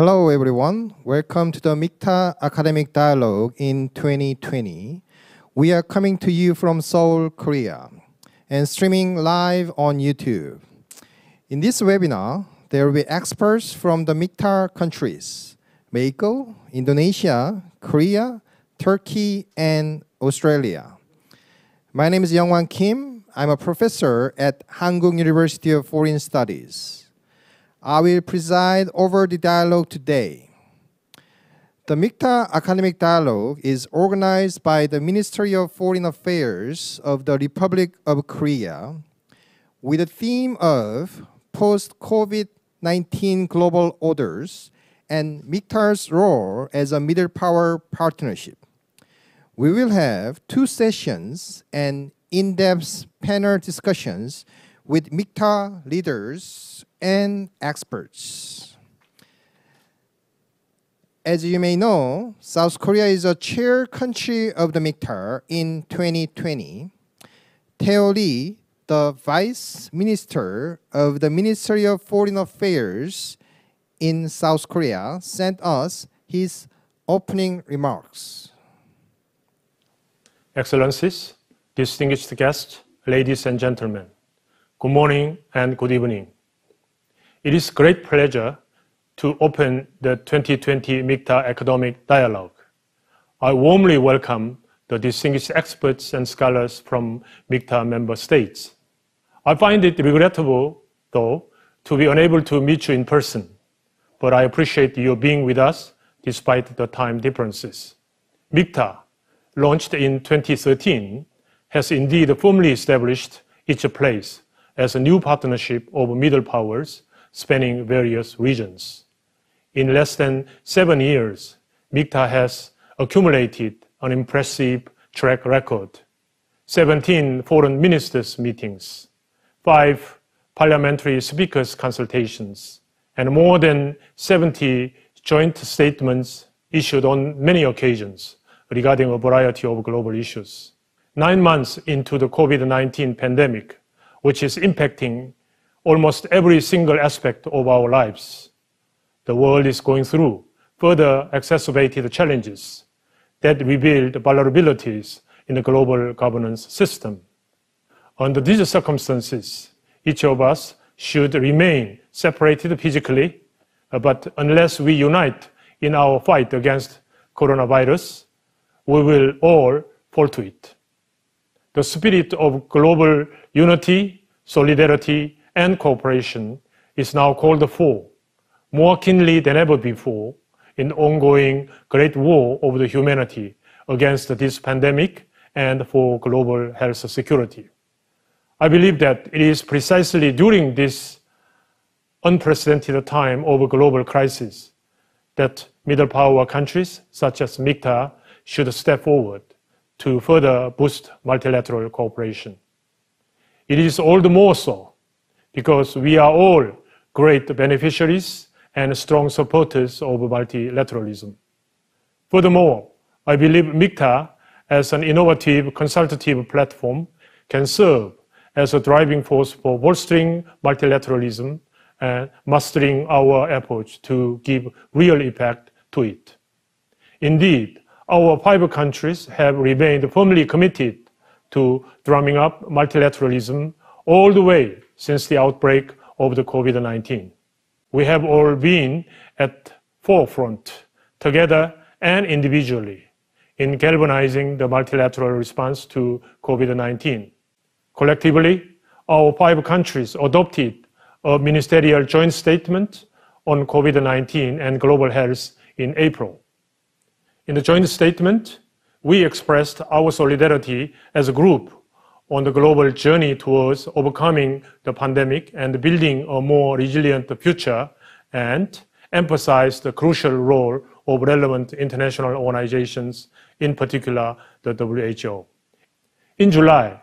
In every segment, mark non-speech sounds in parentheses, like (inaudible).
Hello, everyone. Welcome to the MIKTA Academic Dialogue in 2020. We are coming to you from Seoul, Korea, and streaming live on YouTube. In this webinar, there will be experts from the MIKTA countries, Mexico, Indonesia, Korea, Turkey, and Australia. My name is Youngwan Kim. I'm a professor at Hankuk University of Foreign Studies. I will preside over the dialogue today. The MIKTA Academic Dialogue is organized by the Ministry of Foreign Affairs of the Republic of Korea with the theme of post-COVID-19 global orders and MIKTA's role as a middle power partnership. We will have two sessions and in-depth panel discussions with MIKTA leaders and experts. As you may know, South Korea is a chair country of the MIKTA in 2020. Tae-ho Lee, the Vice Minister of the Ministry of Foreign Affairs in South Korea, sent us his opening remarks. Excellencies, distinguished guests, ladies and gentlemen, good morning and good evening. It is a great pleasure to open the 2020 MIKTA Academic Dialogue. I warmly welcome the distinguished experts and scholars from MIKTA member states. I find it regrettable, though, to be unable to meet you in person, but I appreciate your being with us despite the time differences. MIKTA launched in 2013, has indeed firmly established its place as a new partnership of middle powers spanning various regions. In less than seven years, MIKTA has accumulated an impressive track record. 17 foreign ministers' meetings, five parliamentary speakers' consultations, and more than 70 joint statements issued on many occasions regarding a variety of global issues. Nine months into the COVID-19 pandemic, which is impacting almost every single aspect of our lives, the world is going through further exacerbated challenges that revealed vulnerabilities in the global governance system. Under these circumstances, each of us should remain separated physically, but unless we unite in our fight against coronavirus, we will all fall to it. The spirit of global unity, solidarity, and cooperation is now called for more keenly than ever before in the ongoing great war of the humanity against this pandemic and for global health security. I believe that it is precisely during this unprecedented time of a global crisis that middle power countries such as MIKTA should step forward to further boost multilateral cooperation. It is all the more so because we are all great beneficiaries and strong supporters of multilateralism. Furthermore, I believe MIKTA, as an innovative consultative platform, can serve as a driving force for bolstering multilateralism and mastering our efforts to give real impact to it. Indeed, our five countries have remained firmly committed to drumming up multilateralism all the way since the outbreak of the COVID-19. We have all been at forefront, together and individually, in galvanizing the multilateral response to COVID-19. Collectively, our five countries adopted a ministerial joint statement on COVID-19 and global health in April. In the joint statement, we expressed our solidarity as a group on the global journey towards overcoming the pandemic and building a more resilient future and emphasized the crucial role of relevant international organizations, in particular the WHO. In July,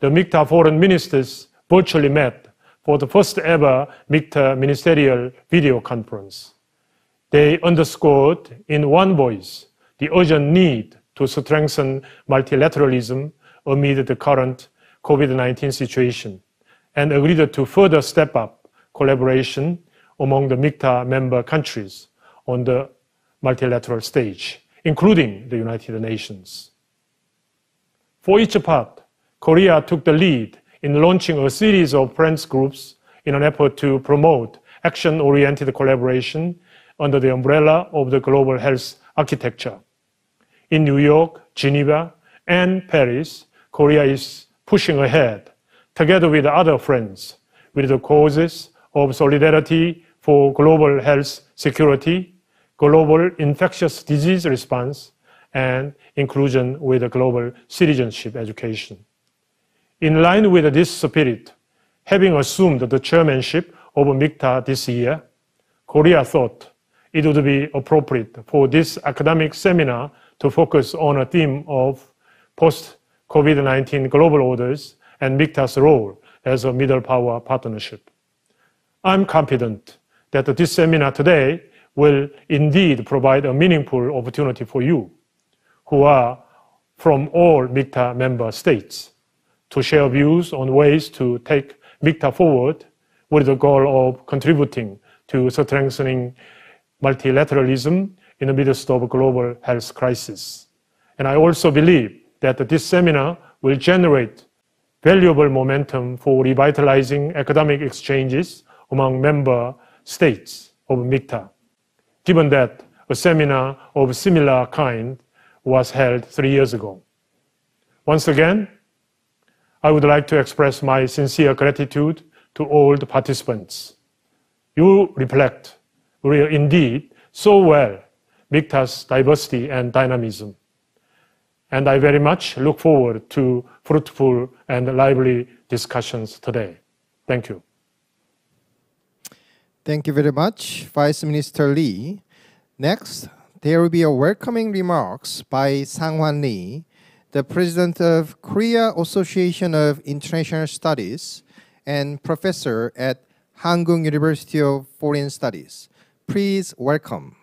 the MIKTA foreign ministers virtually met for the first ever MIKTA ministerial video conference. They underscored in one voice the urgent need to strengthen multilateralism amid the current COVID-19 situation and agreed to further step up collaboration among the MIKTA member countries on the multilateral stage, including the United Nations. For each part, Korea took the lead in launching a series of friends groups in an effort to promote action oriented collaboration under the umbrella of the global health architecture. In New York, Geneva, and Paris, Korea is pushing ahead, together with other friends, with the causes of solidarity for global health security, global infectious disease response, and inclusion with global citizenship education. In line with this spirit, having assumed the chairmanship of MIKTA this year, Korea thought it would be appropriate for this academic seminar to focus on a theme of post-COVID-19 global orders and MIKTA's role as a middle power partnership. I'm confident that this seminar today will indeed provide a meaningful opportunity for you who are from all MIKTA member states to share views on ways to take MIKTA forward with the goal of contributing to strengthening multilateralism in the midst of a global health crisis. And I also believe that this seminar will generate valuable momentum for revitalizing academic exchanges among member states of MIKTA, given that a seminar of similar kind was held three years ago. Once again, I would like to express my sincere gratitude to all the participants. You reflect indeed so well MIKTA's diversity and dynamism. And I very much look forward to fruitful and lively discussions today. Thank you. Thank you very much, Vice Minister Lee. Next, there will be a welcoming remarks by Sang-Hwan Lee, the President of Korea Association of International Studies and professor at Hankuk University of Foreign Studies. Please welcome.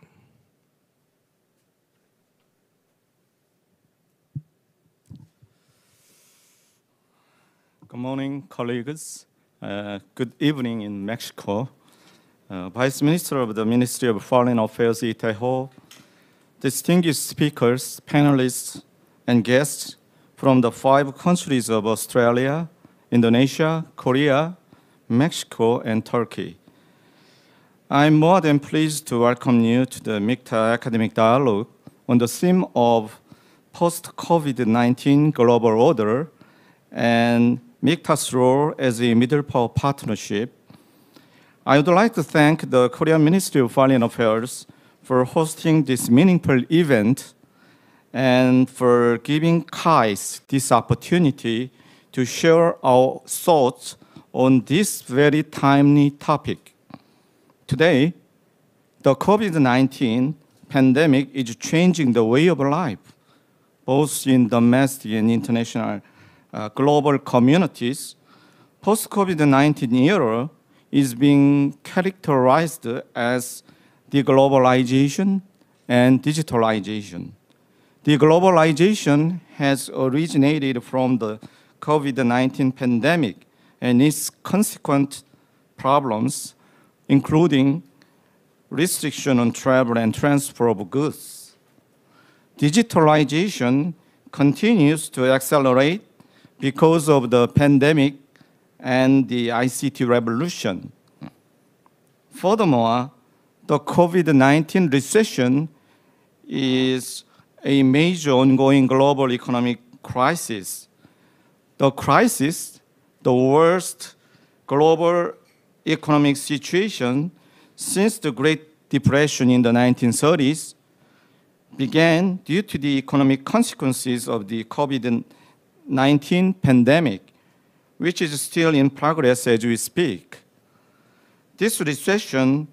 Good morning, colleagues. Uh, good evening in Mexico. Uh, Vice Minister of the Ministry of Foreign Affairs, Lee Tae-ho, distinguished speakers, panelists, and guests from the five countries of Australia, Indonesia, Korea, Mexico, and Turkey. I'm more than pleased to welcome you to the MIKTA Academic Dialogue on the theme of post-COVID-19 global order and MIKTA's role as a middle power partnership. I would like to thank the Korean Ministry of Foreign Affairs for hosting this meaningful event and for giving KAIS this opportunity to share our thoughts on this very timely topic. Today, the COVID-19 pandemic is changing the way of life, both in domestic and international uh, global communities. Post-COVID-19 era is being characterized as deglobalization and digitalization. Deglobalization has originated from the COVID-19 pandemic and its consequent problems including restriction on travel and transfer of goods. Digitalization continues to accelerate because of the pandemic and the ICT revolution. Furthermore, the COVID-19 recession is a major ongoing global economic crisis. The crisis, the worst global economic situation since the Great Depression in the 1930s began due to the economic consequences of the COVID-19 pandemic, which is still in progress as we speak. This recession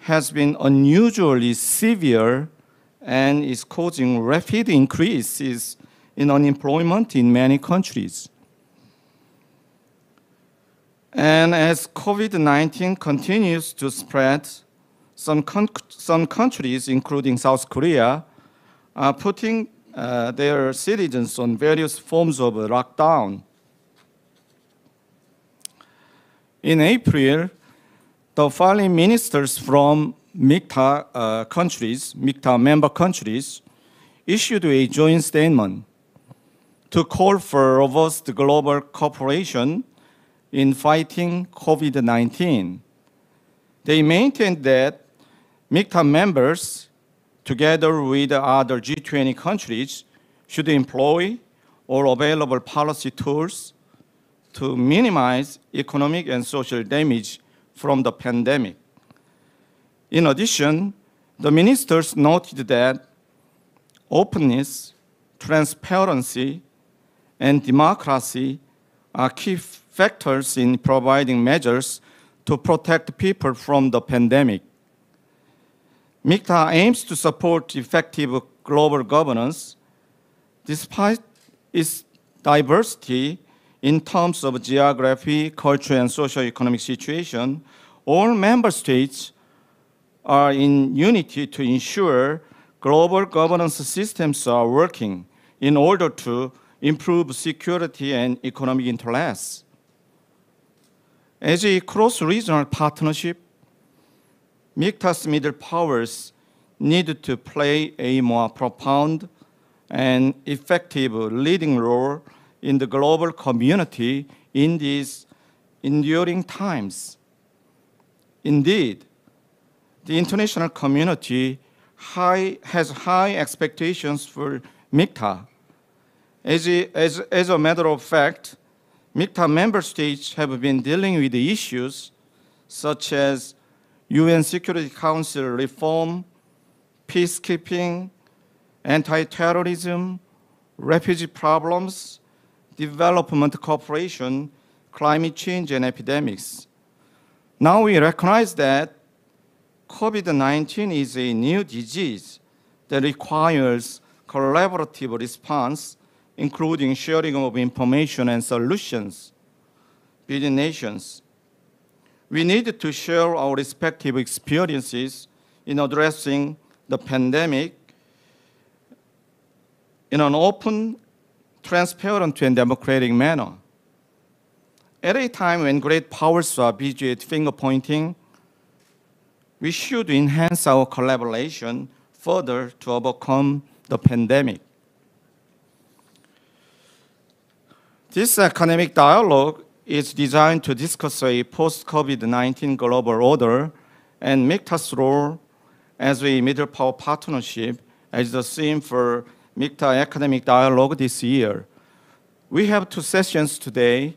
has been unusually severe and is causing rapid increases in unemployment in many countries. And as COVID-19 continues to spread, some, some countries, including South Korea, are putting uh, their citizens on various forms of lockdown. In April, the foreign ministers from MIKTA uh, countries, MIKTA member countries, issued a joint statement to call for robust global cooperation in fighting COVID 19. They maintained that MIKTA members, together with other G20 countries, should employ all available policy tools to minimize economic and social damage from the pandemic. In addition, the ministers noted that openness, transparency, and democracy are key factors in providing measures to protect people from the pandemic. MIKTA aims to support effective global governance despite its diversity in terms of geography, culture, and socio-economic situation, all member states are in unity to ensure global governance systems are working in order to improve security and economic interests. As a cross-regional partnership, MIKTA's middle powers need to play a more profound and effective leading role in the global community in these enduring times. Indeed, the international community high, has high expectations for MIKTA. As a, as, as a matter of fact, MIKTA member states have been dealing with issues such as UN Security Council reform, peacekeeping, anti-terrorism, refugee problems, development cooperation, climate change, and epidemics. Now we recognize that COVID-19 is a new disease that requires collaborative response, including sharing of information and solutions between nations. We need to share our respective experiences in addressing the pandemic in an open, transparent, and democratic manner. At a time when great powers are busy at finger pointing, we should enhance our collaboration further to overcome the pandemic. This academic dialogue is designed to discuss a post-COVID-19 global order and MIKTA's role as a middle power partnership as the theme for MIKTA academic dialogue this year. We have two sessions today.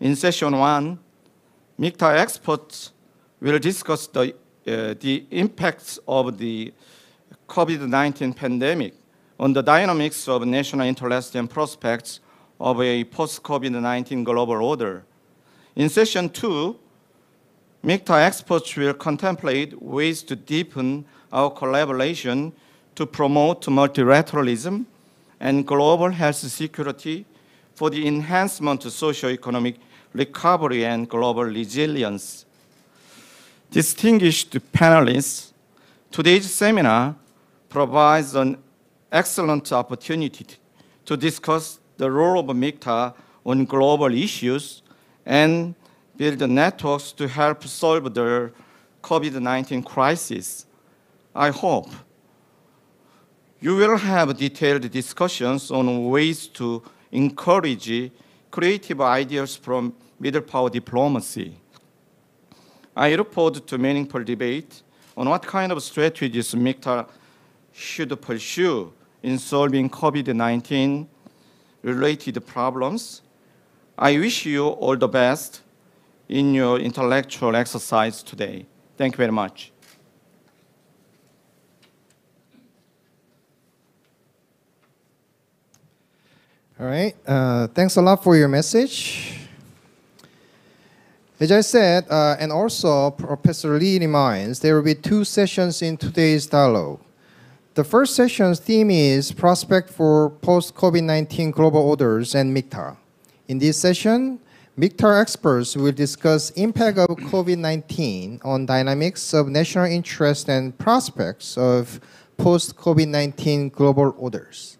In session one, MIKTA experts will discuss the, uh, the impacts of the COVID-19 pandemic on the dynamics of national interest and prospects of a post-COVID-19 global order. In session two, MIKTA experts will contemplate ways to deepen our collaboration to promote multilateralism and global health security for the enhancement of socio-economic recovery and global resilience. Distinguished panelists, today's seminar provides an excellent opportunity to discuss the role of MIKTA on global issues and build networks to help solve the COVID-19 crisis. I hope you will have detailed discussions on ways to encourage creative ideas from middle power diplomacy. I look forward to meaningful debate on what kind of strategies MIKTA should pursue in solving COVID-19 related problems. I wish you all the best in your intellectual exercise today. Thank you very much. All right. Uh, thanks a lot for your message. As I said, uh, and also Professor Lee reminds, there will be two sessions in today's dialogue. The first session's theme is Prospect for Post-COVID-19 Global Orders and MIKTA. In this session, MIKTA experts will discuss impact of COVID-19 on dynamics of national interest and prospects of post-COVID-19 global orders.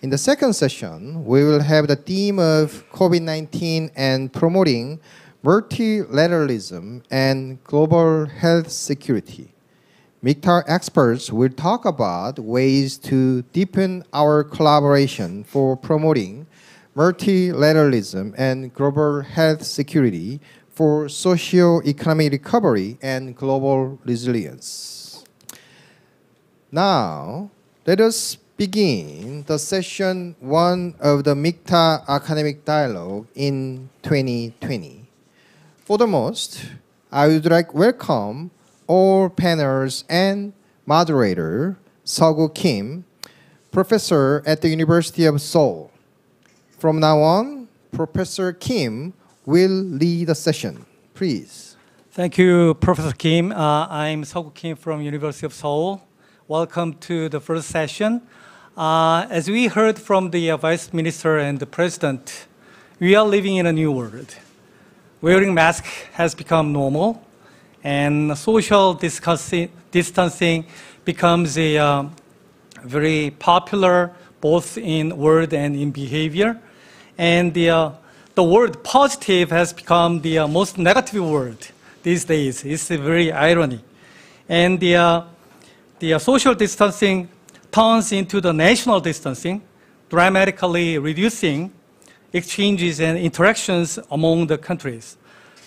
In the second session, we will have the theme of COVID-19 and promoting multilateralism and global health security. MIKTA experts will talk about ways to deepen our collaboration for promoting multilateralism and global health security for socio-economic recovery and global resilience. Now, let us begin the session one of the MIKTA Academic Dialogue in 2020. For the most, I would like welcome all panelists and moderator Seogu Kim, professor at the University of Seoul. From now on, Professor Kim will lead the session. Please. Thank you, Professor Kim. Uh, I'm Seogu Kim from University of Seoul. Welcome to the first session. Uh, as we heard from the uh, Vice Minister and the President, we are living in a new world. Wearing mask has become normal and social distancing becomes a uh, very popular both in word and in behavior. And the, uh, the word positive has become the uh, most negative word these days. It's a very irony. And the, uh, the uh, social distancing turns into the national distancing, dramatically reducing exchanges and interactions among the countries.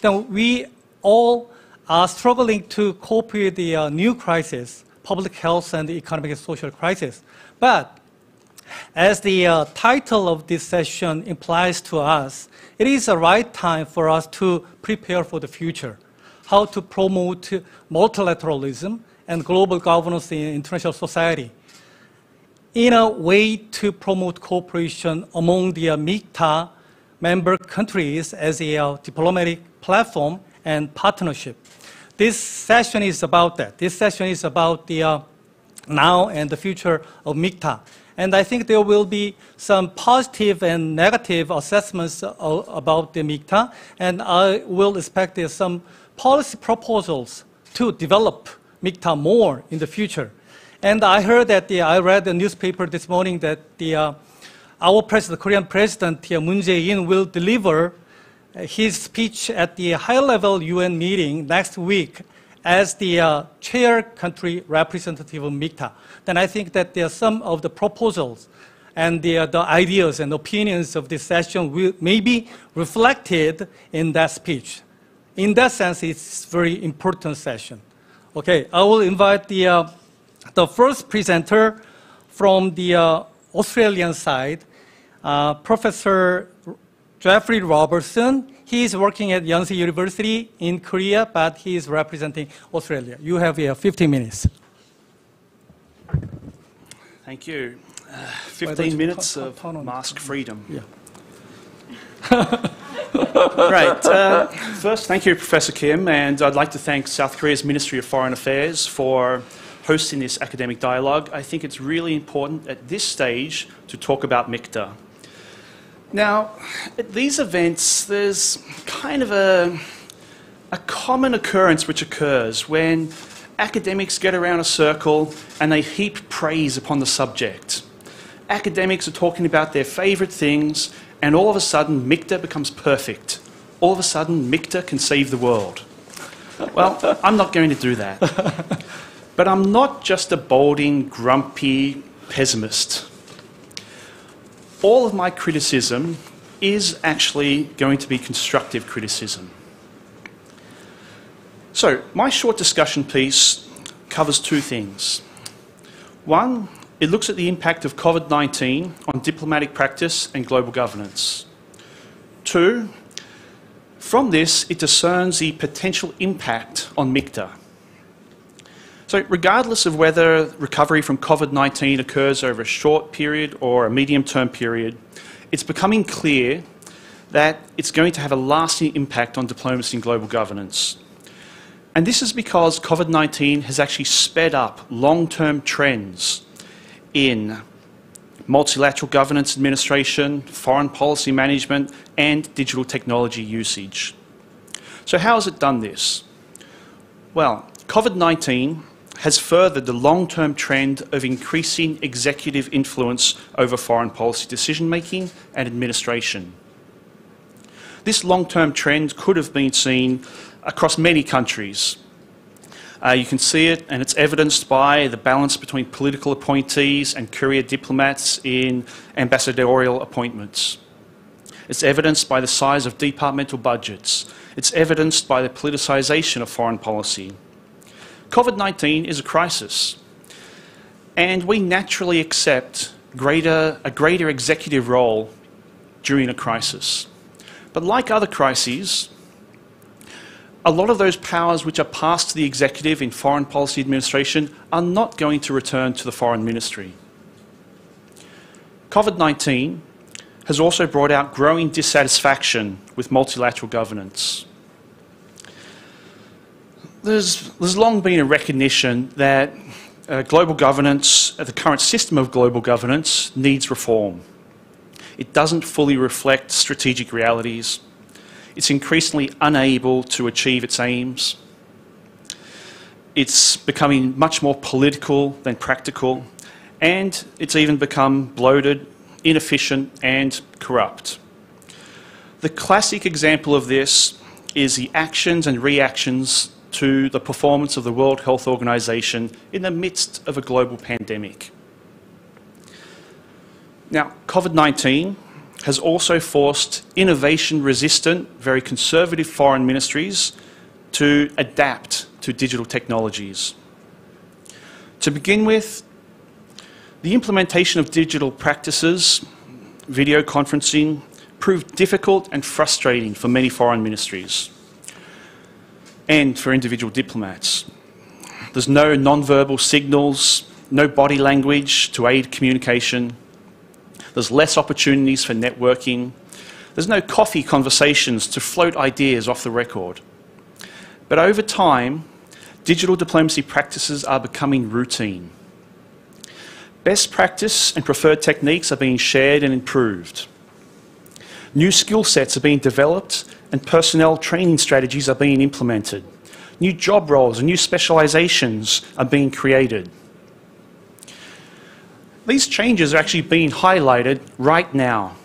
Then we all are struggling to cope with the uh, new crisis, public health and economic and social crisis. But as the uh, title of this session implies to us, it is the right time for us to prepare for the future, how to promote multilateralism and global governance in international society in a way to promote cooperation among the uh, MIKTA member countries as a uh, diplomatic platform and partnership. This session is about that. This session is about the uh, now and the future of MIKTA. And I think there will be some positive and negative assessments about the MIKTA, and I will expect there some policy proposals to develop MIKTA more in the future. And I heard that the, I read the newspaper this morning that the, uh, our president, Korean President Moon Jae-in will deliver his speech at the high-level UN meeting next week as the uh, chair country representative of MIKTA, then I think that there are some of the proposals and the, uh, the ideas and opinions of this session will, may be reflected in that speech. In that sense, it's very important session. Okay, I will invite the, uh, the first presenter from the uh, Australian side, uh, Professor Jeffrey Robertson, he is working at Yonsei University in Korea, but he is representing Australia. You have here 15 minutes. Thank you. Uh, 15 minutes of mask freedom. Yeah. (laughs) Great. Uh, first, thank you, Professor Kim, and I'd like to thank South Korea's Ministry of Foreign Affairs for hosting this academic dialogue. I think it's really important at this stage to talk about MIKTA. Now, at these events, there's kind of a, a common occurrence which occurs when academics get around a circle and they heap praise upon the subject. Academics are talking about their favourite things, and all of a sudden, MIKTA becomes perfect. All of a sudden, MIKTA can save the world. Well, I'm not going to do that. (laughs) But I'm not just a balding, grumpy pessimist all of my criticism is actually going to be constructive criticism. So, my short discussion piece covers two things. One, it looks at the impact of COVID 19 on diplomatic practice and global governance. Two, from this, it discerns the potential impact on MIKTA. So, regardless of whether recovery from COVID 19 occurs over a short period or a medium term period, it's becoming clear that it's going to have a lasting impact on diplomacy and global governance. And this is because COVID 19 has actually sped up long term trends in multilateral governance administration, foreign policy management, and digital technology usage. So, how has it done this? Well, COVID 19 has furthered the long-term trend of increasing executive influence over foreign policy decision-making and administration. This long-term trend could have been seen across many countries. Uh, you can see it, and it's evidenced by the balance between political appointees and courier diplomats in ambassadorial appointments. It's evidenced by the size of departmental budgets. It's evidenced by the politicisation of foreign policy. COVID 19 is a crisis, and we naturally accept greater, a greater executive role during a crisis. But like other crises, a lot of those powers which are passed to the executive in foreign policy administration are not going to return to the foreign ministry. COVID 19 has also brought out growing dissatisfaction with multilateral governance. There's, there's long been a recognition that uh, global governance, uh, the current system of global governance, needs reform. It doesn't fully reflect strategic realities. It's increasingly unable to achieve its aims. It's becoming much more political than practical, and it's even become bloated, inefficient, and corrupt. The classic example of this is the actions and reactions to the performance of the World Health Organization in the midst of a global pandemic. Now, COVID 19 has also forced innovation resistant, very conservative foreign ministries to adapt to digital technologies. To begin with, the implementation of digital practices, video conferencing, proved difficult and frustrating for many foreign ministries and for individual diplomats. There's no non-verbal signals, no body language to aid communication, there's less opportunities for networking. There's no coffee conversations to float ideas off the record. But over time, digital diplomacy practices are becoming routine. Best practice and preferred techniques are being shared and improved. New skill sets are being developed and personnel training strategies are being implemented. New job roles and new specializations are being created. These changes are actually being highlighted right now.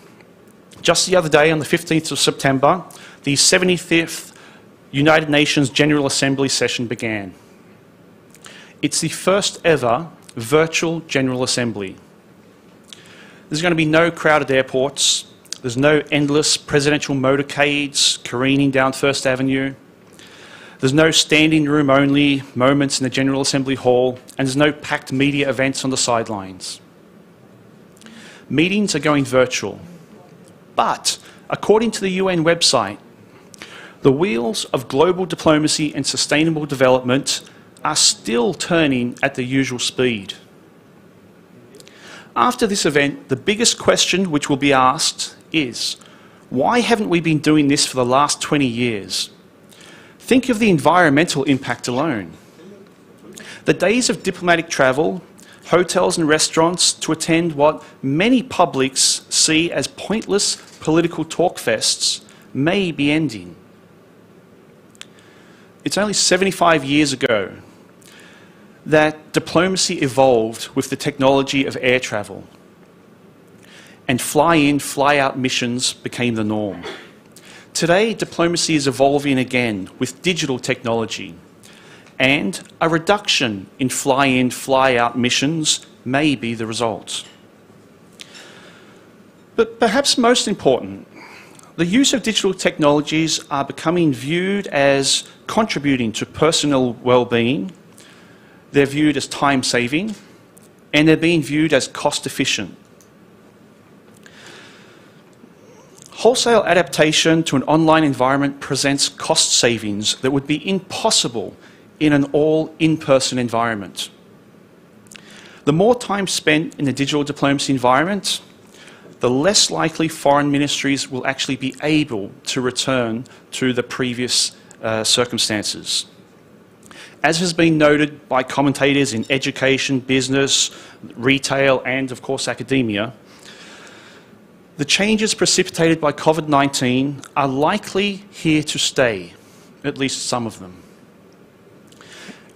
Just the other day, on the 15th of September, the 75th United Nations General Assembly session began. It's the first ever virtual General Assembly. There's going to be no crowded airports. There's no endless presidential motorcades careening down First Avenue. There's no standing room only moments in the General Assembly hall, and there's no packed media events on the sidelines meetings are going virtual. But according to the UN website, the wheels of global diplomacy and sustainable development are still turning at the usual speed. After this event, the biggest question which will be asked is, why haven't we been doing this for the last 20 years? Think of the environmental impact alone. The days of diplomatic travel hotels and restaurants to attend what many publics see as pointless political talkfests may be ending. It's only 75 years ago that diplomacy evolved with the technology of air travel. And fly in, fly out missions became the norm. Today, diplomacy is evolving again with digital technology and a reduction in fly in, fly out missions may be the result. But perhaps most important, the use of digital technologies are becoming viewed as contributing to personal well-being, they're viewed as time-saving, and they're being viewed as cost-efficient. Wholesale adaptation to an online environment presents cost savings that would be impossible in an all in-person environment. The more time spent in a digital diplomacy environment, the less likely foreign ministries will actually be able to return to the previous uh, circumstances. As has been noted by commentators in education, business, retail, and of course academia, the changes precipitated by COVID 19 are likely here to stay, at least some of them.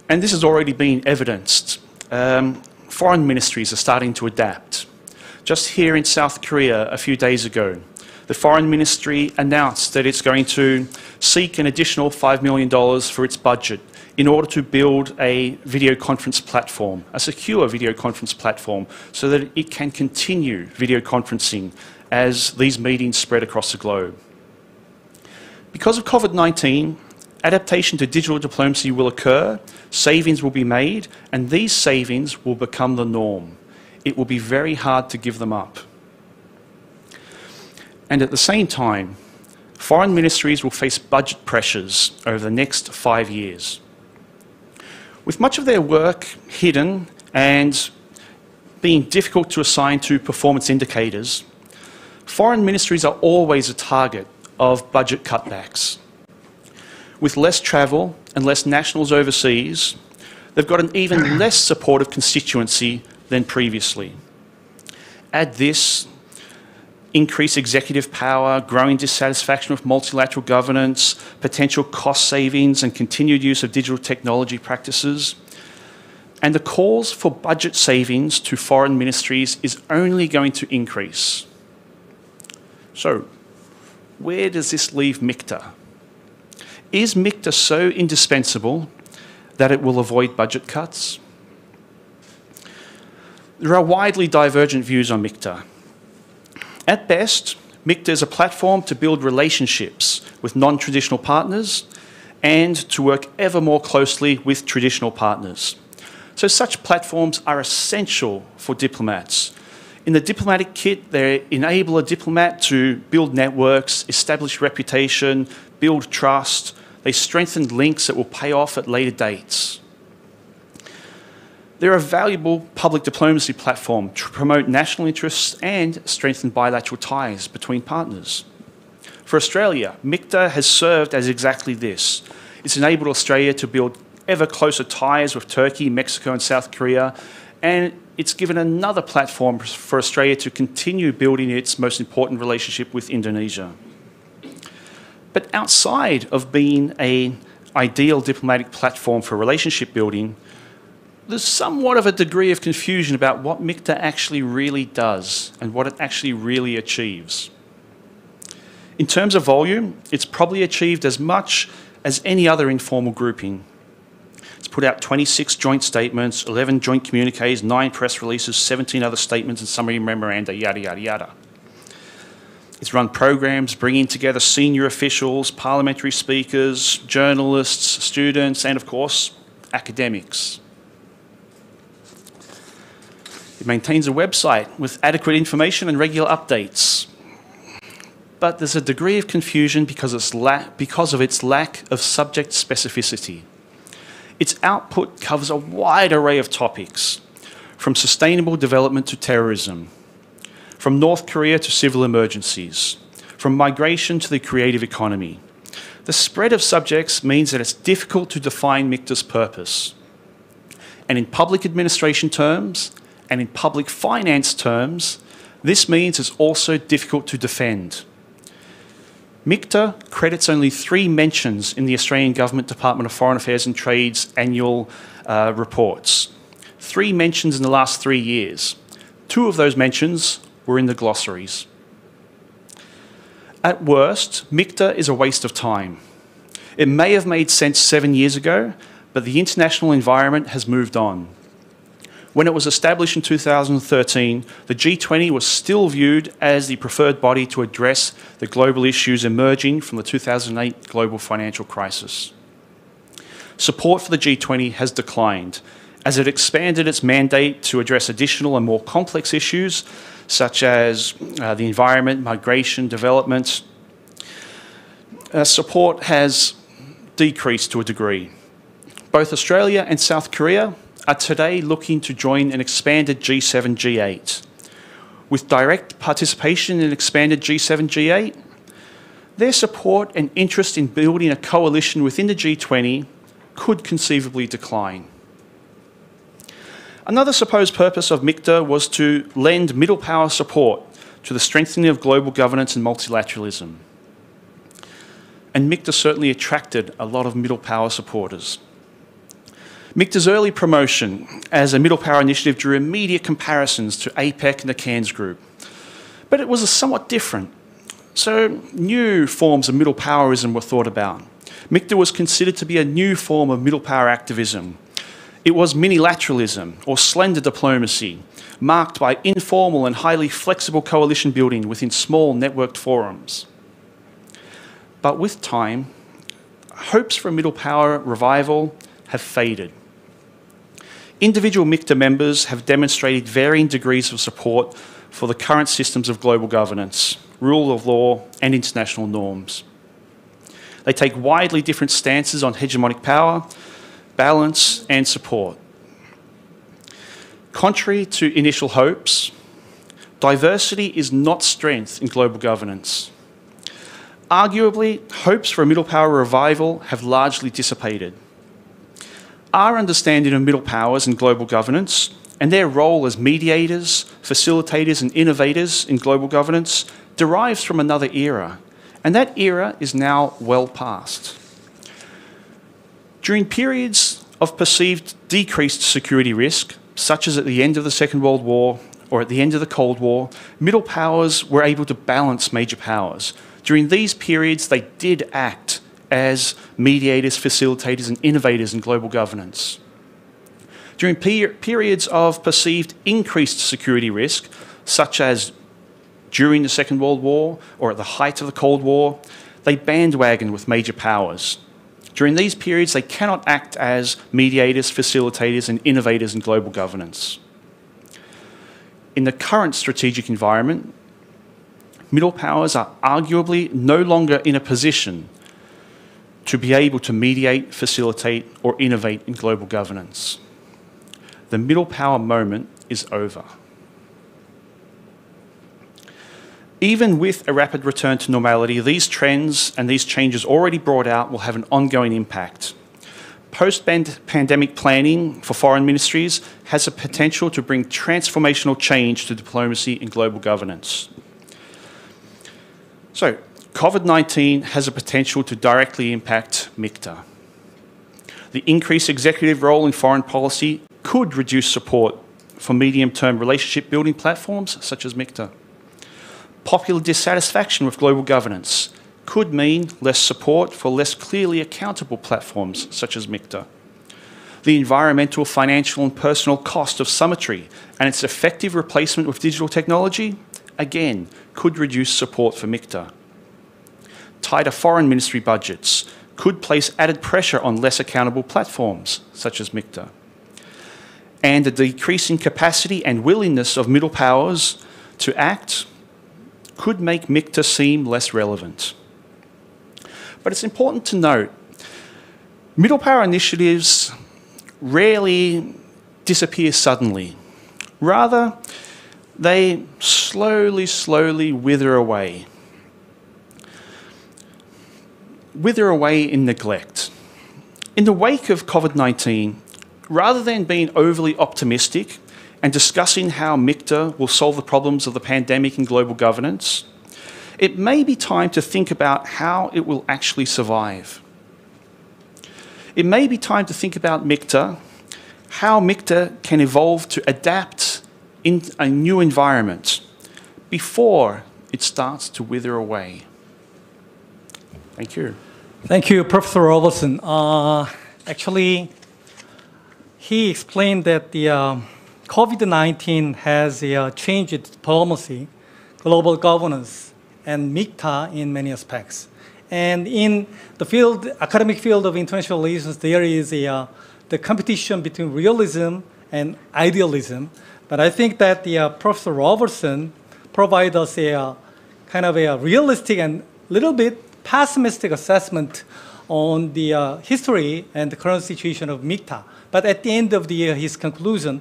And this has already been evidenced. Um, foreign ministries are starting to adapt. Just here in South Korea a few days ago, the foreign ministry announced that it's going to seek an additional $5 million for its budget in order to build a video conference platform, a secure video conference platform, so that it can continue video conferencing as these meetings spread across the globe. Because of COVID 19, adaptation to digital diplomacy will occur, savings will be made, and these savings will become the norm. It will be very hard to give them up. And at the same time, foreign ministries will face budget pressures over the next five years. With much of their work hidden and being difficult to assign to performance indicators, foreign ministries are always a target of budget cutbacks. With less travel and less nationals overseas, they've got an even (coughs) less supportive constituency than previously. Add this increased executive power, growing dissatisfaction with multilateral governance, potential cost savings, and continued use of digital technology practices. And the calls for budget savings to foreign ministries is only going to increase. So, where does this leave MIKTA? Is MIKTA so indispensable that it will avoid budget cuts? There are widely divergent views on MIKTA. At best, MIKTA is a platform to build relationships with non traditional partners and to work ever more closely with traditional partners. So, such platforms are essential for diplomats. In the diplomatic kit, they enable a diplomat to build networks, establish reputation, build trust. They strengthen links that will pay off at later dates. They're a valuable public diplomacy platform to promote national interests and strengthen bilateral ties between partners. For Australia, MIKTA has served as exactly this. It's enabled Australia to build ever closer ties with Turkey, Mexico, and South Korea, and it's given another platform for Australia to continue building its most important relationship with Indonesia. But outside of being an ideal diplomatic platform for relationship building, there's somewhat of a degree of confusion about what MIKTA actually really does and what it actually really achieves. In terms of volume, it's probably achieved as much as any other informal grouping. It's put out 26 joint statements, 11 joint communiques, 9 press releases, 17 other statements, and summary memoranda, yada, yada, yada. It's run programs bringing together senior officials, parliamentary speakers, journalists, students, and of course, academics. It maintains a website with adequate information and regular updates. But there's a degree of confusion because, it's because of its lack of subject specificity. Its output covers a wide array of topics, from sustainable development to terrorism, from North Korea to civil emergencies, from migration to the creative economy. The spread of subjects means that it's difficult to define MIKTA's purpose. And in public administration terms, and in public finance terms, this means it's also difficult to defend. MIKTA credits only three mentions in the Australian Government Department of Foreign Affairs and Trade's annual uh, reports. Three mentions in the last three years. Two of those mentions were in the glossaries. At worst, MIKTA is a waste of time. It may have made sense seven years ago, but the international environment has moved on. When it was established in 2013, the G20 was still viewed as the preferred body to address the global issues emerging from the 2008 global financial crisis. Support for the G20 has declined as it expanded its mandate to address additional and more complex issues such as uh, the environment, migration, development. Uh, support has decreased to a degree. Both Australia and South Korea are today looking to join an expanded G7 G8. With direct participation in expanded G7 G8, their support and interest in building a coalition within the G20 could conceivably decline. Another supposed purpose of MIKTA was to lend middle power support to the strengthening of global governance and multilateralism. And MIKTA certainly attracted a lot of middle power supporters. MIKTA's early promotion as a middle power initiative drew immediate comparisons to APEC and the Cairns Group. But it was somewhat different. So new forms of middle powerism were thought about. MIKTA was considered to be a new form of middle power activism. It was minilateralism or slender diplomacy, marked by informal and highly flexible coalition building within small networked forums. But with time, hopes for a middle power revival have faded. Individual MIKTA members have demonstrated varying degrees of support for the current systems of global governance, rule of law, and international norms. They take widely different stances on hegemonic power, balance, and support. Contrary to initial hopes, diversity is not strength in global governance. Arguably, hopes for a middle power revival have largely dissipated. Our understanding of middle powers and global governance and their role as mediators, facilitators, and innovators in global governance derives from another era, and that era is now well past. During periods of perceived decreased security risk, such as at the end of the Second World War or at the end of the Cold War, middle powers were able to balance major powers. During these periods, they did act as mediators, facilitators, and innovators in global governance. During per periods of perceived increased security risk, such as during the Second World War or at the height of the Cold War, they bandwagon with major powers. During these periods, they cannot act as mediators, facilitators, and innovators in global governance. In the current strategic environment, middle powers are arguably no longer in a position to be able to mediate, facilitate, or innovate in global governance. The middle power moment is over. Even with a rapid return to normality, these trends and these changes already brought out will have an ongoing impact. Post-pandemic planning for foreign ministries has a potential to bring transformational change to diplomacy and global governance. So, COVID-19 has a potential to directly impact MIKTA. The increased executive role in foreign policy could reduce support for medium-term relationship building platforms such as MIKTA. Popular dissatisfaction with global governance could mean less support for less clearly accountable platforms such as MIKTA. The environmental, financial and personal cost of summitry and its effective replacement with digital technology, again, could reduce support for MIKTA tighter foreign ministry budgets could place added pressure on less accountable platforms, such as MIKTA. And the decreasing capacity and willingness of middle powers to act could make MIKTA seem less relevant. But it's important to note, middle power initiatives rarely disappear suddenly. Rather, they slowly, slowly wither away wither away in neglect. In the wake of COVID 19, rather than being overly optimistic and discussing how MIKTA will solve the problems of the pandemic and global governance, it may be time to think about how it will actually survive. It may be time to think about MIKTA, how MIKTA can evolve to adapt in a new environment before it starts to wither away. Thank you. Thank you, Professor Robertson. Uh, actually, he explained that the uh, COVID-19 has uh, changed diplomacy, global governance, and MIKTA in many aspects. And in the field, academic field of international relations, there is a, uh, the competition between realism and idealism. But I think that the uh, Professor Robertson provides us a uh, kind of a realistic and little bit pessimistic assessment on the uh, history and the current situation of MIKTA. But at the end of the year, his conclusion,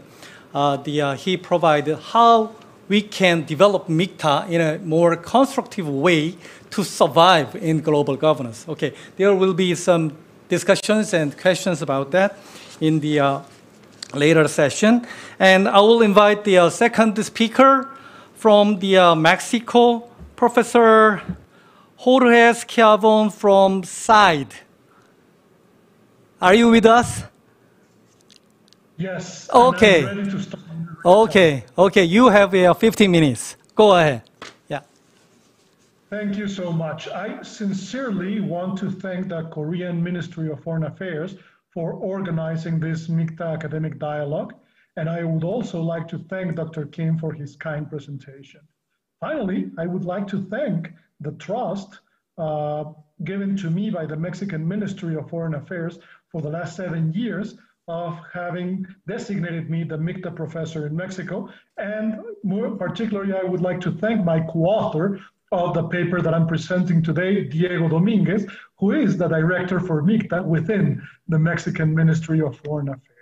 uh, the, uh, he provided how we can develop MIKTA in a more constructive way to survive in global governance. Okay, there will be some discussions and questions about that in the uh, later session. And I will invite the uh, second speaker from the uh, Mexico, Professor Jorge Schiavon from CIDE. Are you with us? Yes. Okay. Okay. Okay. You have uh, 15 minutes. Go ahead. Yeah. Thank you so much. I sincerely want to thank the Korean Ministry of Foreign Affairs for organizing this MIKTA academic dialogue. And I would also like to thank Dr. Kim for his kind presentation. Finally, I would like to thank the trust uh, given to me by the Mexican Ministry of Foreign Affairs for the last seven years of having designated me the MIKTA professor in Mexico. And more particularly, I would like to thank my co-author of the paper that I'm presenting today, Diego Dominguez, who is the director for MIKTA within the Mexican Ministry of Foreign Affairs.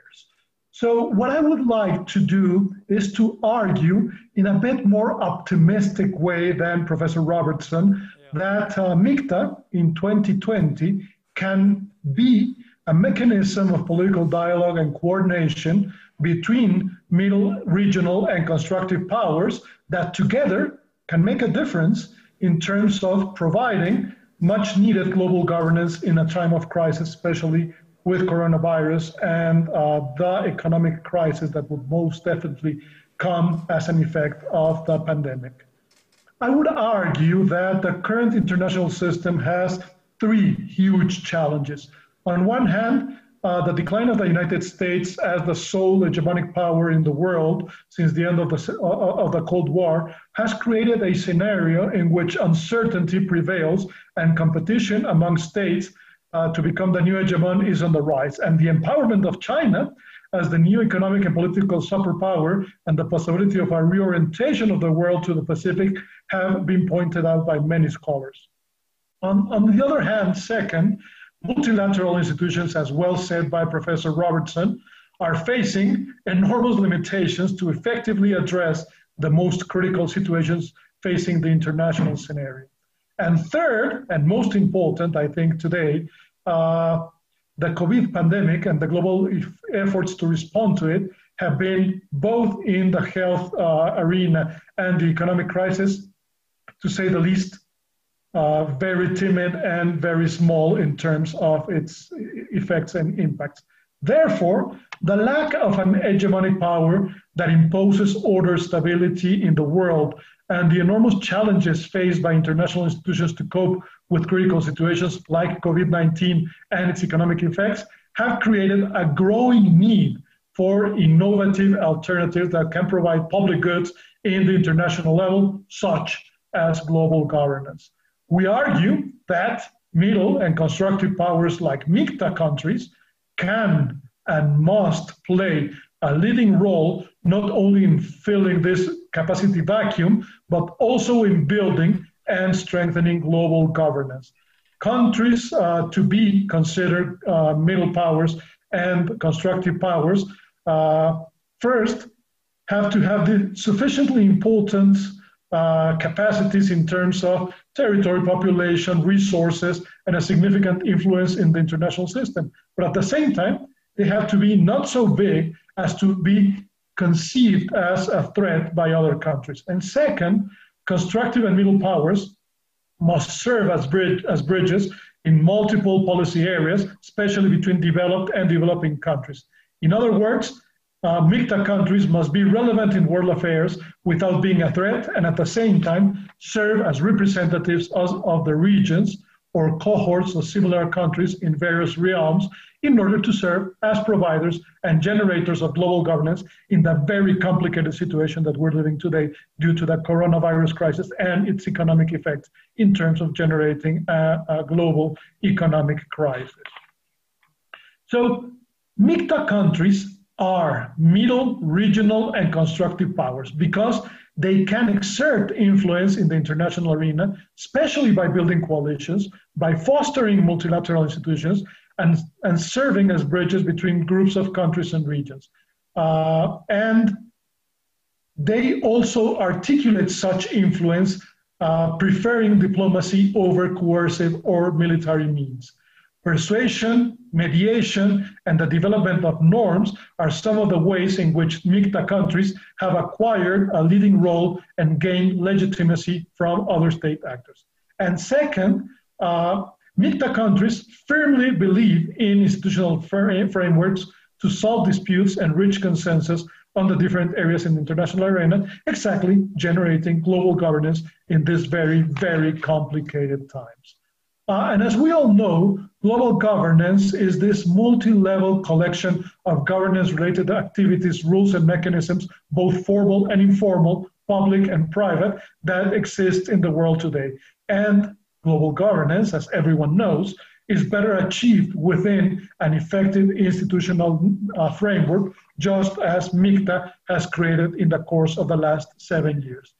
So what I would like to do is to argue in a bit more optimistic way than Professor Robertson yeah. that uh, MIKTA in 2020 can be a mechanism of political dialogue and coordination between middle, regional, and constructive powers that together can make a difference in terms of providing much needed global governance in a time of crisis, especially with coronavirus and uh, the economic crisis that would most definitely come as an effect of the pandemic. I would argue that the current international system has three huge challenges. On one hand, uh, the decline of the United States as the sole hegemonic power in the world since the end of the, uh, of the Cold War has created a scenario in which uncertainty prevails and competition among states uh, to become the new hegemon is on the rise. And the empowerment of China as the new economic and political superpower and the possibility of a reorientation of the world to the Pacific have been pointed out by many scholars. On, on the other hand, second, multilateral institutions, as well said by Professor Robertson, are facing enormous limitations to effectively address the most critical situations facing the international scenario. And third, and most important, I think today, uh, the COVID pandemic and the global efforts to respond to it have been both in the health uh, arena and the economic crisis, to say the least, uh, very timid and very small in terms of its effects and impacts. Therefore, the lack of an hegemonic power that imposes order stability in the world and the enormous challenges faced by international institutions to cope with critical situations like COVID 19 and its economic effects have created a growing need for innovative alternatives that can provide public goods in the international level, such as global governance. We argue that middle and constructive powers like MIKTA countries can and must play a leading role not only in filling this capacity vacuum, but also in building and strengthening global governance. Countries uh, to be considered uh, middle powers and constructive powers uh, first have to have the sufficiently important uh, capacities in terms of territory, population, resources, and a significant influence in the international system. But at the same time, they have to be not so big as to be conceived as a threat by other countries. And second, constructive and middle powers must serve as, bridge, as bridges in multiple policy areas, especially between developed and developing countries. In other words, uh, MIKTA countries must be relevant in world affairs without being a threat and at the same time serve as representatives of, of the regions or cohorts of similar countries in various realms in order to serve as providers and generators of global governance in the very complicated situation that we're living today due to the coronavirus crisis and its economic effects in terms of generating a, a global economic crisis. So, MIKTA countries are middle, regional, and constructive powers because they can exert influence in the international arena, especially by building coalitions, by fostering multilateral institutions, and, and serving as bridges between groups of countries and regions. Uh, and they also articulate such influence, uh, preferring diplomacy over coercive or military means. Persuasion, mediation, and the development of norms are some of the ways in which MIKTA countries have acquired a leading role and gained legitimacy from other state actors. And second, uh, MIKTA countries firmly believe in institutional frameworks to solve disputes and reach consensus on the different areas in the international arena, exactly generating global governance in these very, very complicated times. Uh, and as we all know, global governance is this multi-level collection of governance-related activities, rules, and mechanisms, both formal and informal, public and private, that exist in the world today. And global governance, as everyone knows, is better achieved within an effective institutional uh, framework, just as MIKTA has created in the course of the last seven years.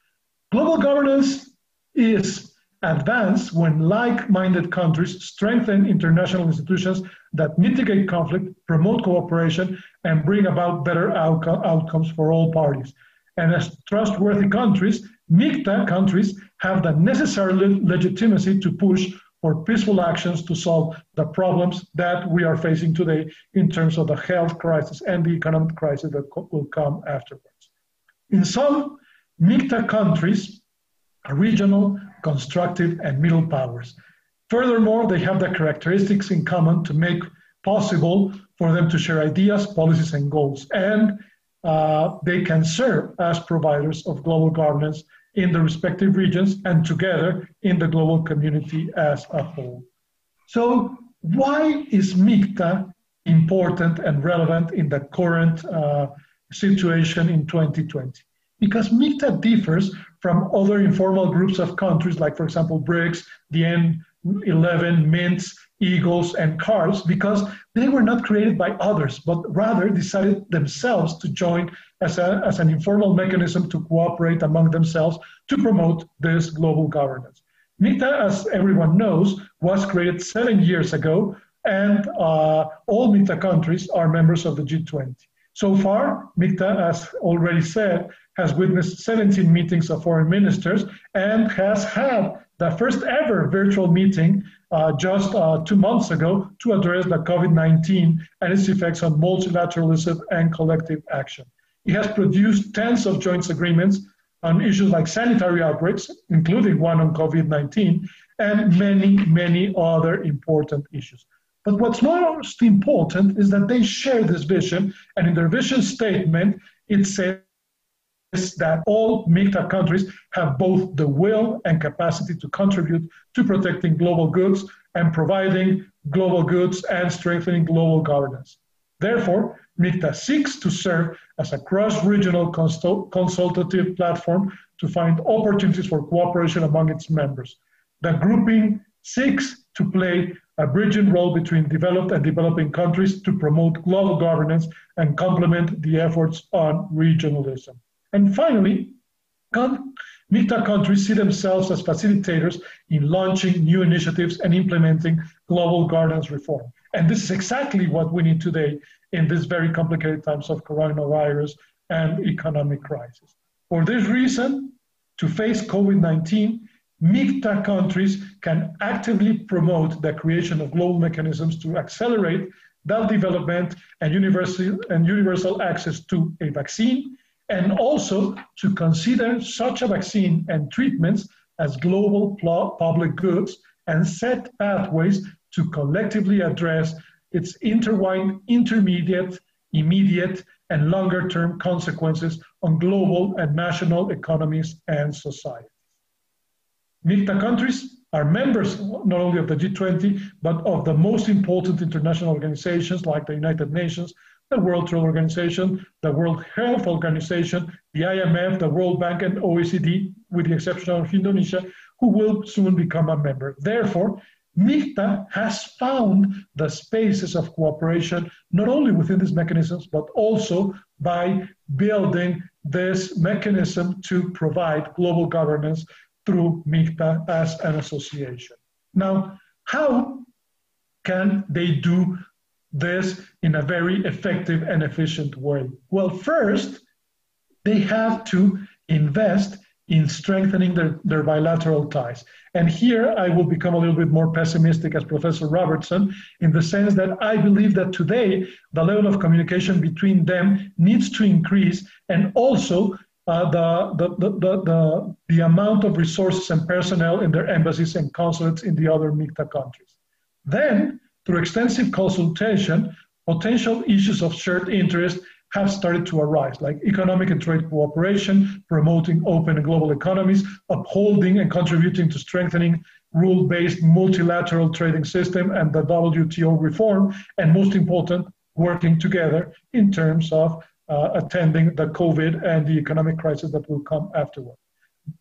Global governance is advance when like-minded countries strengthen international institutions that mitigate conflict, promote cooperation, and bring about better outco- outcomes for all parties. And as trustworthy countries, MIKTA countries have the necessary le- legitimacy to push for peaceful actions to solve the problems that we are facing today in terms of the health crisis and the economic crisis that co- will come afterwards. In some MIKTA countries, regional, constructive, and middle powers. Furthermore, they have the characteristics in common to make possible for them to share ideas, policies, and goals. And uh, they can serve as providers of global governance in the respective regions and together in the global community as a whole. So, why is MIKTA important and relevant in the current uh, situation in 2020? Because MIKTA differs from other informal groups of countries, like, for example, BRICS, the N11, MINTS, Eagles, and CARS, because they were not created by others, but rather decided themselves to join as, a, as an informal mechanism to cooperate among themselves to promote this global governance. MIKTA, as everyone knows, was created seven years ago, and uh, all MIKTA countries are members of the G20. So far, MIKTA, as already said, has witnessed 17 meetings of foreign ministers and has had the first ever virtual meeting uh, just uh, two months ago to address the COVID 19 and its effects on multilateralism and collective action. It has produced tens of joint agreements on issues like sanitary outbreaks, including one on COVID 19, and many, many other important issues. But what's most important is that they share this vision, and in their vision statement, it says that all MIKTA countries have both the will and capacity to contribute to protecting global goods and providing global goods and strengthening global governance. Therefore, MIKTA seeks to serve as a cross-regional consultative platform to find opportunities for cooperation among its members. The grouping seeks to play a bridging role between developed and developing countries to promote global governance and complement the efforts on regionalism. And finally, MIKTA countries see themselves as facilitators in launching new initiatives and implementing global governance reform. And this is exactly what we need today in these very complicated times of coronavirus and economic crisis. For this reason, to face COVID 19, MIKTA countries can actively promote the creation of global mechanisms to accelerate that development and universal, and universal access to a vaccine, and also to consider such a vaccine and treatments as global public goods and set pathways to collectively address its intertwined intermediate, immediate, and longer term consequences on global and national economies and societies. MIKTA countries are members not only of the G20, but of the most important international organizations like the United Nations, the World Trade Organization, the World Health Organization, the IMF, the World Bank, and OECD, with the exception of Indonesia, who will soon become a member. Therefore, MIKTA has found the spaces of cooperation not only within these mechanisms, but also by building this mechanism to provide global governance through MIKTA as an association. Now, how can they do this in a very effective and efficient way? Well, first, they have to invest in strengthening their, their bilateral ties. And here I will become a little bit more pessimistic as Professor Robertson, in the sense that I believe that today the level of communication between them needs to increase, and also uh, the, the, the, the, the amount of resources and personnel in their embassies and consulates in the other MIKTA countries. Then, through extensive consultation, potential issues of shared interest have started to arise, like economic and trade cooperation, promoting open and global economies, upholding and contributing to strengthening rule-based multilateral trading system and the WTO reform, and most important, working together in terms of uh, attending the COVID and the economic crisis that will come afterward.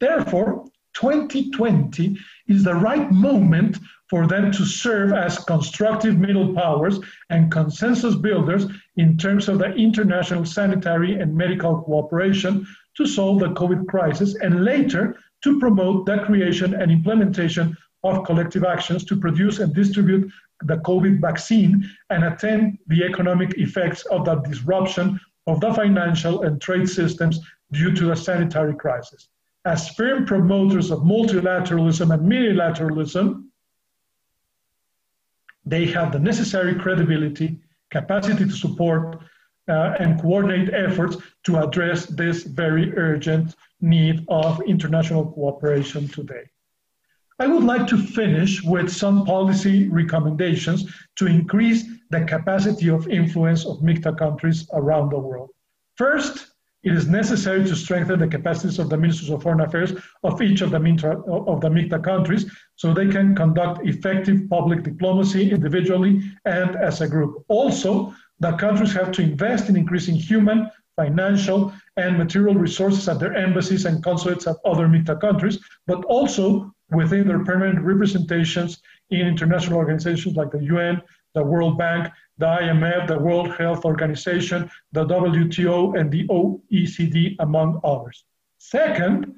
Therefore, 2020 is the right moment for them to serve as constructive middle powers and consensus builders in terms of the international sanitary and medical cooperation to solve the COVID crisis and later to promote the creation and implementation of collective actions to produce and distribute the COVID vaccine and attend the economic effects of the disruption of the financial and trade systems due to the sanitary crisis. As firm promoters of multilateralism and multilateralism, they have the necessary credibility, capacity to support, uh, and coordinate efforts to address this very urgent need of international cooperation today. I would like to finish with some policy recommendations to increase the capacity of influence of MIKTA countries around the world. First, it is necessary to strengthen the capacities of the ministers of foreign affairs of each of the, MIKTA, of the MIKTA countries so they can conduct effective public diplomacy individually and as a group. Also, the countries have to invest in increasing human, financial, and material resources at their embassies and consulates at other MIKTA countries, but also within their permanent representations in international organizations like the UN, the World Bank, the IMF, the World Health Organization, the WTO, and the OECD, among others. Second,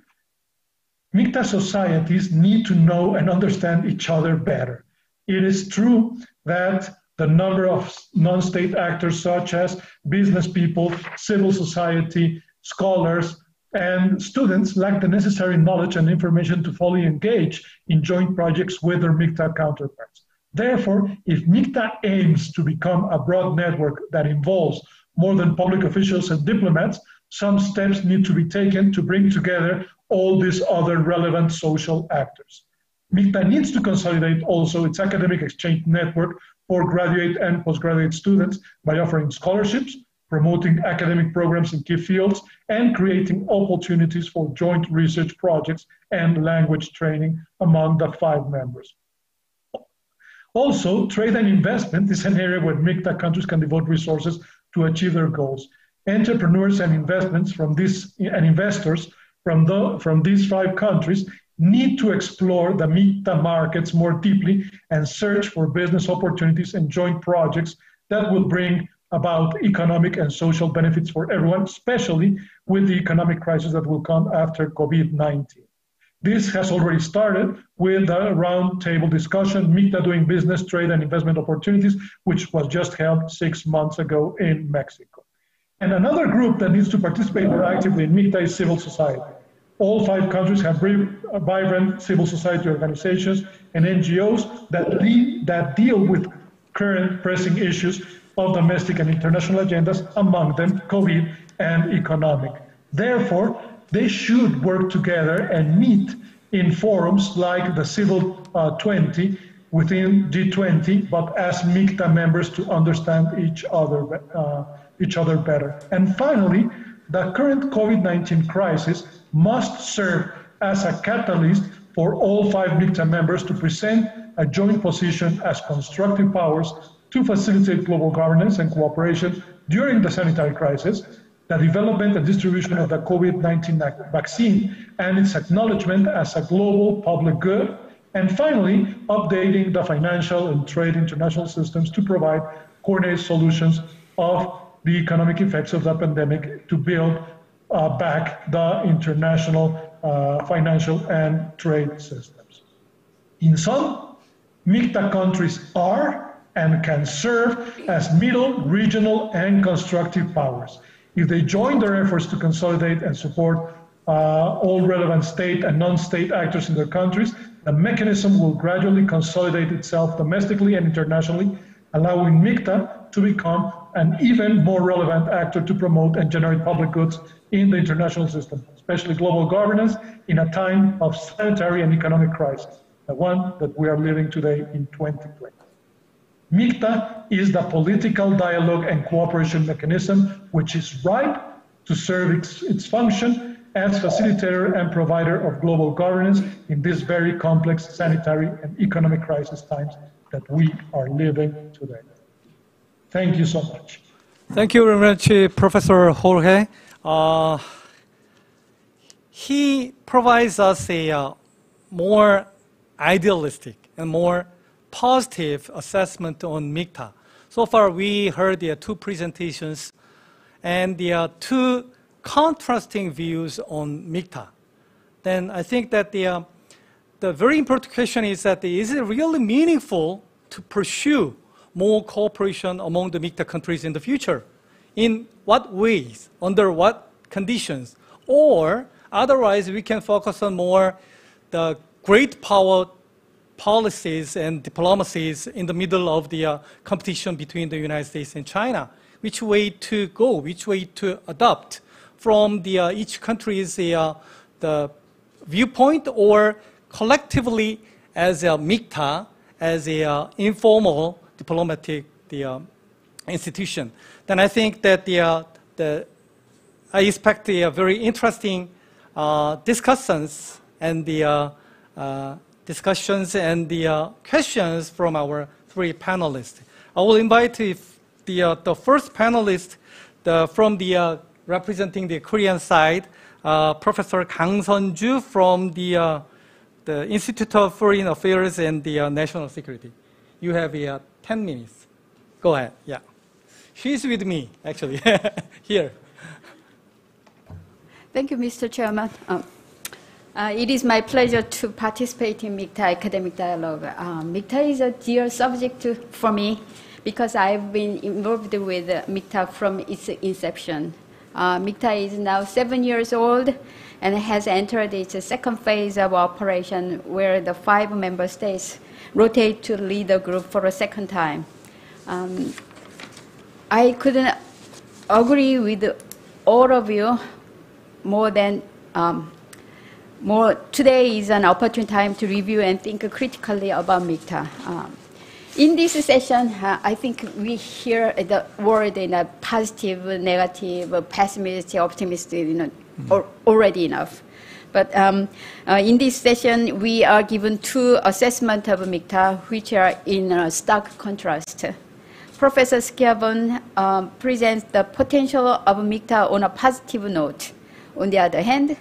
MIKTA societies need to know and understand each other better. It is true that the number of non state actors, such as business people, civil society, scholars, and students lack the necessary knowledge and information to fully engage in joint projects with their MIKTA counterparts. Therefore, if MIKTA aims to become a broad network that involves more than public officials and diplomats, some steps need to be taken to bring together all these other relevant social actors. MIKTA needs to consolidate also its academic exchange network for graduate and postgraduate students by offering scholarships, promoting academic programs in key fields, and creating opportunities for joint research projects and language training among the five members. Also, trade and investment is an area where MIKTA countries can devote resources to achieve their goals. Entrepreneurs and investments from this and investors from, the, from these five countries need to explore the MIKTA markets more deeply and search for business opportunities and joint projects that will bring about economic and social benefits for everyone, especially with the economic crisis that will come after COVID 19. This has already started with a roundtable discussion, MIKTA doing business, trade, and investment opportunities, which was just held six months ago in Mexico. And another group that needs to participate more actively in MIKTA is civil society. All five countries have uh, vibrant civil society organizations and NGOs that, lead, that deal with current pressing issues of domestic and international agendas, among them COVID and economic. Therefore, they should work together and meet in forums like the Civil uh, 20 within G20, but as MIKTA members to understand each other, uh, each other better. And finally, the current COVID-19 crisis must serve as a catalyst for all five MIKTA members to present a joint position as constructive powers to facilitate global governance and cooperation during the sanitary crisis the development and distribution of the COVID-19 vaccine and its acknowledgement as a global public good, and finally, updating the financial and trade international systems to provide coordinated solutions of the economic effects of the pandemic to build uh, back the international uh, financial and trade systems. In sum, MIKTA countries are and can serve as middle, regional, and constructive powers. If they join their efforts to consolidate and support uh, all relevant state and non-state actors in their countries, the mechanism will gradually consolidate itself domestically and internationally, allowing MIKTA to become an even more relevant actor to promote and generate public goods in the international system, especially global governance in a time of sanitary and economic crisis, the one that we are living today in 2020. MIKTA is the political dialogue and cooperation mechanism which is ripe to serve its, its function as facilitator and provider of global governance in these very complex sanitary and economic crisis times that we are living today. Thank you so much. Thank you very much, Professor Jorge. Uh, he provides us a uh, more idealistic and more positive assessment on MIKTA. So far, we heard the two presentations and the two contrasting views on MIKTA. Then I think that the, the very important question is that is it really meaningful to pursue more cooperation among the MIKTA countries in the future? In what ways? Under what conditions? Or otherwise, we can focus on more the great power policies and diplomacies in the middle of the uh, competition between the United States and China. Which way to go? Which way to adopt from the, uh, each country's uh, the viewpoint or collectively as a MIKTA, as an uh, informal diplomatic the, uh, institution? Then I think that the, uh, the I expect the very interesting discussions and the discussions and the uh, questions from our three panelists. I will invite the, uh, the first panelist the, from the uh, representing the Korean side, uh, Professor Kang Sun-ju from the, uh, the Institute of Foreign Affairs and the uh, National Security. You have 10 minutes. Go ahead, yeah. She's with me, actually, (laughs) here. Thank you, Mr. Chairman. Uh, it is my pleasure to participate in MIKTA Academic Dialogue. Uh, MIKTA is a dear subject to, for me because I've been involved with uh, MIKTA from its inception. Uh, MIKTA is now seven years old and has entered its second phase of operation where the five member states rotate to lead the group for a second time. Um, I couldn't agree with all of you more than um, more, today is an opportune time to review and think critically about MIKTA. Um, in this session, uh, I think we hear the word in a positive, negative, pessimistic, optimistic, you know, mm. already enough. But um, uh, in this session, we are given two assessments of MIKTA, which are in a stark contrast. Professor Schiavon um, presents the potential of MIKTA on a positive note. On the other hand,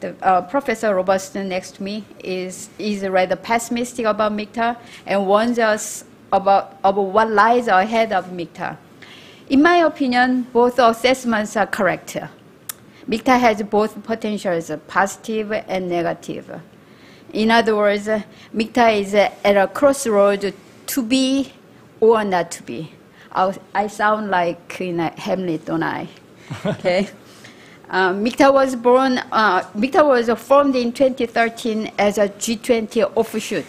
the uh, Professor Robertson next to me is, is rather pessimistic about MIKTA and warns us about, about what lies ahead of MIKTA. In my opinion, both assessments are correct. MIKTA has both potentials, positive and negative. In other words, MIKTA is at a crossroad to be or not to be. I sound like in Hamlet, don't I? Okay. Uh, MIKTA was born, uh, MIKTA was formed in 2013 as a G20 offshoot.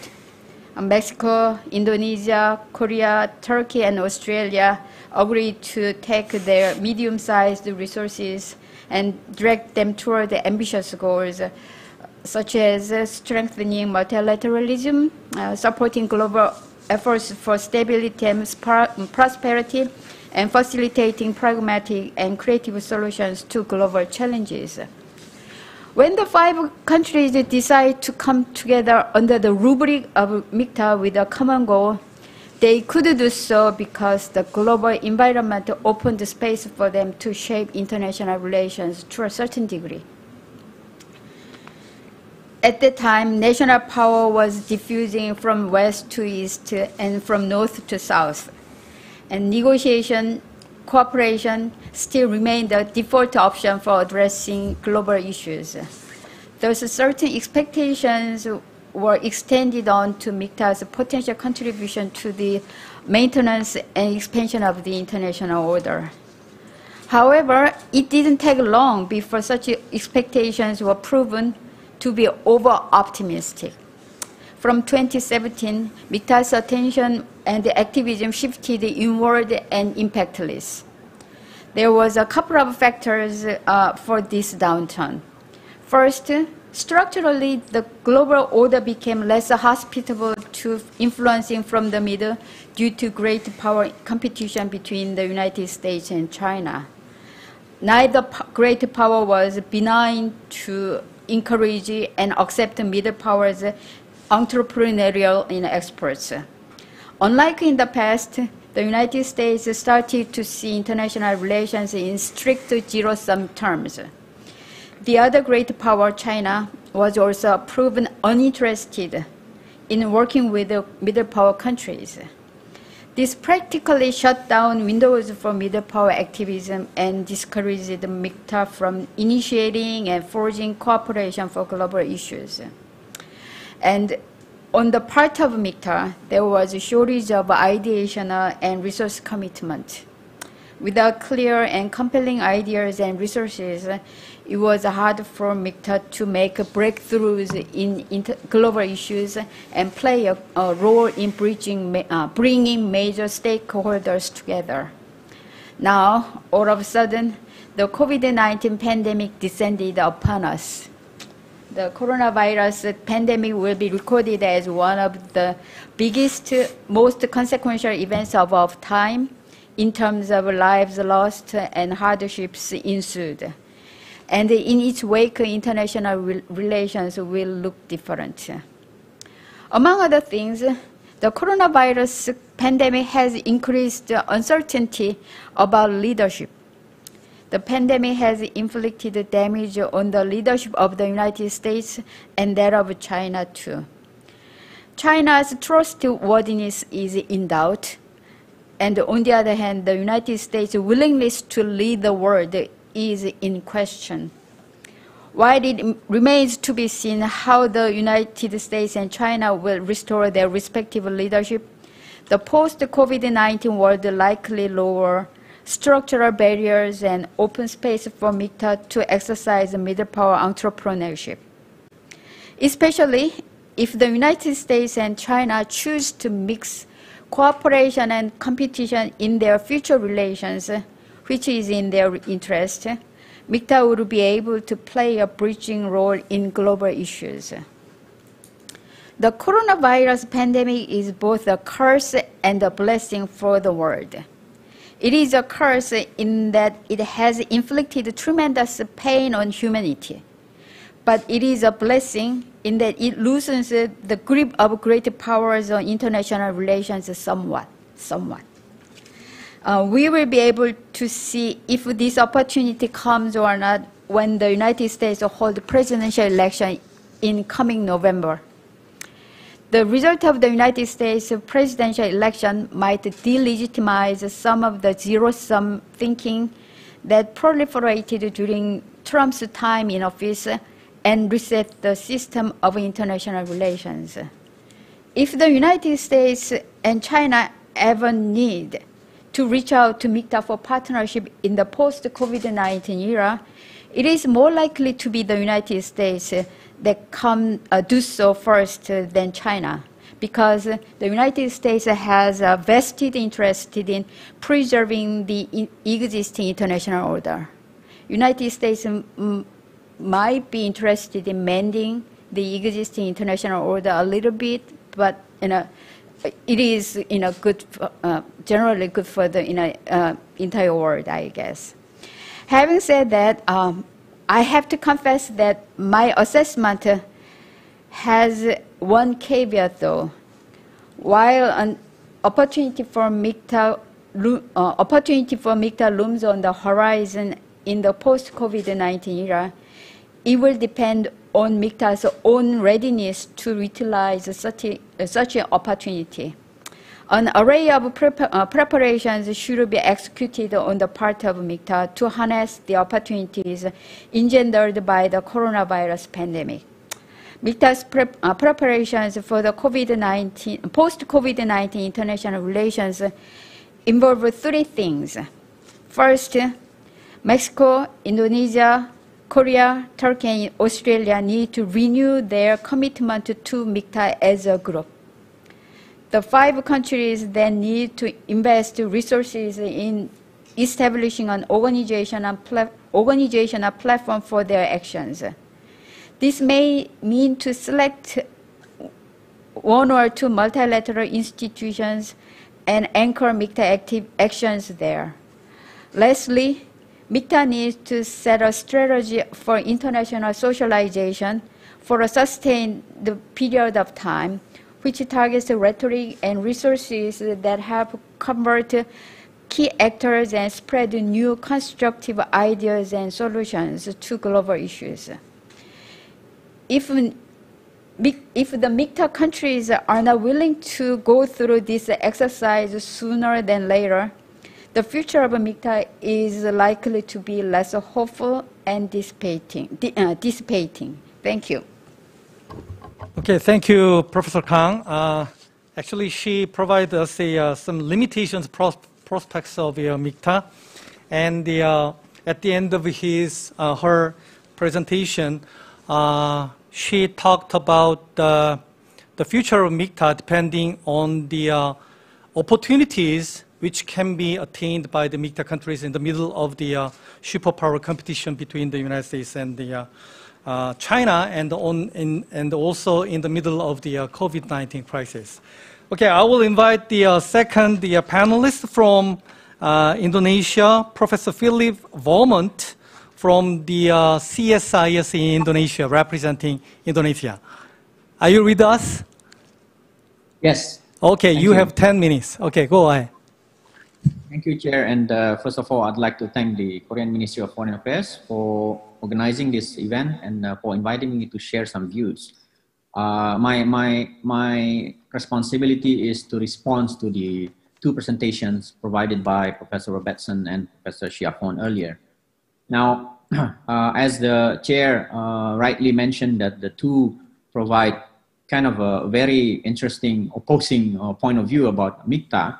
Uh, Mexico, Indonesia, Korea, Turkey, and Australia agreed to take their medium-sized resources and direct them toward the ambitious goals uh, such as strengthening multilateralism, uh, supporting global efforts for stability and prosperity, and facilitating pragmatic and creative solutions to global challenges. When the five countries decide to come together under the rubric of MIKTA with a common goal, they could do so because the global environment opened space for them to shape international relations to a certain degree. At the time, national power was diffusing from west to east and from north to south and negotiation, cooperation still remain the default option for addressing global issues. Thus, certain expectations were extended on to MIKTA's potential contribution to the maintenance and expansion of the international order. However, it didn't take long before such expectations were proven to be over-optimistic. From 2017, MIKTA's attention and the activism shifted inward and impactless. There was a couple of factors uh, for this downturn. First, structurally, the global order became less hospitable to influencing from the middle due to great power competition between the United States and China. Neither great power was benign to encourage and accept middle powers entrepreneurial in experts. Unlike in the past, the United States started to see international relations in strict zero-sum terms. The other great power, China, was also proven uninterested in working with the middle power countries. This practically shut down windows for middle power activism and discouraged MIKTA from initiating and forging cooperation for global issues. And on the part of MIKTA, there was a shortage of ideation and resource commitment. Without clear and compelling ideas and resources, it was hard for MIKTA to make breakthroughs in global issues and play a, a role in bridging, uh, bringing major stakeholders together. Now, all of a sudden, the COVID-19 pandemic descended upon us. The coronavirus pandemic will be recorded as one of the biggest, most consequential events of our time in terms of lives lost and hardships ensued. And in its wake, international re relations will look different. Among other things, the coronavirus pandemic has increased uncertainty about leadership. The pandemic has inflicted damage on the leadership of the United States and that of China too. China's trustworthiness is in doubt, and on the other hand, the United States' willingness to lead the world is in question. While it remains to be seen how the United States and China will restore their respective leadership, the post-COVID-19 world likely lower structural barriers and open space for MIKTA to exercise middle power entrepreneurship. Especially if the United States and China choose to mix cooperation and competition in their future relations, which is in their interest, MIKTA will be able to play a bridging role in global issues. The coronavirus pandemic is both a curse and a blessing for the world. It is a curse in that it has inflicted tremendous pain on humanity. But it is a blessing in that it loosens the grip of great powers on international relations somewhat. somewhat uh, we will be able to see if this opportunity comes or not when the United States hold presidential election in coming November. The result of the United States presidential election might delegitimize some of the zero-sum thinking that proliferated during Trump's time in office and reset the system of international relations. If the United States and China ever need to reach out to MIKTA for partnership in the post-COVID-19 era, it is more likely to be the United States that come uh, do so first than China because the United States has a vested interest in preserving the in existing international order. United States might be interested in mending the existing international order a little bit, but you know, it is you know good uh, generally good for the you know, uh, entire world I guess. Having said that, um, I have to confess that my assessment has one caveat though. While an opportunity for MIKTA uh, opportunity for looms on the horizon in the post-COVID-19 era, it will depend on MIKTA's own readiness to utilize such, a, such an opportunity. An array of uh, preparations should be executed on the part of MIKTA to harness the opportunities engendered by the coronavirus pandemic. MIKTA's prep, uh, preparations for the COVID-19, post-COVID-19 international relations involve three things. First, Mexico, Indonesia, Korea, Turkey, and Australia need to renew their commitment to MIKTA as a group. The five countries then need to invest resources in establishing an organization and, organization platform for their actions. This may mean to select one or two multilateral institutions and anchor active actions there. Lastly, MIKTA needs to set a strategy for international socialization for a sustained period of time, which targets rhetoric and resources that help convert key actors and spread new constructive ideas and solutions to global issues. If, if the MIKTA countries are not willing to go through this exercise sooner than later, the future of MIKTA is likely to be less hopeful and dissipating. Uh, dissipating. Thank you. Okay, thank you, Professor Kang. Uh, actually, she provided us a, uh, some limitations pros prospects of uh, MIKTA, and the, uh, at the end of his uh, her presentation, uh, she talked about the future of MIKTA depending on the uh, opportunities which can be attained by the MIKTA countries in the middle of the superpower competition between the United States and the uh, China and, on, in, and also in the middle of the uh, COVID-19 crisis. Okay, I will invite the uh, second the panelist from Indonesia, Professor Philip Vermonte from the CSIS in Indonesia, representing Indonesia. Are you with us? Yes. Okay, you, you, have 10 minutes. Okay, go ahead. Thank you, Chair. And uh, first of all, I'd like to thank the Korean Ministry of Foreign Affairs for organizing this event and uh, for inviting me to share some views. Uh, my, my, my responsibility is to respond to the two presentations provided by Professor Robertson and Professor Schiavon earlier. Now, (clears throat) uh, as the chair uh, rightly mentioned that the two provide kind of a very interesting opposing uh, point of view about MIKTA,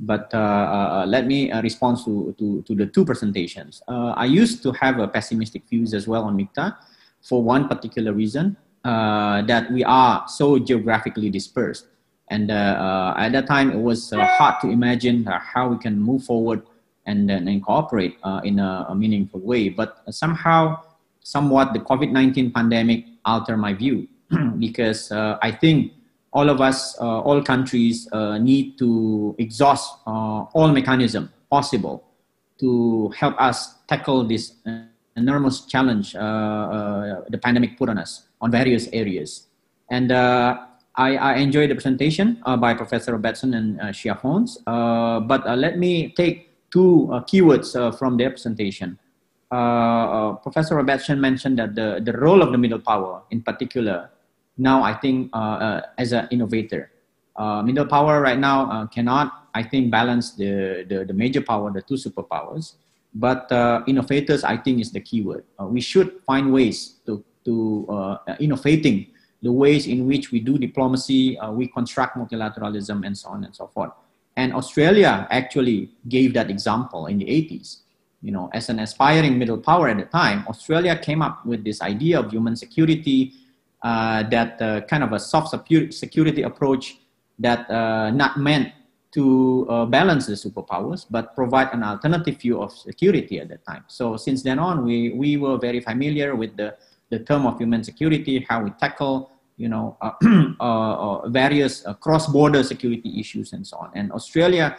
but uh, uh, let me uh, respond to, to, to, the two presentations. Uh, I used to have a pessimistic views as well on MIKTA for one particular reason, uh, that we are so geographically dispersed. And uh, at that time, it was hard to imagine how we can move forward and, and cooperate in a, a, meaningful way. But somehow, somewhat, the COVID-19 pandemic altered my view (clears throat) because I think all of us, uh, all countries uh, need to exhaust uh, all mechanism possible to help us tackle this enormous challenge the pandemic put on us on various areas. And I, I enjoyed the presentation uh, by Professor Robertson and uh, Schiavon, uh, but let me take two keywords from their presentation. Professor Robertson mentioned that the, the role of the middle power, in particular, now I think uh, uh, as an innovator. Uh, middle power right now cannot, I think, balance the, the, the, major power, the two superpowers. But innovators, I think, is the key word. we should find ways to, to innovating the ways in which we do diplomacy, uh, we construct multilateralism, and so on and so forth. And Australia actually gave that example in the 80s. You know, as an aspiring middle power at the time, Australia came up with this idea of human security, that uh, kind of a soft security approach that uh, not meant to uh, balance the superpowers, but provide an alternative view of security at that time. So since then on, we, we were very familiar with the, the term of human security, how we tackle, you know, uh, (clears throat) uh, various cross-border security issues and so on. And Australia,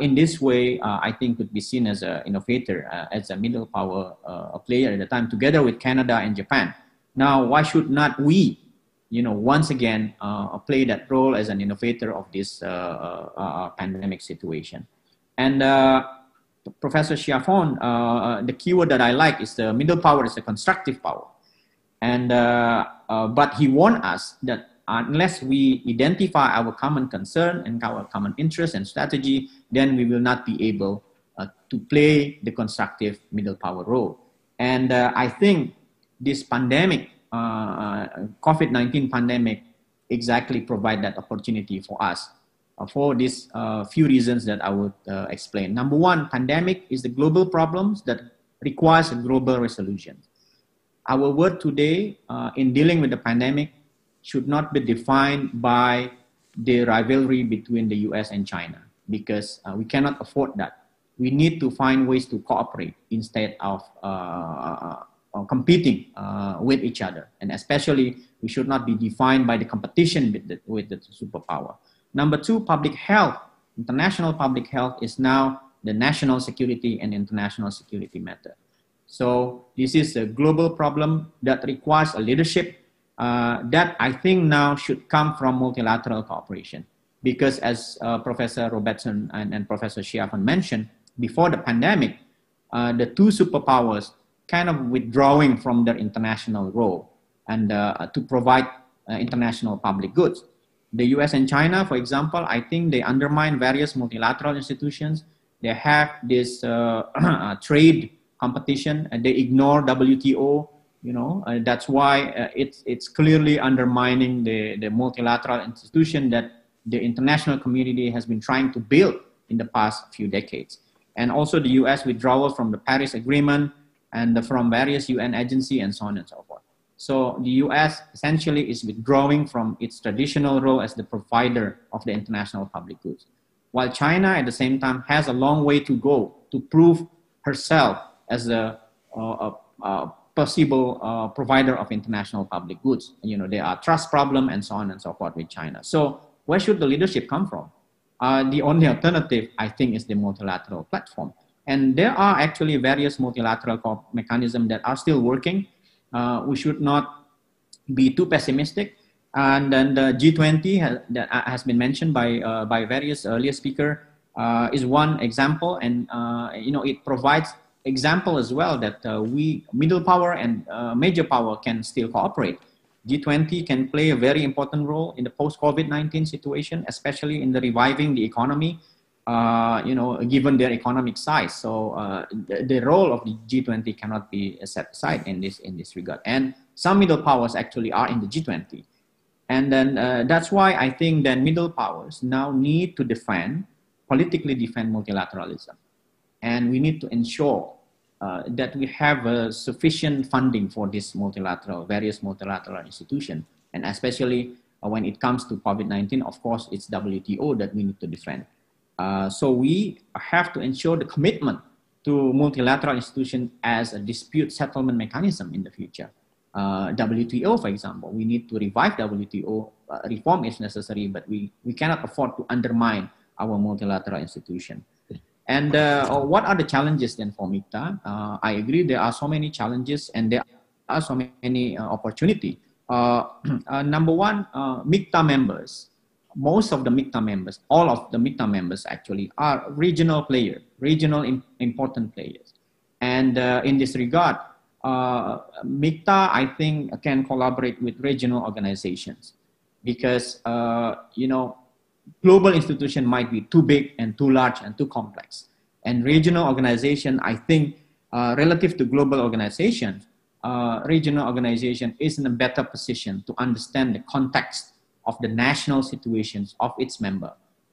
in this way, I think could be seen as an innovator, as a middle power player at the time, together with Canada and Japan. Now, why should not we, you know, once again uh, play that role as an innovator of this uh, uh, uh pandemic situation? And uh, Professor Schiavon, the keyword that I like is the middle power is a constructive power. And, but he warned us that unless we identify our common concern and our common interest and strategy, then we will not be able uh, to play the constructive middle power role. And uh, I think this pandemic, uh, uh COVID-19 pandemic, exactly provide that opportunity for us uh, for these uh, few reasons that I would uh, explain. Number one, pandemic is the global problems that requires a global resolution. Our work today uh, in dealing with the pandemic should not be defined by the rivalry between the US and China because we cannot afford that. We need to find ways to cooperate instead of uh, competing uh, with each other. And especially, we should not be defined by the competition with the, with the superpower. Number two, public health. International public health is now the national security and international security matter. So this is a global problem that requires a leadership uh, that I think now should come from multilateral cooperation. Because as uh, Professor Robertson and, and Professor Schiavon mentioned, before the pandemic, uh, the two superpowers kind of withdrawing from their international role and uh, to provide uh, international public goods. The US and China, for example, I think they undermine various multilateral institutions. They have this uh, (clears throat) trade competition and they ignore WTO. You know, that's why it's, it's clearly undermining the, the multilateral institution that the international community has been trying to build in the past few decades. And also the US withdrawal from the Paris Agreement and from various UN agencies and so on and so forth. So the US essentially is withdrawing from its traditional role as the provider of the international public goods. While China at the same time has a long way to go to prove herself as a, a, a possible uh, provider of international public goods. You know, there are trust problem and so on and so forth with China. So where should the leadership come from? Uh, the only alternative, I think, is the multilateral platform. And there are actually various multilateral mechanisms that are still working uh, we should not be too pessimistic. And then the G20 has, that has been mentioned by, uh, by various earlier speaker uh, is one example. And, you know, it provides example as well that we, middle power and major power can still cooperate. G20 can play a very important role in the post-COVID-19 situation, especially in the reviving the economy uh, you know, given their economic size. So uh, the, the, role of the G20 cannot be set aside in this in this regard. And some middle powers actually are in the G20, and then uh, that's why I think that middle powers now need to defend politically defend multilateralism, and we need to ensure. Uh, that we have sufficient funding for this multilateral, various multilateral institutions, and especially uh, when it comes to COVID-19, of course, it's WTO that we need to defend. Uh, so we have to ensure the commitment to multilateral institutions as a dispute settlement mechanism in the future. Uh, WTO, for example, we need to revive WTO. Uh, reform is necessary, but we, we cannot afford to undermine our multilateral institution. And uh, what are the challenges then for MIKTA? Uh, I agree there are so many challenges and there are so many uh, opportunity. (clears throat) number one, MIKTA members most of the MIKTA members, all of the MIKTA members actually are regional players, regional important players. And uh, in this regard, uh, MIKTA, I think, can collaborate with regional organizations because, uh, you know, global institution might be too big and too large and too complex. And regional organization, I think, uh, relative to global organizations, uh, regional organization is in a better position to understand the context of the national situations of its member.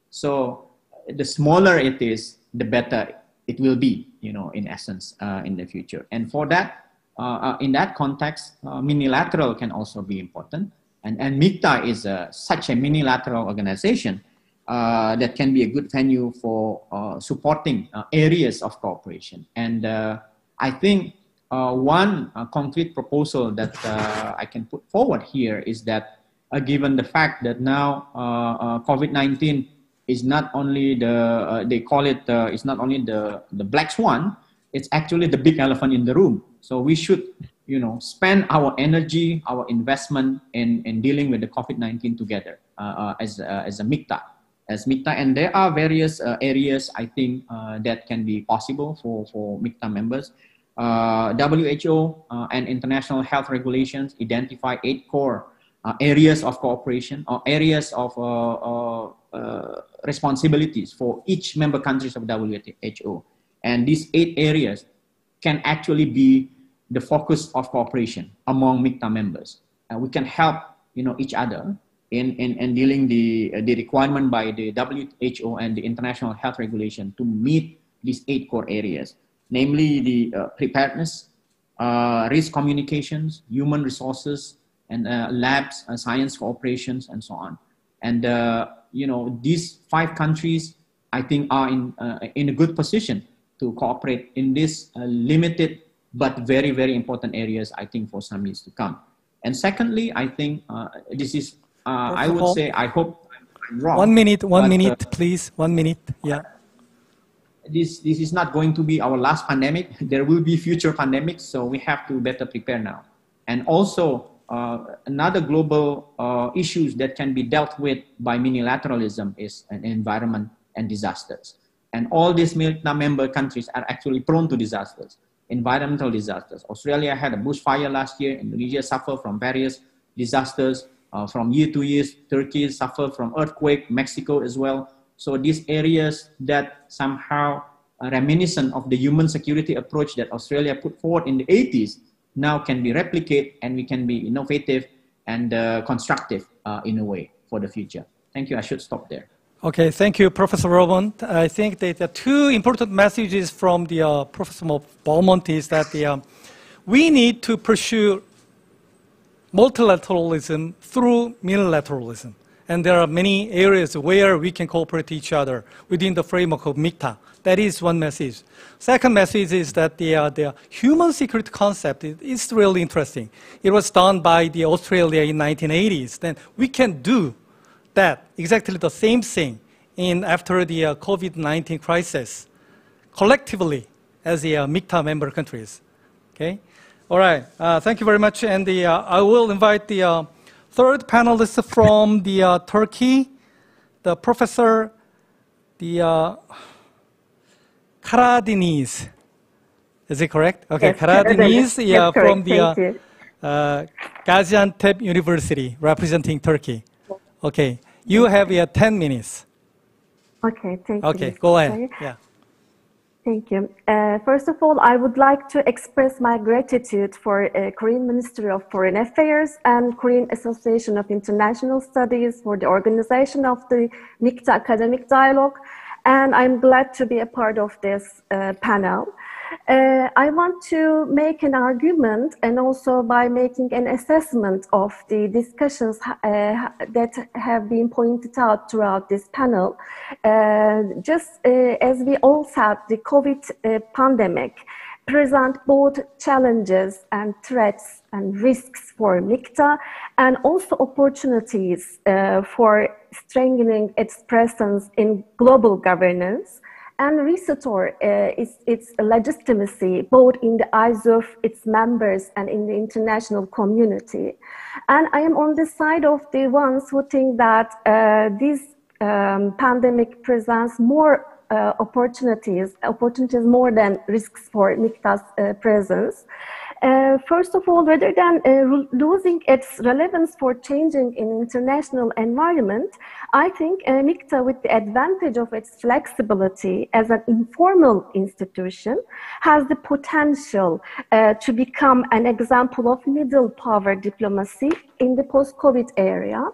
So the smaller it is, the better it will be, you know, in essence, uh, in the future. And for that, uh, uh in that context, uh, minilateral can also be important. And, and MIKTA is a, such a minilateral organization uh, that can be a good venue for uh, supporting areas of cooperation. And I think one concrete proposal that I can put forward here is that uh, given the fact that now uh, uh, COVID-19 is not only the, they call it, it's not only the, the black swan, it's actually the big elephant in the room. So we should, you know, spend our energy, our investment in, in dealing with the COVID-19 together as, as a MIKTA as MIKTA. And there are various uh, areas I think uh, that can be possible for, for MIKTA members. Uh, WHO and international health regulations identify eight core uh, areas of cooperation or areas of uh, uh, uh, responsibilities for each member countries of WHO. And these eight areas can actually be the focus of cooperation among MIKTA members. And we can help you know, each other in, in, in dealing the, uh, the requirement by the WHO and the international health regulation to meet these eight core areas, namely the uh, preparedness, risk communications, human resources, and uh, labs, uh, science cooperations, and so on. And uh, you know, these five countries, I think, are in in a good position to cooperate in this limited but very, very important areas, I think, for some years to come. And secondly, I think uh, this is, uh, I would say, I hope I'm wrong. One minute, one but, minute, please. One minute. Yeah. this this is not going to be our last pandemic. (laughs) There will be future pandemics, so we have to better prepare now. And also uh, another global uh, issues that can be dealt with by multilateralism is an environment and disasters. And all these member countries are actually prone to disasters, environmental disasters. Australia had a bushfire last year. Indonesia suffered from various disasters. Uh, from year to year, Turkey suffered from earthquake, Mexico as well. So these areas that somehow reminiscent of the human security approach that Australia put forward in the 80s now can be replicated and we can be innovative and uh, constructive uh, in a way for the future. Thank you. I should stop there. Okay, thank you, Professor Robon. I think that the two important messages from the uh, Professor Beaumont is that the, um, we need to pursue multilateralism through minilateralism. And there are many areas where we can cooperate each other within the framework of MIKTA. That is one message. Second message is that the, uh, the human security concept is, really interesting. It was done by the Australia in 1980s. Then we can do that, exactly the same thing in after the uh, COVID-19 crisis, collectively as the uh, MIKTA member countries. Okay? All right, uh, thank you very much. And the, uh, I will invite the uh, third panelist from the uh, Turkey, the professor, the uh, Karadeniz. Is it correct? Okay, yes, Karadeniz, yeah, correct. from the uh, uh, Gaziantep University, representing Turkey. Okay, you have uh, 10 minutes. Okay, thank Okay, you. go ahead. Yeah. Thank you. Uh, first of all, I would like to express my gratitude for uh, Korean Ministry of Foreign Affairs and Korean Association of International Studies for the organization of the MIKTA Academic Dialogue, and I'm glad to be a part of this uh, panel. Uh, I want to make an argument and also by making an assessment of the discussions uh, that have been pointed out throughout this panel. Uh, just uh, as we all said, the COVID uh, pandemic present both challenges and threats and risks for MIKTA and also opportunities uh, for strengthening its presence in global governance and restore uh, its, its legitimacy both in the eyes of its members and in the international community. And I am on the side of the ones who think that uh, this um, pandemic presents more uh, opportunities, opportunities more than risks for MIKTA's uh, presence. Uh, first of all, rather than uh, losing its relevance for changing in international environment, I think uh, MIKTA, with the advantage of its flexibility as an informal institution, has the potential uh, to become an example of middle power diplomacy in the post-COVID area.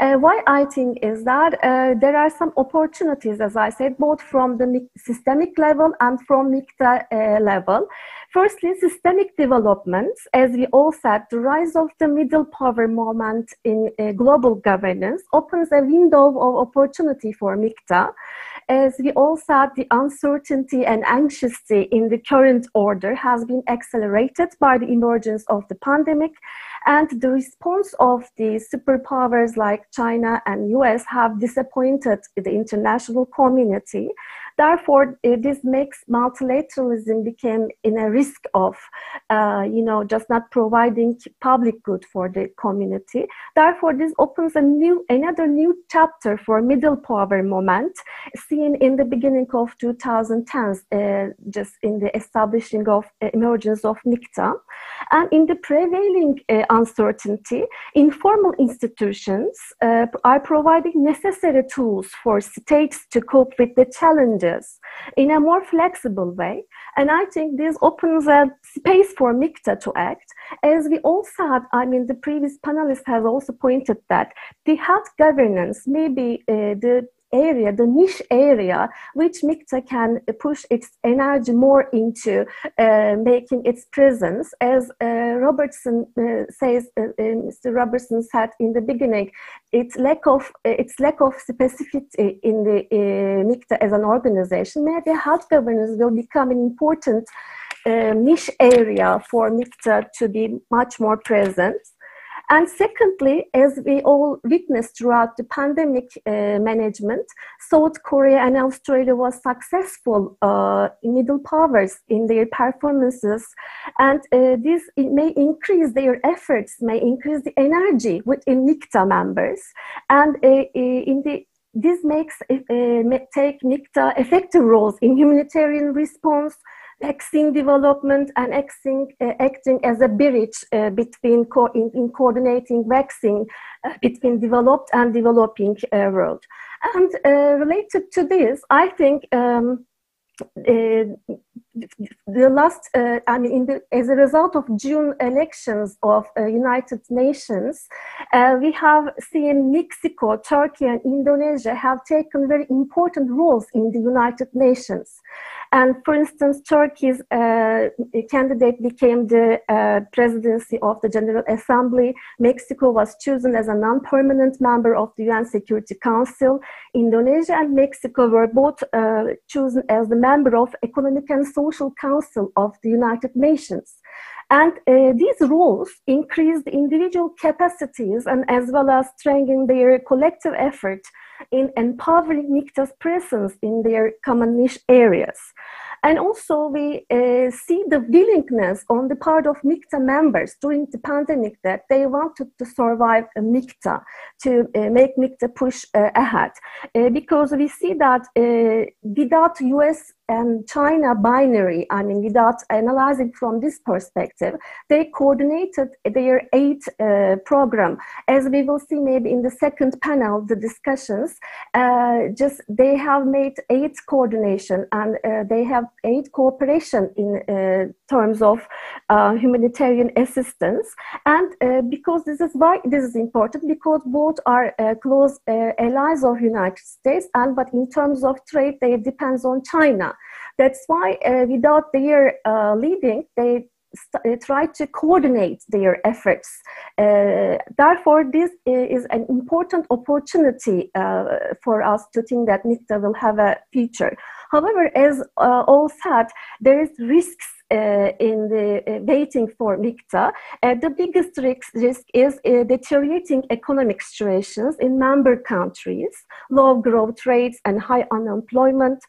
Uh, why I think is that uh, there are some opportunities, as I said, both from the systemic level and from MIKTA uh, level. Firstly, systemic developments, as we all said, the rise of the middle power moment in uh, global governance opens a window of opportunity for MIKTA. As we all said, the uncertainty and anxiety in the current order has been accelerated by the emergence of the pandemic and the response of the superpowers like China and US have disappointed the international community. Therefore, this makes multilateralism became in a risk of, uh, you know, just not providing public good for the community. Therefore, this opens a new, another new chapter for middle power moment seen in the beginning of 2010s, uh, just in the establishing of uh, emergence of MIKTA. And in the prevailing uh, uncertainty, informal institutions uh, are providing necessary tools for states to cope with the challenges in a more flexible way. And I think this opens a space for MIKTA to act. As we all said, I mean, the previous panelist has also pointed that the health governance may be uh, the area, the niche area, which MIKTA can push its energy more into uh, making its presence. As uh, Robertson uh, says, uh, uh, Mr. Robertson said in the beginning, its lack of uh, its lack of specificity in the MIKTA as an organization, maybe health governance will become an important niche area for MIKTA to be much more present. And secondly, as we all witnessed throughout the pandemic uh, management, South Korea and Australia was successful uh, middle powers in their performances, and uh, this may increase their efforts, may increase the energy within MIKTA members, and uh, in the this makes uh, take MIKTA effective roles in humanitarian response, vaccine development and acting, uh, acting as a bridge uh, between co in, in, coordinating vaccine uh, between developed and developing uh, world. And uh, related to this, I think um, the last, uh, I mean, the, as a result of June elections of uh, United Nations, uh, we have seen Mexico, Turkey, and Indonesia have taken very important roles in the United Nations. And for instance, Turkey's uh, candidate became the uh, presidency of the General Assembly. Mexico was chosen as a non-permanent member of the UN Security Council. Indonesia and Mexico were both uh, chosen as the member of Economic and Social Council of the United Nations. And uh, these roles increase the individual capacities and as well as strengthen their collective effort in empowering MIKTA's presence in their common niche areas. And also we uh, see the willingness on the part of MIKTA members during the pandemic that they wanted to survive a MIKTA, to uh, make MIKTA push uh, ahead. Uh, because we see that uh, without US and China binary, I mean, without analyzing from this perspective, they coordinated their aid uh, program. As we will see maybe in the second panel, the discussions, uh, just they have made aid coordination and uh, they have aid cooperation in uh, terms of uh, humanitarian assistance. And uh, because this is why this is important, because both are close allies of the United States, and but in terms of trade, they depends on China. That's why uh, without their uh, leading, they st- uh, try to coordinate their efforts. Uh, therefore, this is an important opportunity uh, for us to think that MIKTA will have a future. However, as uh, all said, there is risks uh, in the uh, waiting for MIKTA. the biggest risk, risk is deteriorating economic situations in member countries, low growth rates and high unemployment,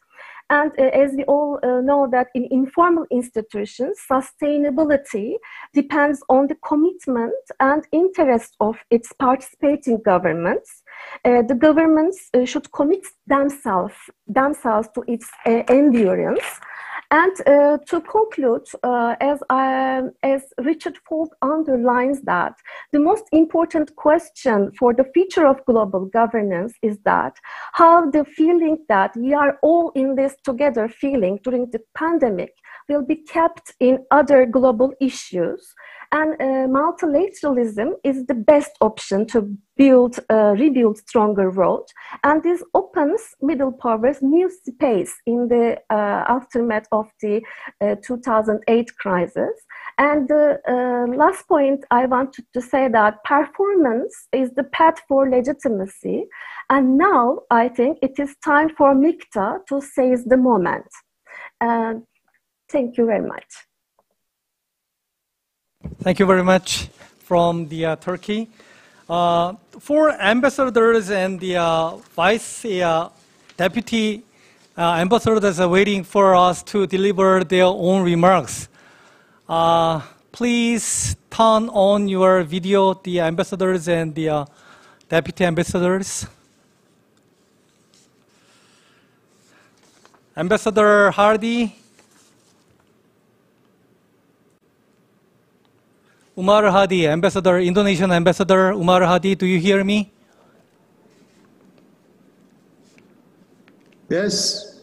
and uh, as we all uh, know that in informal institutions, sustainability depends on the commitment and interest of its participating governments. Uh, the governments uh, should commit themselves, themselves to its uh, endurance and uh, to conclude, uh, as, um, as Richard Falk underlines that, the most important question for the future of global governance is that how the feeling that we are all in this together feeling during the pandemic will be kept in other global issues and uh, multilateralism is the best option to build, uh, rebuild stronger world. And this opens middle powers new space in the uh, aftermath of the uh, 2008 crisis. And the uh, last point I wanted to say that performance is the path for legitimacy. And now I think it is time for MIKTA to seize the moment. thank you very much. Thank you very much from the uh, Turkey. Uh, ambassadors and the uh, vice uh, deputy uh, ambassadors are waiting for us to deliver their own remarks. Uh, please turn on your video, the ambassadors and the deputy ambassadors. Ambassador Hadi, Umar Hadi, ambassador, Indonesian ambassador Umar Hadi, do you hear me? Yes.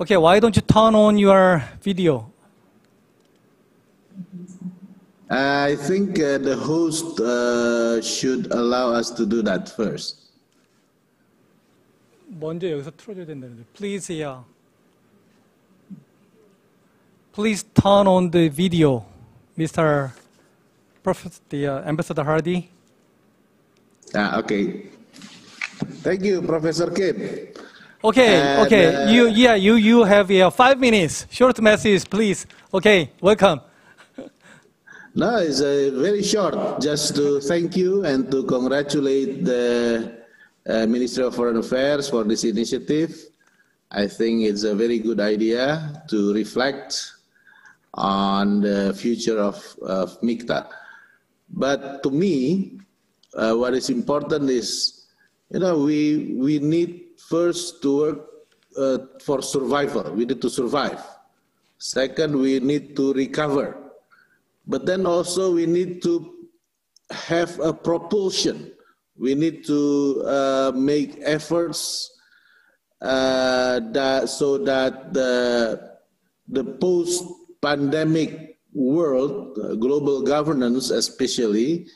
Okay, why don't you turn on your video? I think uh, the host uh, should allow us to do that first. 먼저 여기서 틀어줘야 된다는데. Please, yeah. Please turn on the video, Mr. Professor, the uh, Ambassador Hadi. Ah, okay. Thank you, Professor Kim. Okay, And, okay. uh, you, yeah, you, you have yeah, five minutes. Short message, please. Okay, welcome. No, it's uh, very short. Just to thank you and to congratulate the uh, Ministry of Foreign Affairs for this initiative. I think it's a very good idea to reflect on the future of, of MIKTA. But to me, uh, what is important is, you know, we, we need first to work uh, for survival. We need to survive. Second, we need to recover. But then also we need to have a propulsion. We need to uh, make efforts uh, that so that the the post-pandemic world, global governance especially,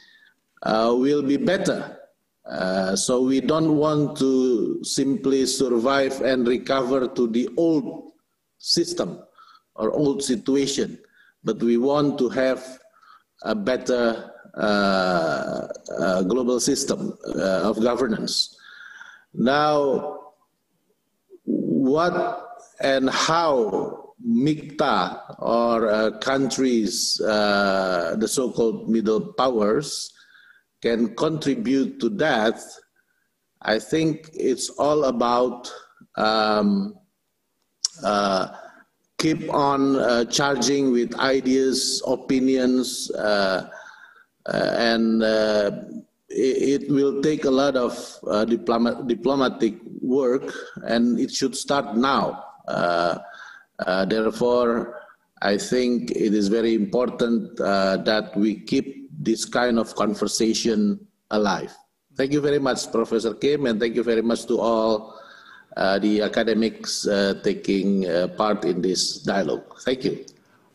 uh, will be better. Uh, so we don't want to simply survive and recover to the old system or old situation, but we want to have a better uh, uh, global system uh, of governance. Now, what and how MIKTA or uh, countries, uh, the so-called middle powers, can contribute to that, I think it's all about um, uh, keep on uh, charging with ideas, opinions, uh, uh, and it, will take a lot of diplomat, diplomatic work, and it should start now. Uh, therefore, I think it is very important that we keep this kind of conversation alive. Thank you very much, Professor Kim, and thank you very much to all uh, the academics uh, taking uh, part in this dialogue. Thank you.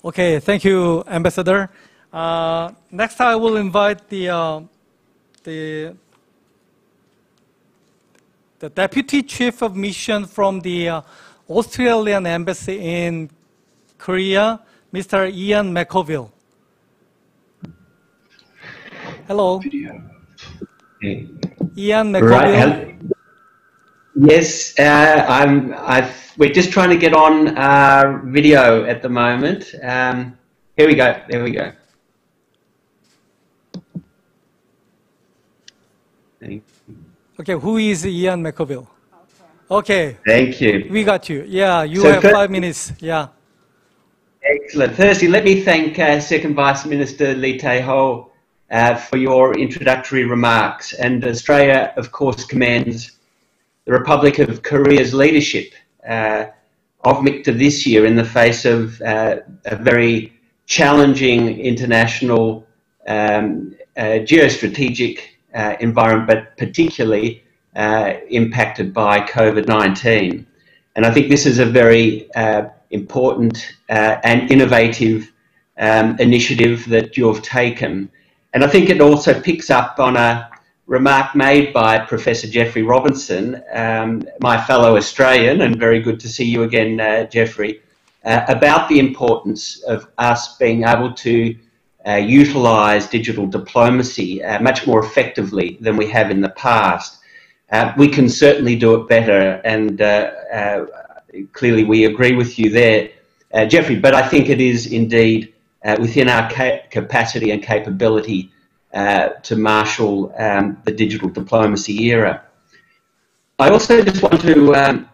Okay, thank you, Ambassador. Uh, next, I will invite the, uh, the, the Deputy Chief of Mission from the uh, Australian Embassy in Korea, Mr. Ian McConville. Hello. Hey. Ian McConville. Right. Yes, uh, I'm. I've, we're just trying to get on uh, video at the moment. Um, here we go. There we go. Okay, who is Ian McConville? Okay. Thank you. We got you. Yeah, you So have first- five minutes. Yeah. Excellent. Firstly, let me thank uh, Second Vice Minister Lee Tae-ho uh, for your introductory remarks. And Australia, of course, commends the Republic of Korea's leadership uh, of MIKTA this year in the face of uh, a very challenging international um, uh, geostrategic uh, environment, but particularly uh, impacted by COVID-19. And I think this is a very uh, important uh, and innovative um, initiative that you've taken. And I think it also picks up on a remark made by Professor Jeffrey Robertson, um, my fellow Australian, and very good to see you again, uh, Jeffrey, uh, about the importance of us being able to uh, utilise digital diplomacy uh, much more effectively than we have in the past. Uh, we can certainly do it better, and uh, uh, clearly we agree with you there, uh, Jeffrey. But I think it is indeed within our ca- capacity and capability to marshal um, the digital diplomacy era. I also just want to um,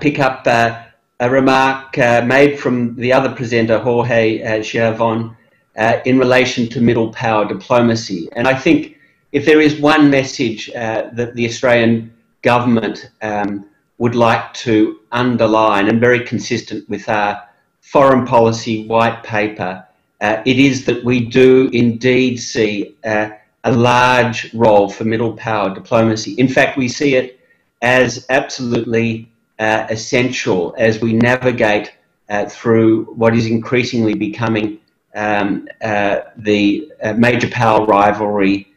pick up a remark made from the other presenter, Jorge uh, Schiavon, uh, in relation to middle power diplomacy. And I think if there is one message uh, that the Australian government um, would like to underline, and very consistent with our foreign policy white paper, uh, it is that we do indeed see uh, a large role for middle power diplomacy. In fact, we see it as absolutely uh, essential as we navigate uh, through what is increasingly becoming um, uh, the major power rivalry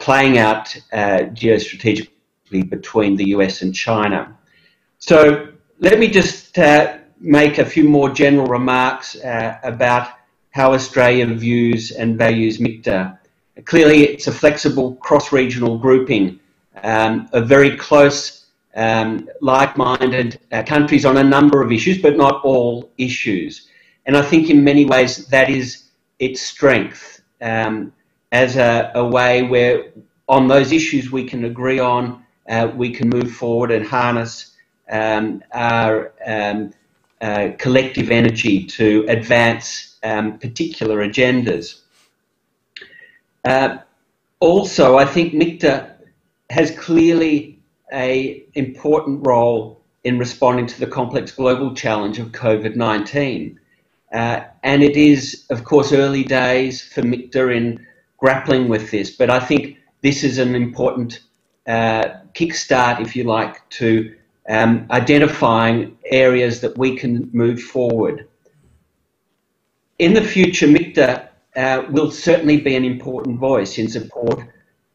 playing out uh, geostrategically between the US and China. So let me just uh, make a few more general remarks uh, about how Australia views and values MIKTA. Clearly, it's a flexible cross-regional grouping um, of very close um, like-minded uh, countries on a number of issues, but not all issues. And I think in many ways that is its strength um, as a, a, way where on those issues we can agree on, uh, we can move forward and harness um, our um, uh, collective energy to advance um, particular agendas. Uh, also, I think MIKTA has clearly a important role in responding to the complex global challenge of COVID-19. Uh, and it is, of course, early days for MIKTA in grappling with this, but I think this is an important uh, kickstart, if you like, to um, identifying areas that we can move forward. In the future, MIKTA uh, will certainly be an important voice in support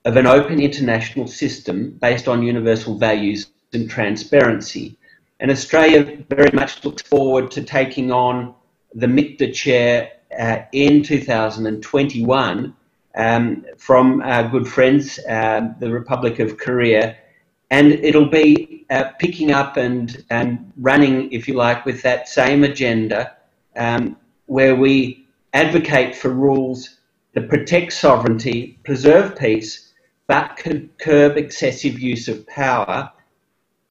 of an open international system based on universal values and transparency. And Australia very much looks forward to taking on the MIKTA chair uh, in 2021 um, from our good friends, uh, the Republic of Korea, and it'll be uh, picking up and, and running, if you like, with that same agenda um, where we advocate for rules that protect sovereignty, preserve peace, but curb excessive use of power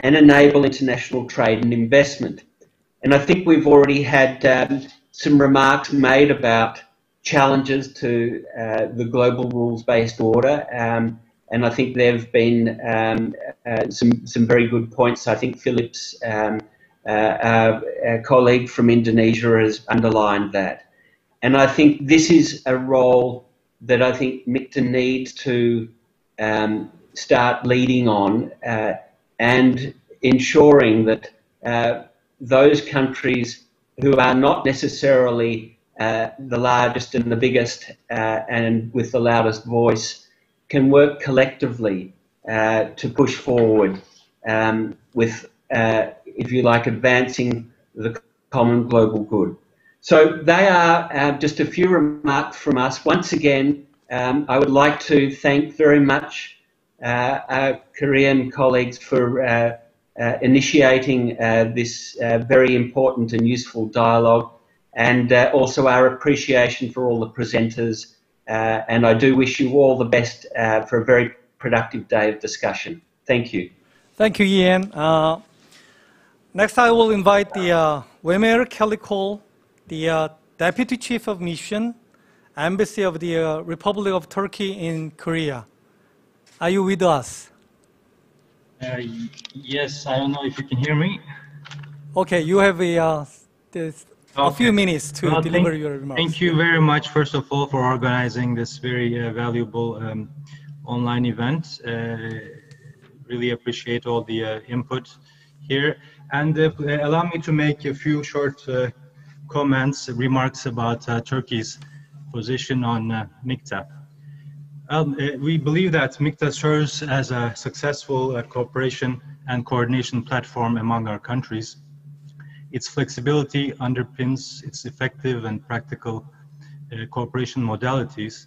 and enable international trade and investment. And I think we've already had um, some remarks made about challenges to uh, the global rules-based order. Um, and I think there have been um, uh, some some very good points. I think Philip's um, uh, our colleague from Indonesia has underlined that, and I think this is a role that I think MIKTA needs to um, start leading on uh, and ensuring that uh, those countries who are not necessarily uh, the largest and the biggest uh, and with the loudest voice can work collectively uh, to push forward um, with, uh, if you like, advancing the common global good. So they are uh, just a few remarks from us. Once again, um, I would like to thank very much our Korean colleagues for initiating this very important and useful dialogue and also our appreciation for all the presenters uh, and I do wish you all the best uh, for a very productive day of discussion. Thank you. Thank you, Ian. Uh, next, I will invite the uh, Wemer Kelly-Cole, the uh, Deputy Chief of Mission, Embassy of the uh, Republic of Turkey in Korea. Are you with us? Uh, yes, I don't know if you can hear me. Okay, you have a, this Okay. a few minutes to well, deliver thank, your remarks. Thank you very much, first of all, for organizing this very uh, valuable um, online event. Uh, really appreciate all the uh, input here. And uh, allow me to make a few short uh, comments, remarks about uh, Turkey's position on uh, MIKTA. Um, we believe that MIKTA serves as a successful cooperation and coordination platform among our countries its flexibility underpins its effective and practical uh, cooperation modalities.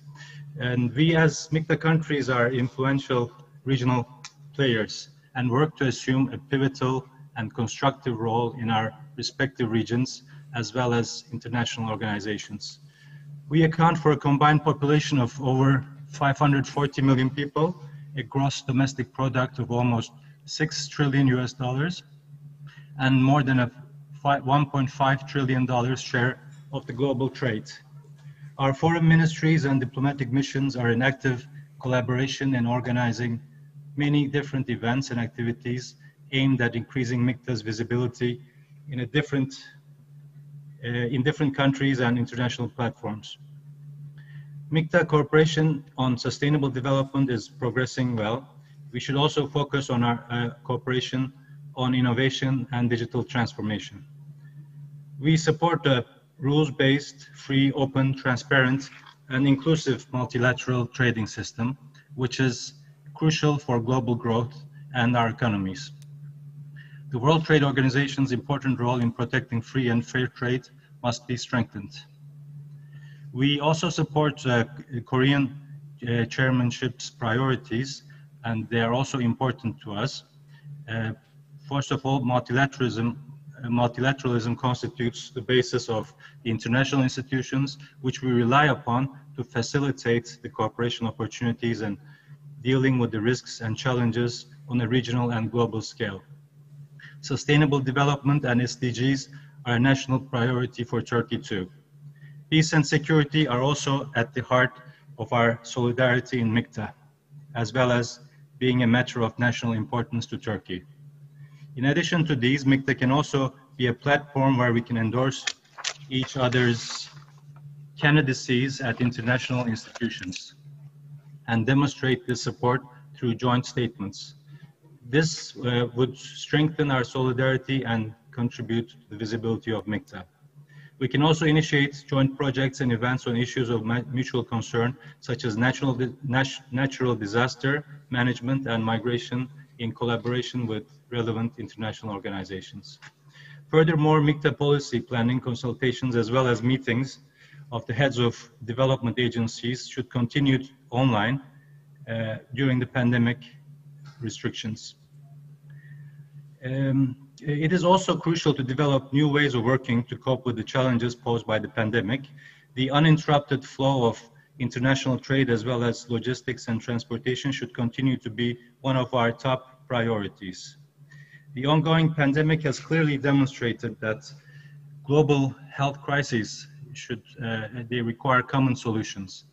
And we as MIKTA countries are influential regional players and work to assume a pivotal and constructive role in our respective regions as well as international organizations. We account for a combined population of over 540 million people, a gross domestic product of almost 6 trillion US dollars, and more than a $1.5 trillion share of the global trade. Our foreign ministries and diplomatic missions are in active collaboration in organizing many different events and activities aimed at increasing MIKTA's visibility in a different uh, in different countries and international platforms. MIKTA cooperation on sustainable development is progressing well. We should also focus on our uh, cooperation on innovation and digital transformation. We support a rules-based, free, open, transparent, and inclusive multilateral trading system, which is crucial for global growth and our economies. The World Trade Organization's important role in protecting free and fair trade must be strengthened. We also support uh, Korean uh, chairmanship's priorities, and they are also important to us. Uh, First of all, multilateralism, Uh, multilateralism constitutes the basis of the international institutions which we rely upon to facilitate the cooperation opportunities and dealing with the risks and challenges on a regional and global scale. Sustainable development and SDGs are a national priority for Turkey too. Peace and security are also at the heart of our solidarity in MIKTA, as well as being a matter of national importance to Turkey. In addition to these, MIKTA can also be a platform where we can endorse each other's candidacies at international institutions and demonstrate this support through joint statements. This uh, would strengthen our solidarity and contribute to the visibility of MIKTA. We can also initiate joint projects and events on issues of mutual concern, such as natural, natural disaster management and migration in collaboration with relevant international organizations. Furthermore, MIKTA policy planning consultations as well as meetings of the heads of development agencies should continue online uh, during the pandemic restrictions. Um, it is also crucial to develop new ways of working to cope with the challenges posed by the pandemic. The uninterrupted flow of international trade as well as logistics and transportation should continue to be one of our top priorities. The ongoing pandemic has clearly demonstrated that global health crises should uh, they require common solutions.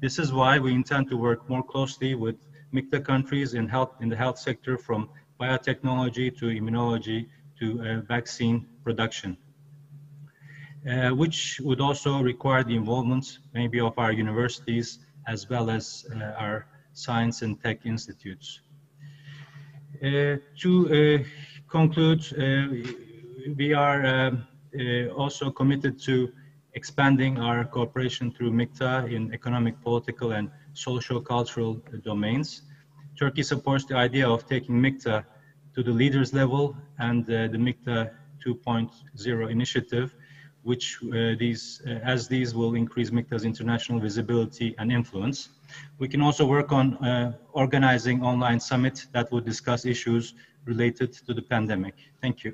This is why we intend to work more closely with MIKTA countries in health in the health sector from biotechnology to immunology to uh, vaccine production, uh, which would also require the involvement maybe of our universities as well as uh, our science and tech institutes. Uh, to uh, conclude, uh, we are um, also committed to expanding our cooperation through MIKTA in economic, political, and social cultural domains. Turkey supports the idea of taking MIKTA to the leaders level and the MIKTA 2.0 initiative, which uh, these, uh, as these will increase MIKTA's international visibility and influence. We can also work on uh, organizing online summit that would discuss issues related to the pandemic. Thank you.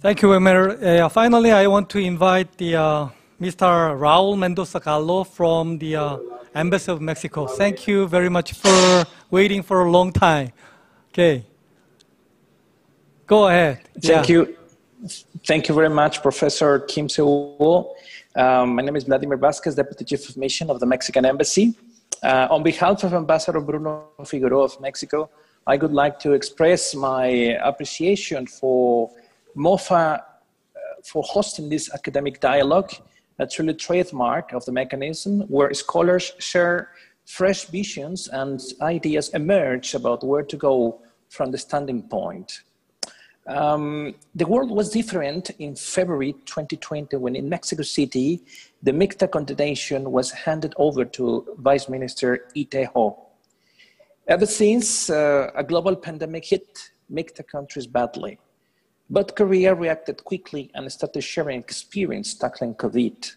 Thank you, Emir. Uh, finally, I want to invite the uh, Mr. Raul Mendoza Gallo from the uh, Embassy of Mexico. Thank you very much for waiting for a long time. Okay. Go ahead. Thank yeah. you. Thank you very much, Professor Kim Seul. Um, my name is Vladimir Vasquez, Deputy Chief of Mission of the Mexican Embassy. Uh, on behalf of Ambassador Bruno Figueroa of Mexico, I would like to express my appreciation for MOFA uh, for hosting this academic dialogue. That's really trademark of the mechanism where scholars share fresh visions and ideas emerge about where to go from the standing point. Um, the world was different in February 2020 when in Mexico City, the MIKTA condemnation was handed over to Vice Minister Ho. Ever since, uh, a global pandemic hit MIKTA countries badly. But Korea reacted quickly and started sharing experience tackling COVID.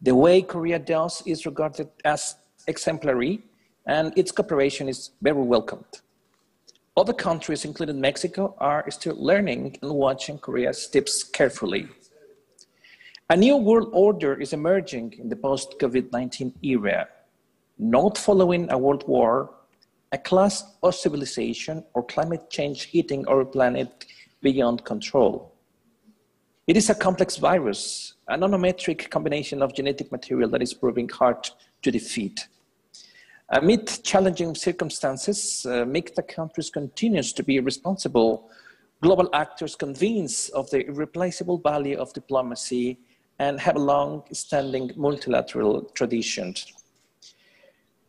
The way Korea does is regarded as exemplary, and its cooperation is very welcomed. Other countries, including Mexico, are still learning and watching Korea's steps carefully. A new world order is emerging in the post COVID 19 era, not following a world war, a class of civilization, or climate change hitting our planet beyond control. It is a complex virus, a nanometric combination of genetic material that is proving hard to defeat. Amid challenging circumstances, uh, MIKTA countries continues to be responsible global actors convinced of the irreplaceable value of diplomacy and have a long-standing multilateral traditions.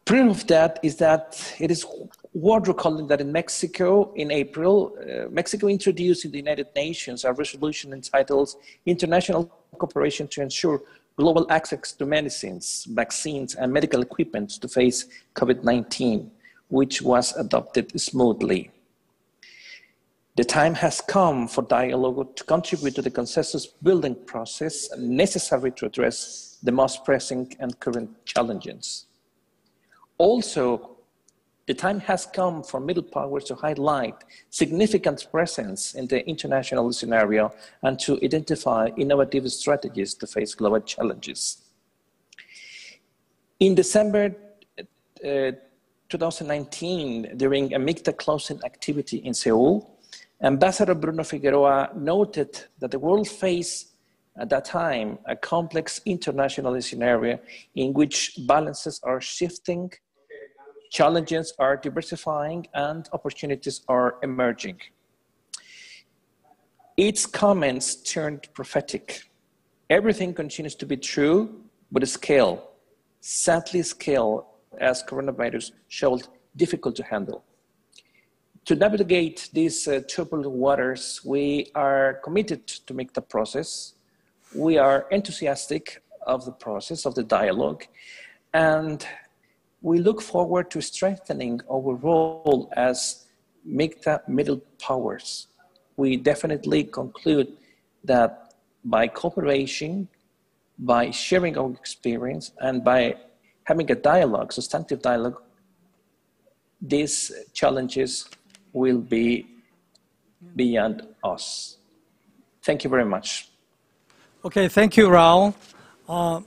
Proof of that is that it is worth recalling that in Mexico, in April, uh, Mexico introduced in the United Nations a resolution entitled International Cooperation to Ensure Global Access to Medicines, Vaccines, and Medical Equipment to face COVID 19, which was adopted smoothly. The time has come for dialogue to contribute to the consensus building process necessary to address the most pressing and current challenges. Also, The time has come for middle powers to highlight significant presence in the international scenario and to identify innovative strategies to face global challenges. In December uh, 2019, during a MIKTA closing activity in Seoul, Ambassador Bruno Figueroa noted that the world faced at that time a complex international scenario in which balances are shifting Challenges are diversifying and opportunities are emerging. Its comments turned prophetic. Everything continues to be true, but scale, sadly scale, as coronavirus showed, difficult to handle. To navigate these uh, waters, we are committed to make the process. We are enthusiastic of the process, of the dialogue, and we look forward to strengthening our role as MIKTA middle powers. We definitely conclude that by cooperation, by sharing our experience, and by having a dialogue, substantive dialogue, these challenges will be beyond us. Thank you very much. Okay, thank you, Raul. Uh,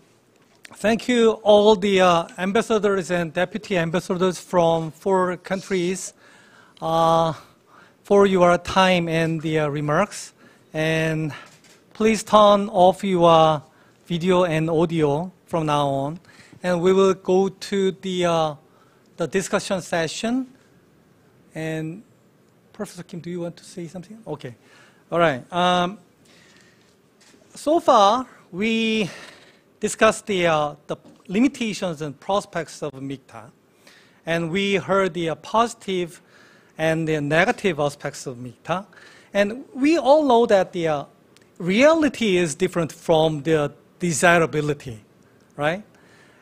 Thank you, all the uh, ambassadors and deputy ambassadors from four countries, uh, for your time and the uh, remarks. And please turn off your video and audio from now on. And we will go to the, uh, the discussion session. And Professor Kim, do you want to say something? Okay. All right. Um, so far, we discuss the, uh, the limitations and prospects of MIKTA. And we heard the uh, positive and the negative aspects of MIKTA. And we all know that the uh, reality is different from the desirability, right?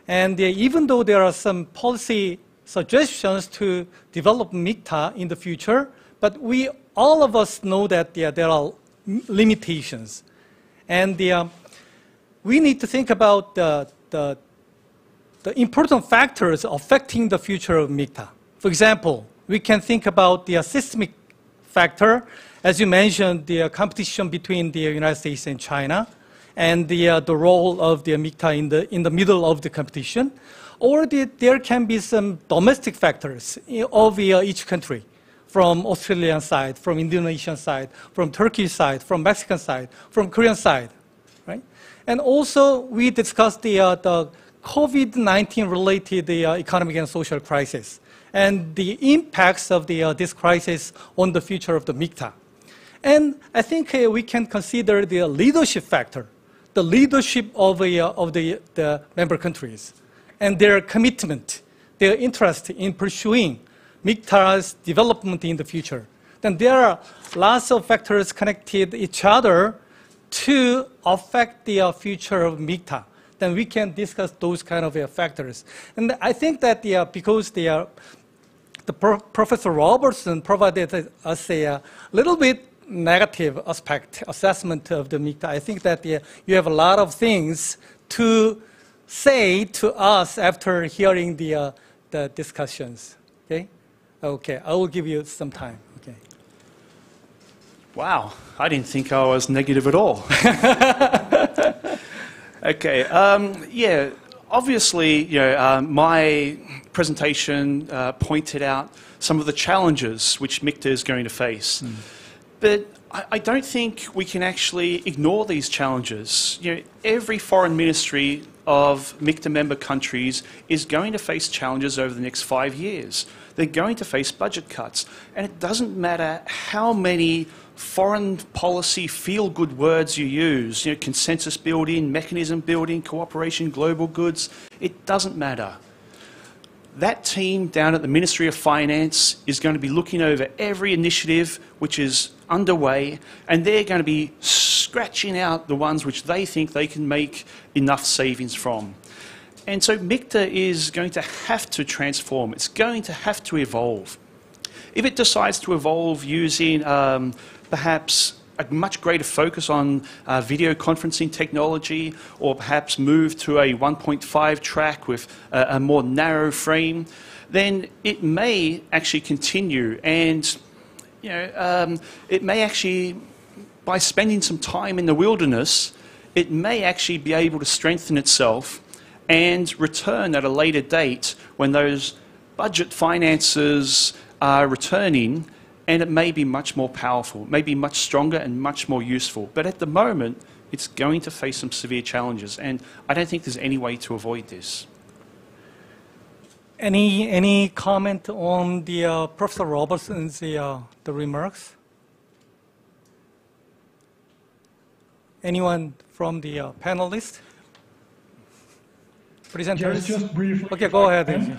And uh, even though there are some policy suggestions to develop MIKTA in the future, but we all of us know that yeah, there are limitations. And the, uh, we need to think about the, the, the important factors affecting the future of MIKTA. For example, we can think about the systemic factor, as you mentioned, the competition between the United States and China, and the, uh, the role of the MIKTA in the, in the middle of the competition. Or the, there can be some domestic factors of uh, each country, from Australian side, from Indonesian side, from Turkish side, from Mexican side, from Korean side. And also, we discussed the, uh, the COVID-19 related uh, economic and social crisis and the impacts of the, uh, this crisis on the future of the MIKTA. And I think uh, we can consider the leadership factor, the leadership of, uh, of the, the member countries and their commitment, their interest in pursuing MIKTA's development in the future. Then there are lots of factors connected each other to affect the uh, future of MIKTA, then we can discuss those kind of uh, factors. And I think that the, uh, because the, the Pro Professor Robertson provided us a, little bit negative aspect assessment of the MIKTA, I think that you have a lot of things to say to us after hearing the, uh, the discussions. Okay? Okay, I will give you some time. Wow, I didn't think I was negative at all. (laughs) okay, um, yeah, obviously, you know, uh, my presentation uh, pointed out some of the challenges which MIKTA is going to face. Mm. But I, I, don't think we can actually ignore these challenges. You know, every foreign ministry of MIKTA member countries is going to face challenges over the next five years. They're going to face budget cuts. And it doesn't matter how many foreign policy feel good words you use, you know, consensus building, mechanism building, cooperation, global goods, it doesn't matter. That team down at the Ministry of Finance is going to be looking over every initiative which is underway, and they're going to be scratching out the ones which they think they can make enough savings from. And so MIKTA is going to have to transform. It's going to have to evolve. If it decides to evolve using um, perhaps a much greater focus on uh, video conferencing technology, or perhaps move to a 1.5 track with a, a more narrow frame, then it may actually continue. And you know, um, it may actually, by spending some time in the wilderness, it may actually be able to strengthen itself and return at a later date when those budget finances are returning and it may be much more powerful, may be much stronger and much more useful. But at the moment, it's going to face some severe challenges, and I don't think there's any way to avoid this. Any any comment on the uh, Professor Robertson's the, uh, the remarks? Anyone from the uh, panelists? Presenters? Just, just briefly. Okay, go ahead.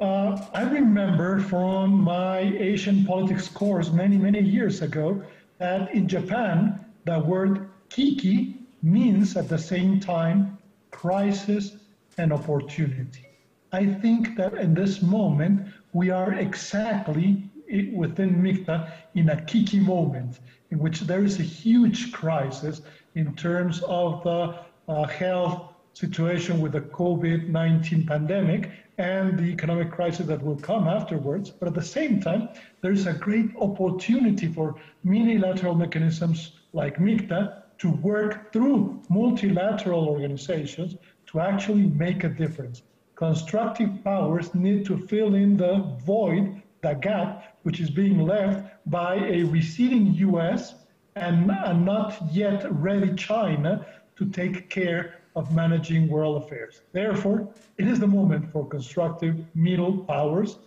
Uh, I remember from my Asian politics course many, many years ago that in Japan, the word kiki means at the same time crisis and opportunity. I think that in this moment, we are exactly within MIKTA in a kiki moment in which there is a huge crisis in terms of the uh, health situation with the COVID 19 pandemic and the economic crisis that will come afterwards. But at the same time, there is a great opportunity for minilateral mechanisms like MIKTA to work through multilateral organizations to actually make a difference. Constructive powers need to fill in the void, the gap, which is being left by a receding US and a not yet ready China to take care of managing world affairs. Therefore, it is the moment for constructive middle powers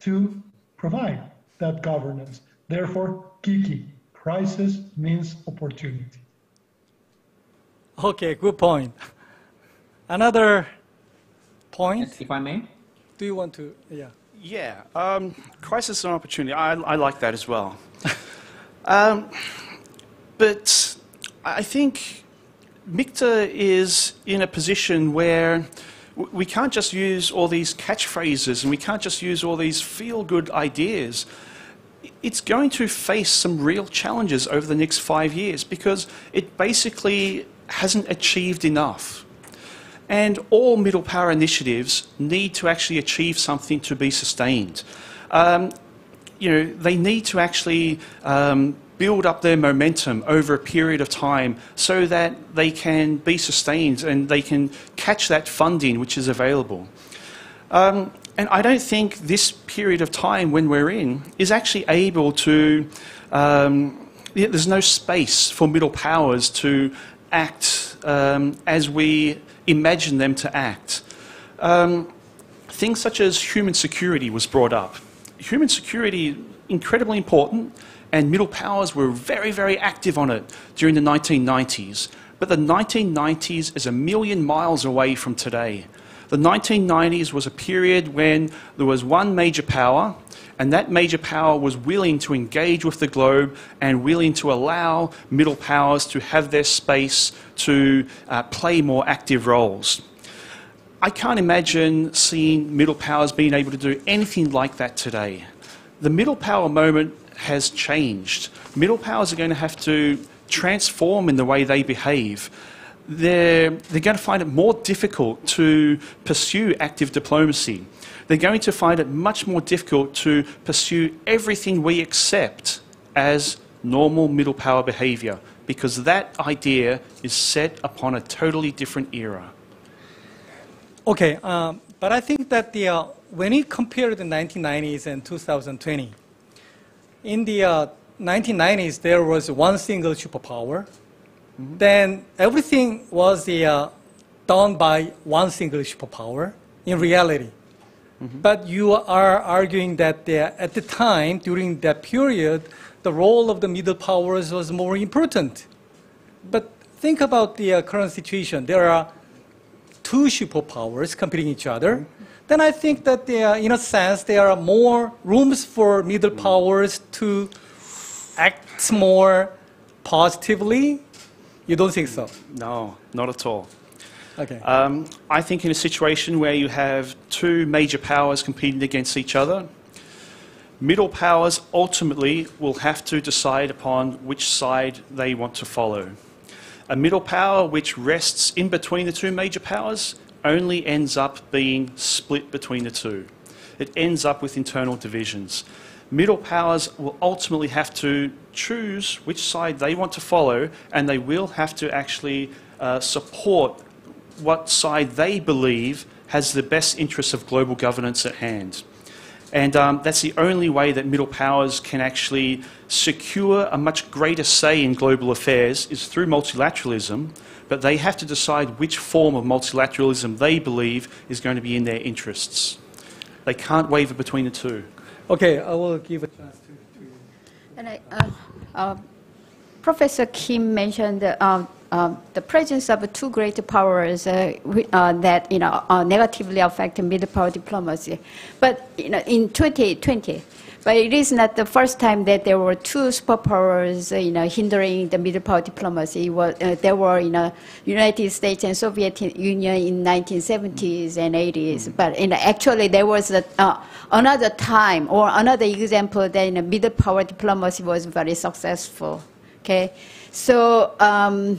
to provide that governance. Therefore, Kiki, crisis means opportunity. Okay, good point. Another point? Yes, if I may. Do you want to? Yeah. Yeah, um, crisis and opportunity. I, I, like that as well. (laughs) um, but I think MIKTA is in a position where we can't just use all these catchphrases and we can't just use all these feel good ideas. It's going to face some real challenges over the next five years because it basically hasn't achieved enough. And all middle power initiatives need to actually achieve something to be sustained. Um, you know, they need to actually um, build up their momentum over a period of time so that they can be sustained and they can catch that funding which is available. Um, and I don't think this period of time when we're in is actually able to, um, there's no space for middle powers to act um, as we imagine them to act. Um, things such as human security was brought up. Human security, incredibly important, and middle powers were very, very active on it during the 1990s. But the 1990s is a million miles away from today. The 1990s was a period when there was one major power, and that major power was willing to engage with the globe and willing to allow middle powers to have their space to uh, play more active roles. I can't imagine seeing middle powers being able to do anything like that today. The middle power moment has changed. Middle powers are going to have to transform in the way they behave. They're, they're going to find it more difficult to pursue active diplomacy they're going to find it much more difficult to pursue everything we accept as normal middle power behavior because that idea is set upon a totally different era. Okay, um, but I think that the, uh, when you compare the 1990s and 2020, in the uh, 1990s there was one single superpower. Mm-hmm. Then everything was the, uh, done by one single superpower in reality. Mm-hmm. But you are arguing that at the time, during that period, the role of the middle powers was more important. But think about the uh, current situation. There are two superpowers competing each other. Mm-hmm. Then I think that there, in a sense, there are more rooms for middle mm-hmm. powers to act more positively. You don't think so? No, not at all. Okay. Um, I think in a situation where you have two major powers competing against each other, middle powers ultimately will have to decide upon which side they want to follow. A middle power which rests in between the two major powers only ends up being split between the two. it ends up with internal divisions. Middle powers will ultimately have to choose which side they want to follow, and they will have to actually uh, support what side they believe has the best interests of global governance at hand. And um, that's the only way that middle powers can actually secure a much greater say in global affairs is through multilateralism, but they have to decide which form of multilateralism they believe is going to be in their interests. They can't waver between the two. Okay, I will give a chance to, to you. And I, uh, uh, Professor Kim mentioned uh, uh, the presence of two great powers uh, uh, that you know negatively affect middle power diplomacy. But you know, in 2020, but it is not the first time that there were two superpowers, you know, hindering the middle power diplomacy. Was, uh, there were, you know, United States and Soviet Union in 1970s and 80s. But you know, actually, there was a, uh, another time or another example that you know, middle power diplomacy was very successful. Okay, so. Um,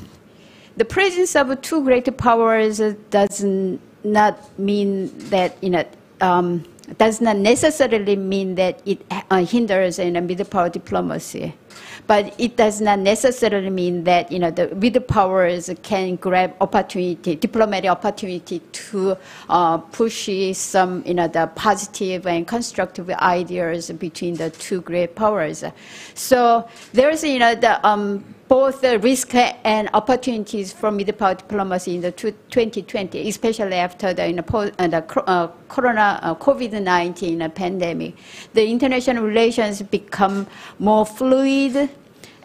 the presence of two great powers does not not mean that you know um, does not necessarily mean that it uh, hinders in a middle power diplomacy. But it does not necessarily mean that you know the middle powers can grab opportunity, diplomatic opportunity to uh, push some you know the positive and constructive ideas between the two great powers. So there's you know the um, both the risk and opportunities for middle power diplomacy in the 2020, especially after the, uh, the uh, corona, uh, COVID-19 pandemic. The international relations become more fluid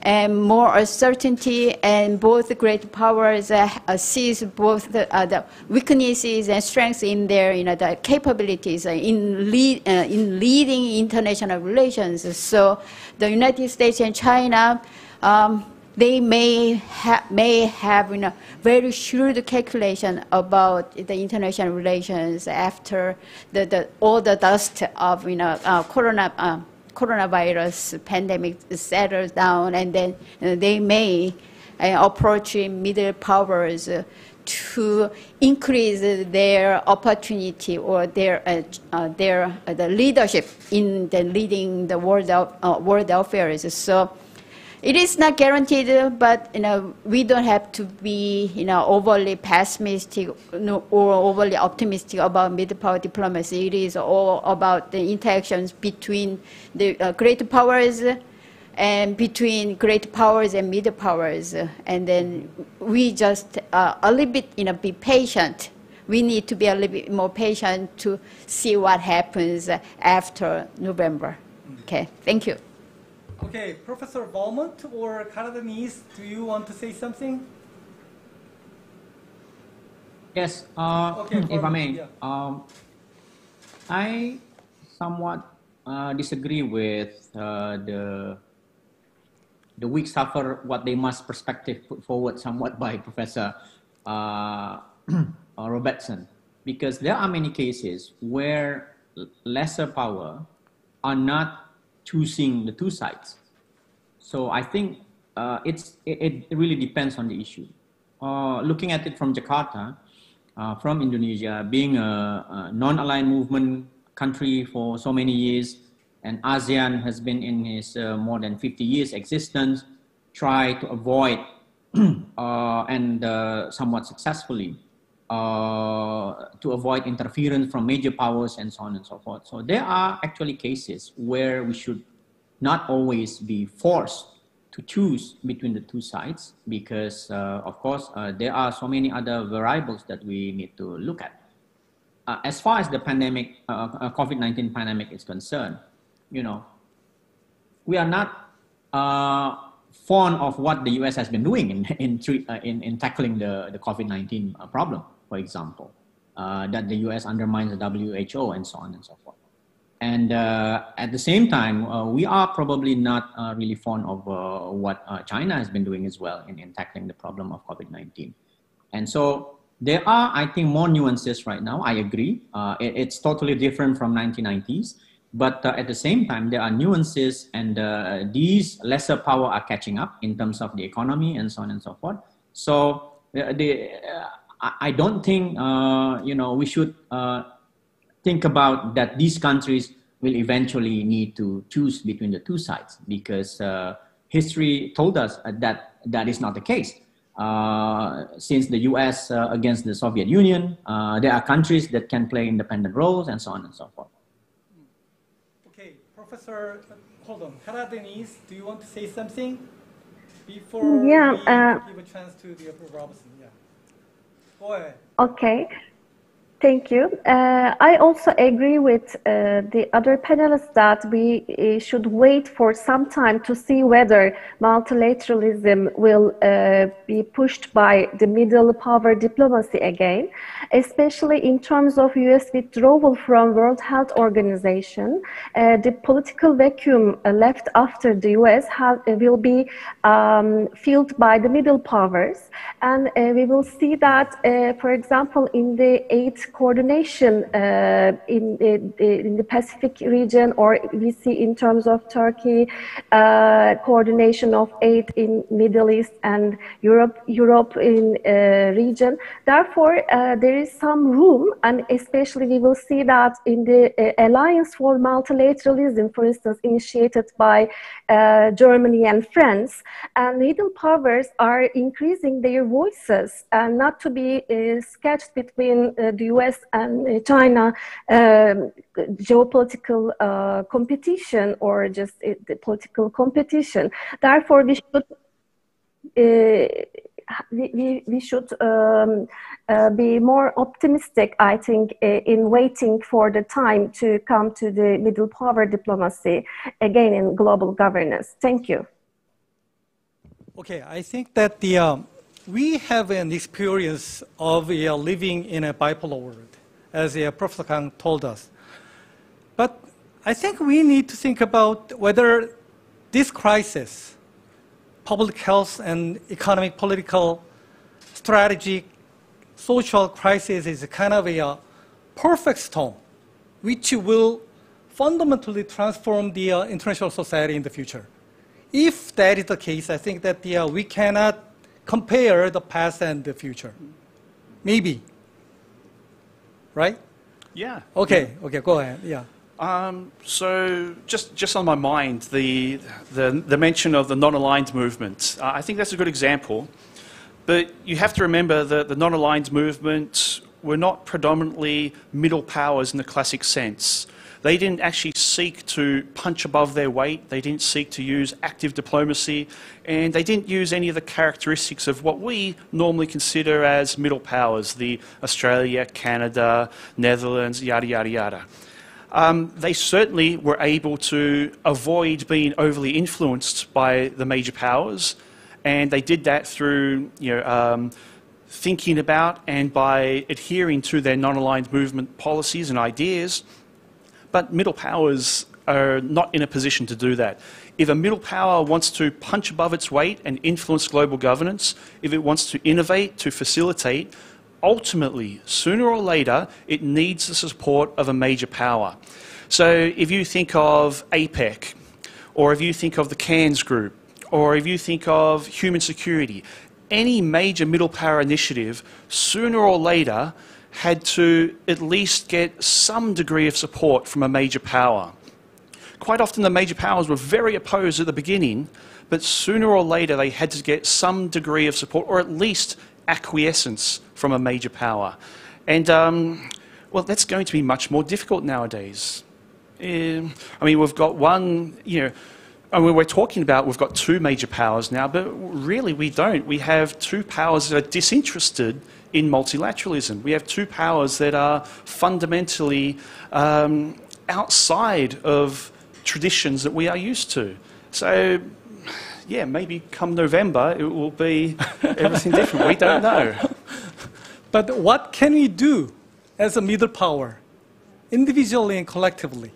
and more uncertainty, and both great powers uh, seize both the, uh, the, weaknesses and strengths in their you know, the capabilities in, lead, uh, in leading international relations. So the United States and China um, they may, ha may have you know, very shrewd calculation about the international relations after the, the, all the dust of you know, uh, corona, uh, coronavirus pandemic settles down, and then you know, they may uh, approach middle powers to increase their opportunity or their uh, uh, their uh, the leadership in the leading the world of, uh, world affairs. So it is not guaranteed, but you know we don't have to be you know overly pessimistic or overly optimistic about middle power diplomacy. It is all about the interactions between the uh, great powers and between great powers and middle powers, and then we just uh, a little bit you know be patient. We need to be a little bit more patient to see what happens after November. Okay, thank you. Okay, Professor Valmont or Karadanese, do you want to say something? Yes, uh, okay, if I may. Yeah. Um, I somewhat uh, disagree with uh, the the weak suffer what they must perspective put forward somewhat (laughs) by Professor (clears throat) uh, Robertson, because there are many cases where lesser power are not choosing the two sides. So I think uh, it's, it, it, really depends on the issue. Uh, looking at it from Jakarta, uh, from Indonesia, being a, a non-aligned movement country for so many years, and ASEAN has been in its uh, more than 50 years existence, try to avoid (clears throat) uh, and uh, somewhat successfully uh, to avoid interference from major powers and so on and so forth. So there are actually cases where we should not always be forced to choose between the two sides because, uh, of course, uh, there are so many other variables that we need to look at. Uh, as far as the pandemic, uh, COVID-19 pandemic is concerned, you know, we are not fond of what the US has been doing in, in, in, in tackling the, the COVID-19 problem for example, uh, that the US undermines the WHO and so on and so forth. And uh, at the same time, uh, we are probably not uh, really fond of uh, what uh, China has been doing as well in, in tackling the problem of COVID 19. And so there are, I think, more nuances right now. I agree. It, it's totally different from 1990s. But at the same time, there are nuances, and these lesser power are catching up in terms of the economy and so on and so forth. So the, I don't think uh, you know we should uh, think about that these countries will eventually need to choose between the two sides because uh, history told us that that is not the case. Uh, since the US uh, against the Soviet Union, uh, there are countries that can play independent roles and so on and so forth. Okay, Professor, hold on. Hara Denise, do you want to say something before yeah, we uh, give a chance to the Robertson? Go ahead. Okay. Thank you. Uh, I also agree with uh, the other panelists that we uh, should wait for some time to see whether multilateralism will uh, be pushed by the middle power diplomacy again, especially in terms of U.S. withdrawal from World Health Organization. Uh, the political vacuum left after the U.S. Have, will be um, filled by the middle powers, and we will see that, for example, in the eight coordination uh, in, in, in, the Pacific region, or we see in terms of Turkey, uh, coordination of aid in Middle East and Europe, Europe in uh, region. Therefore, uh, there is some room, and especially we will see that in the uh, Alliance for Multilateralism, for instance, initiated by Germany and France, and middle powers are increasing their voices, and not to be sketched between the US and uh, China um, geopolitical uh, competition or just uh, the political competition. Therefore, we should. We, we, we, should um, uh, be more optimistic, I think, in waiting for the time to come to the middle power diplomacy again in global governance. Thank you. Okay, I think that the um, we have an experience of uh, living in a bipolar world, as uh, Professor Kang told us. But I think we need to think about whether this crisis, public health and economic, political, strategic, social crisis is kind of a uh, perfect storm, which will fundamentally transform the uh, international society in the future. If that is the case, I think that the, uh, we cannot compare the past and the future. Maybe. Right? Yeah. Okay, okay, go ahead. Yeah. Um, so just, just on my mind, the, the, the mention of the non-aligned movement, uh, I think that's a good example. But you have to remember that the non-aligned movement were not predominantly middle powers in the classic sense. They didn't actually seek to punch above their weight. They didn't seek to use active diplomacy. And they didn't use any of the characteristics of what we normally consider as middle powers the Australia, Canada, Netherlands, yada, yada, yada. Um, they certainly were able to avoid being overly influenced by the major powers. And they did that through you know, um, thinking about and by adhering to their non aligned movement policies and ideas but middle powers are not in a position to do that. If a middle power wants to punch above its weight and influence global governance, if it wants to innovate, to facilitate, ultimately, sooner or later, it needs the support of a major power. So if you think of APEC, or if you think of the Cairns Group, or if you think of human security, any major middle power initiative, sooner or later, had to at least get some degree of support from a major power. Quite often, the major powers were very opposed at the beginning, but sooner or later, they had to get some degree of support or at least acquiescence from a major power. And, um, well, that's going to be much more difficult nowadays. Um, I mean, we've got one, you know, I mean, we're talking about we've got two major powers now, but really we don't. We have two powers that are disinterested in multilateralism. We have two powers that are fundamentally um, outside of traditions that we are used to. So, yeah, maybe come November it will be (laughs) everything different. We don't know. But what can we do as a middle power, individually and collectively,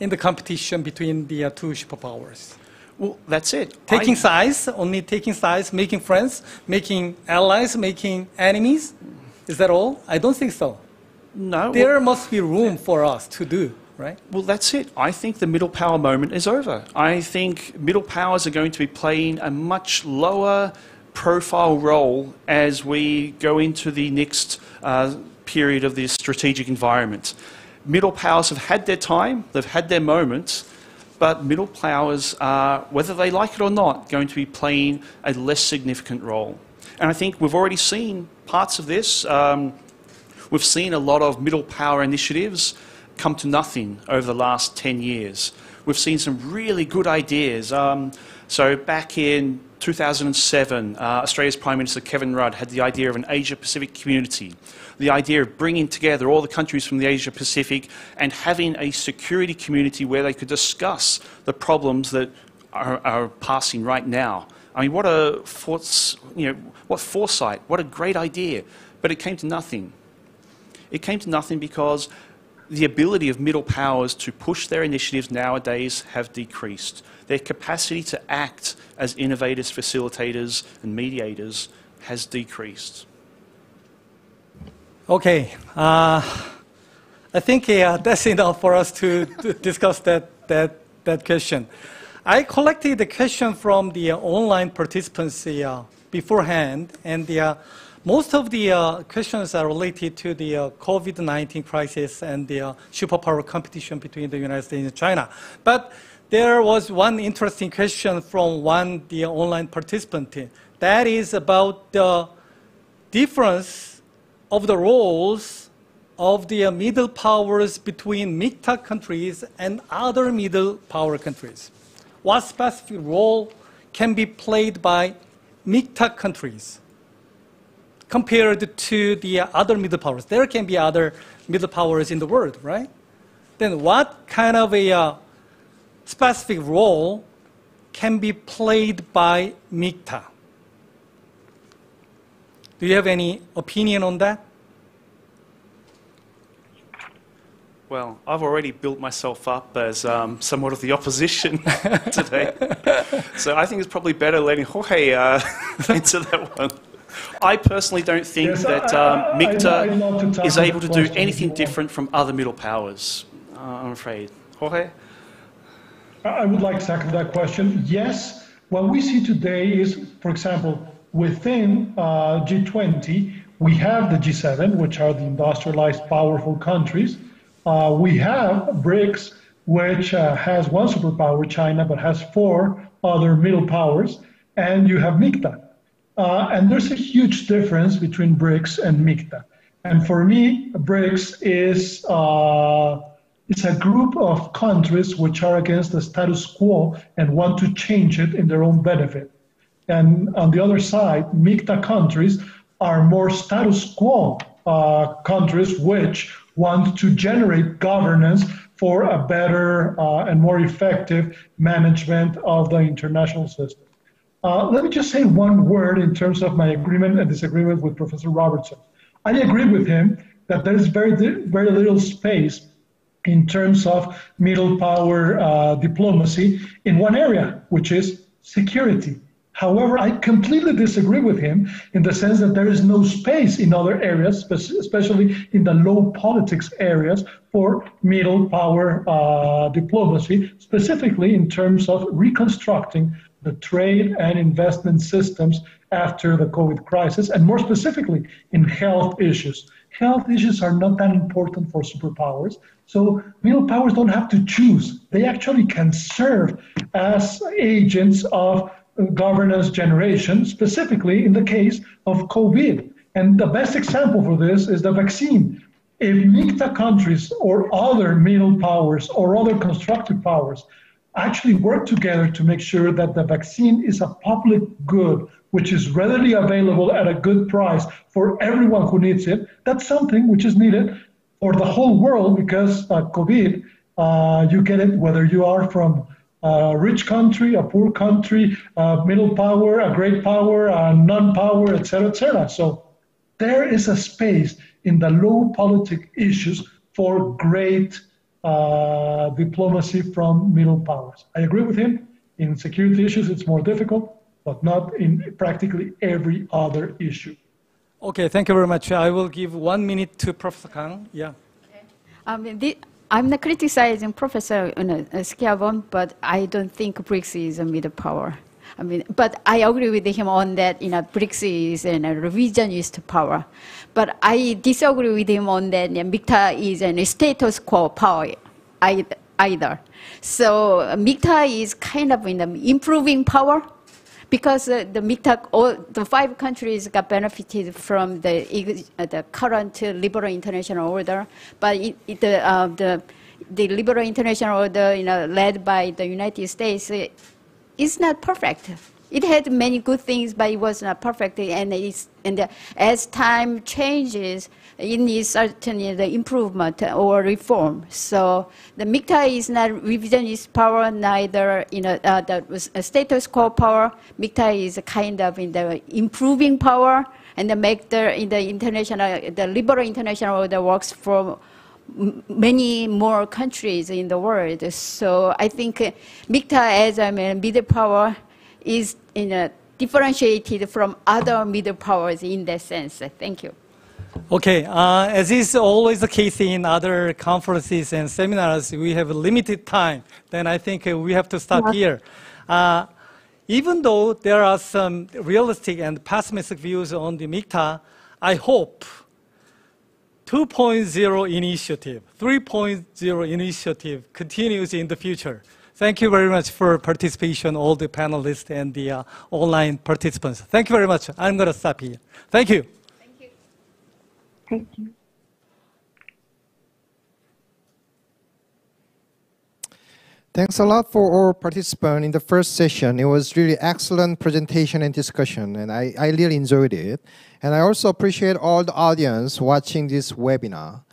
in the competition between the uh, two superpowers? Well, that's it. Taking I... sides, only taking sides, making friends, making allies, making enemies. Is that all? I don't think so. No. There well, must be room for us to do, right? Well, that's it. I think the middle power moment is over. I think middle powers are going to be playing a much lower profile role as we go into the next uh, period of this strategic environment. middle powers have had their time, they've had their moments, but middle powers are, whether they like it or not, going to be playing a less significant role. And I think we've already seen parts of this. Um, we've seen a lot of middle power initiatives come to nothing over the last 10 years. We've seen some really good ideas. Um, so back in 2007, uh, Australia's Prime Minister Kevin Rudd had the idea of an Asia Pacific community, the idea of bringing together all the countries from the Asia Pacific and having a security community where they could discuss the problems that are, are passing right now. I mean, what a force, you know, what foresight, what a great idea. But it came to nothing. It came to nothing because the ability of middle powers to push their initiatives nowadays have decreased. Their capacity to act as innovators, facilitators, and mediators has decreased. Okay. Uh, I think uh, that's enough for us to, to discuss that, that, that question. I collected the question from the uh, online participants uh, beforehand, and the uh, most of the questions are related to the uh, COVID-19 crisis and the superpower competition between the United States and China. But there was one interesting question from one the online participant. That is about the difference of the roles of the middle powers between MIKTA countries and other middle power countries. What specific role can be played by MIKTA countries compared to the other middle powers. There can be other middle powers in the world, right? Then what kind of a uh, specific role can be played by MIKTA? Do you have any opinion on that? Well, I've already built myself up as um, somewhat of the opposition (laughs) today. so I think it's probably better letting Jorge uh, (laughs) answer that one. I personally don't think yes, that um, MIKTA is able to do anything different from other middle powers, uh, I'm afraid. Jorge? I would like to tackle that question. Yes, what we see today is, for example, within uh, G20, we have the G7, which are the industrialized, powerful countries. Uh, we have BRICS, which uh, has one superpower, China, but has four other middle powers. And you have MIKTA, uh, and there's a huge difference between BRICS and MIKTA. And for me, BRICS is uh, it's a group of countries which are against the status quo and want to change it in their own benefit. And on the other side, MIKTA countries are more status quo uh, countries which want to generate governance for a better uh, and more effective management of the international system. Uh, let me just say one word in terms of my agreement and disagreement with Professor Robertson. I agree with him that there is very, very little space in terms of middle power uh, diplomacy in one area, which is security. However, I completely disagree with him in the sense that there is no space in other areas, especially in the low politics areas, for middle power uh, diplomacy, specifically in terms of reconstructing the trade and investment systems after the COVID crisis, and more specifically in health issues. Health issues are not that important for superpowers, so middle powers don't have to choose. They actually can serve as agents of governance generation, specifically in the case of COVID. And the best example for this is the vaccine. If MIKTA countries or other middle powers or other constructive powers actually work together to make sure that the vaccine is a public good, which is readily available at a good price for everyone who needs it. That's something which is needed for the whole world because uh, COVID, uh, you get it whether you are from a rich country, a poor country, a middle power, a great power, a non-power, etc., etc. So there is a space in the low politic issues for great uh, diplomacy from middle powers. I agree with him. In security issues, it's more difficult, but not in practically every other issue. Okay, thank you very much. I will give one minute to Professor Kang. Yeah. Okay. Um, the, I'm not criticizing Professor you know, uh, Schiavon, but I don't think BRICS is a middle power. I mean, but I agree with him on that, you know, BRICS is a revisionist power. But I disagree with him on that you know, MIKTA is a status quo power either. So MIKTA is kind of in the improving power because uh, the MIKTA, all the five countries got benefited from the, uh, the current liberal international order, but it, it, uh, the, the liberal international order, you know, led by the United States, is not perfect. It had many good things, but it was not perfect. And, and as time changes, it needs certainly the improvement or reform. So the MIKTA is not revisionist power, neither you know uh, the status quo power. MIKTA is a kind of in the improving power, and make the in the international the liberal international order works for many more countries in the world. So I think uh, MIKTA as a middle power is in a, differentiated from other middle powers in that sense. Thank you. Okay, uh, as is always the case in other conferences and seminars, we have limited time. Then I think uh, we have to stop yeah. here. Uh, even though there are some realistic and pessimistic views on the MIKTA, I hope 2.0 initiative, 3.0 initiative continues in the future. Thank you very much for participation, all the panelists and the uh, online participants. Thank you very much. I'm going to stop here. Thank you. Thank you. Thank you. Thanks a lot for all participants in the first session. It was really excellent presentation and discussion, and I, I really enjoyed it. And I also appreciate all the audience watching this webinar.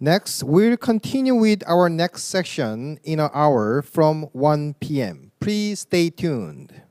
Next, we'll continue with our next section in an hour from 1 p.m. Please stay tuned.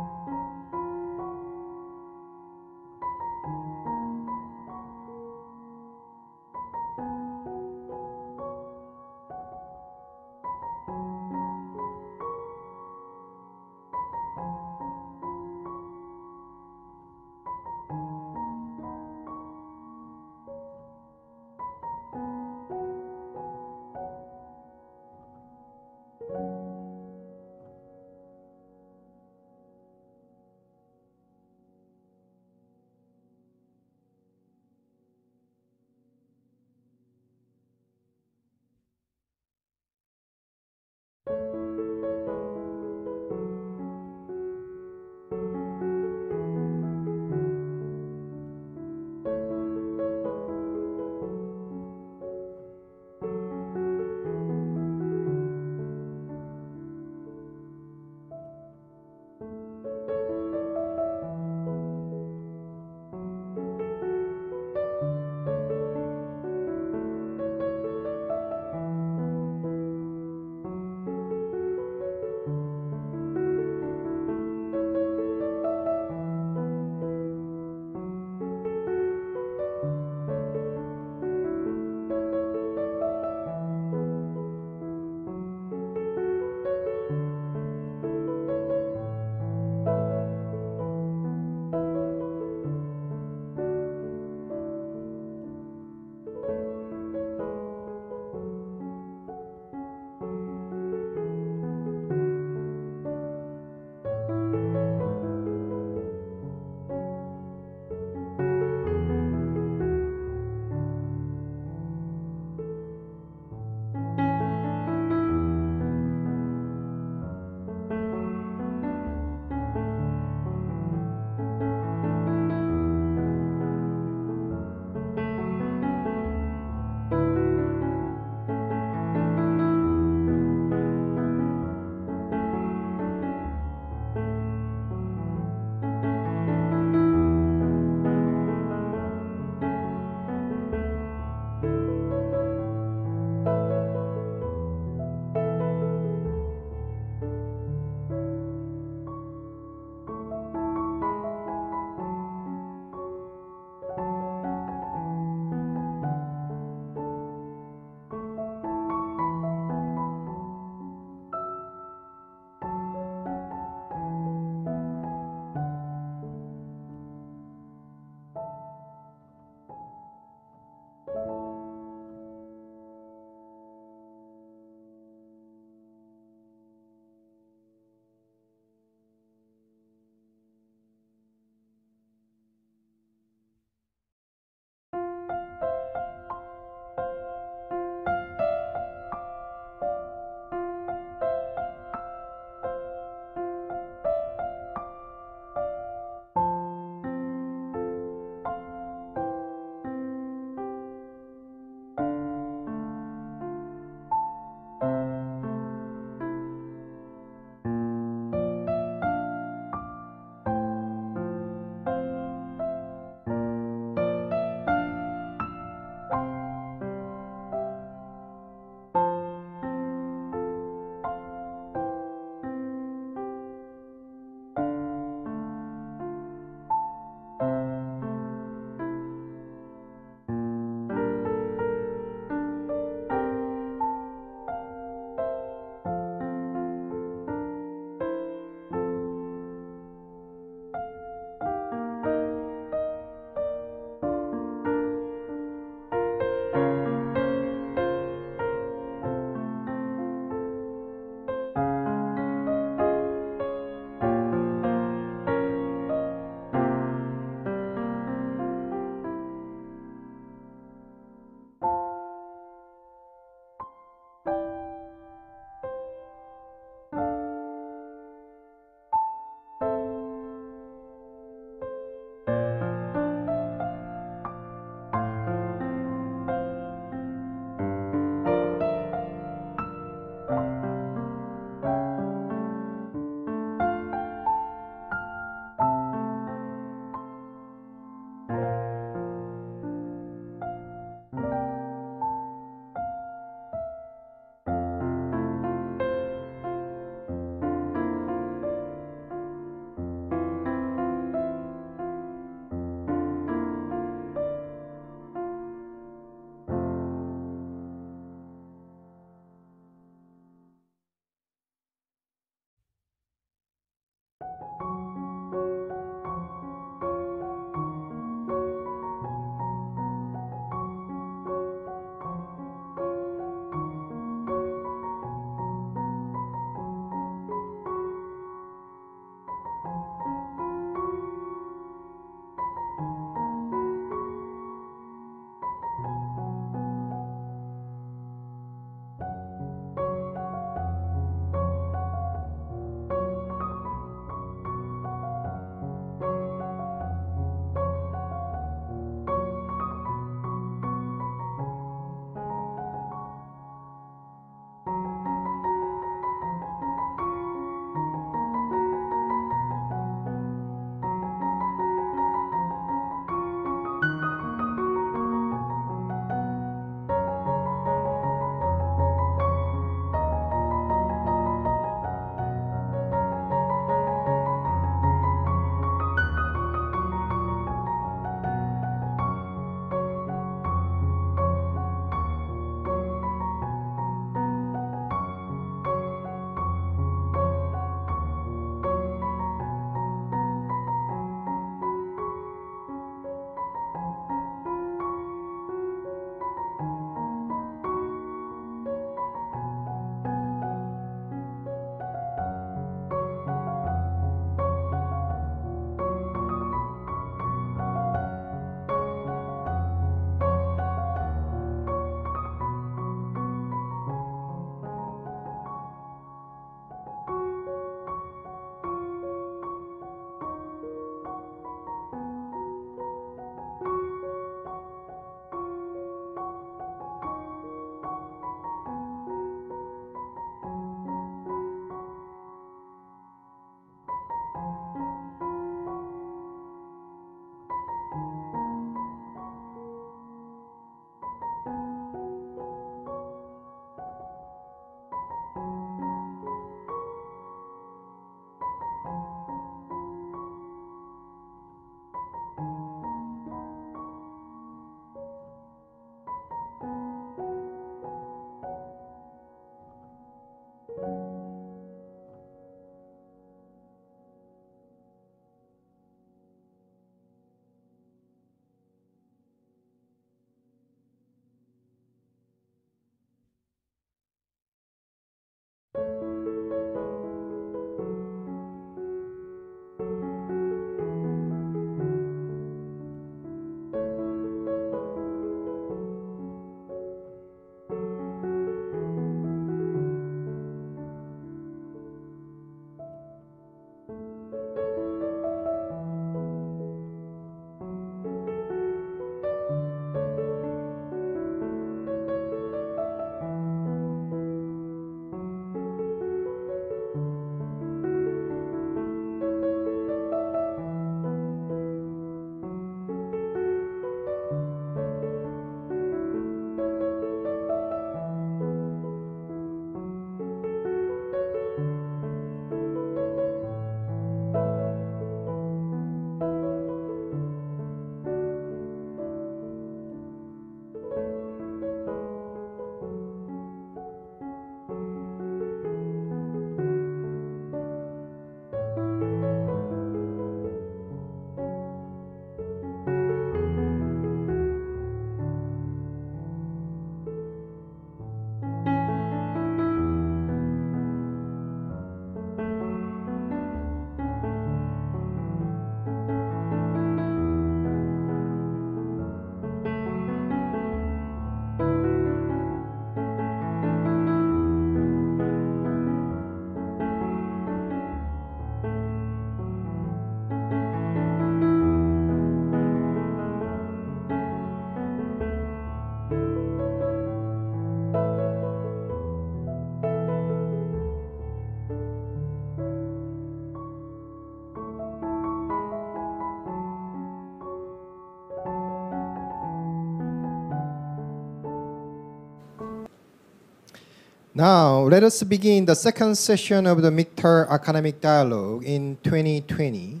Now, let us begin the second session of the MIKTA Academic Dialogue in 2020.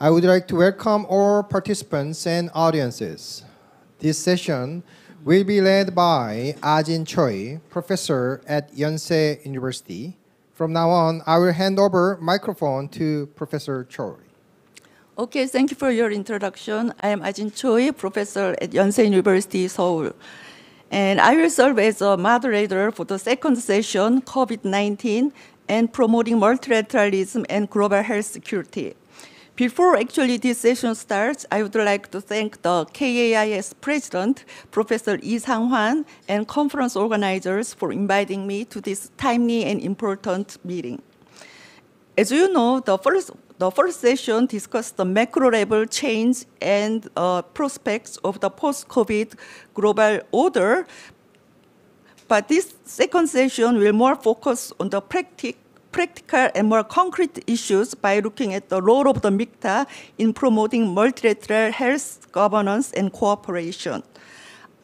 I would like to welcome all participants and audiences. This session will be led by Ajin Choi, professor at Yonsei University. From now on, I will hand over microphone to Professor Choi. Okay, thank you for your introduction. I am Ajin Choi, professor at Yonsei University, Seoul. And I will serve as a moderator for the second session, COVID-19 and promoting multilateralism and global health security. Before actually this session starts, I would like to thank the KAIS president, Professor Lee Sang-hwan, and conference organizers for inviting me to this timely and important meeting. As you know, the first, the first session discussed the macro level change and uh, prospects of the post-COVID global order, but this second session will more focus on the practice practical and more concrete issues by looking at the role of the MIKTA in promoting multilateral health governance and cooperation.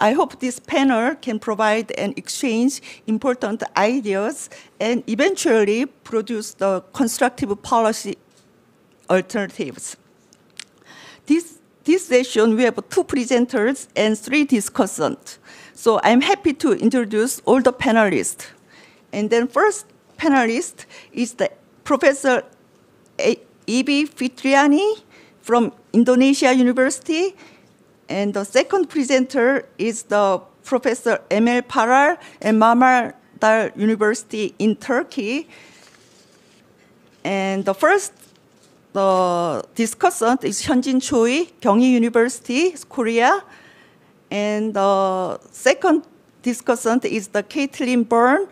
I hope this panel can provide and exchange important ideas and eventually produce the constructive policy alternatives. This, this session, we have two presenters and three discussants. So I'm happy to introduce all the panelists. And then first, panelist is the Professor Evi Fitriani from Indonesia University. And the second presenter is the Professor Emel Parlar Dal Marmara University in Turkey. And the first the discussant is Hyunjin Choi, Gyeonggi University, Korea. And the second discussant is the Caitlin Byrne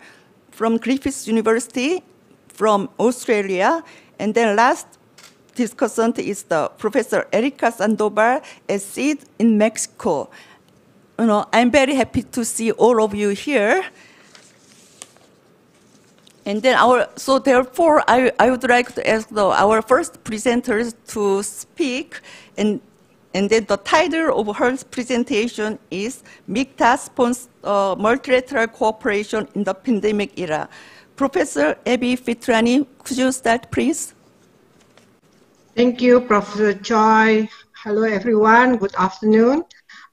from Griffith University from Australia. And then last discussant is the Professor Erika Sandoval at CIDE in Mexico. You know, I'm very happy to see all of you here. And then our, so therefore, I, I would like to ask the, our first presenters to speak and and then the title of her presentation is MIKTA uh, Multilateral Cooperation in the Pandemic Era. Professor Evi Fitriani, could you start, please? Thank you, Professor Choi. Hello, everyone. Good afternoon.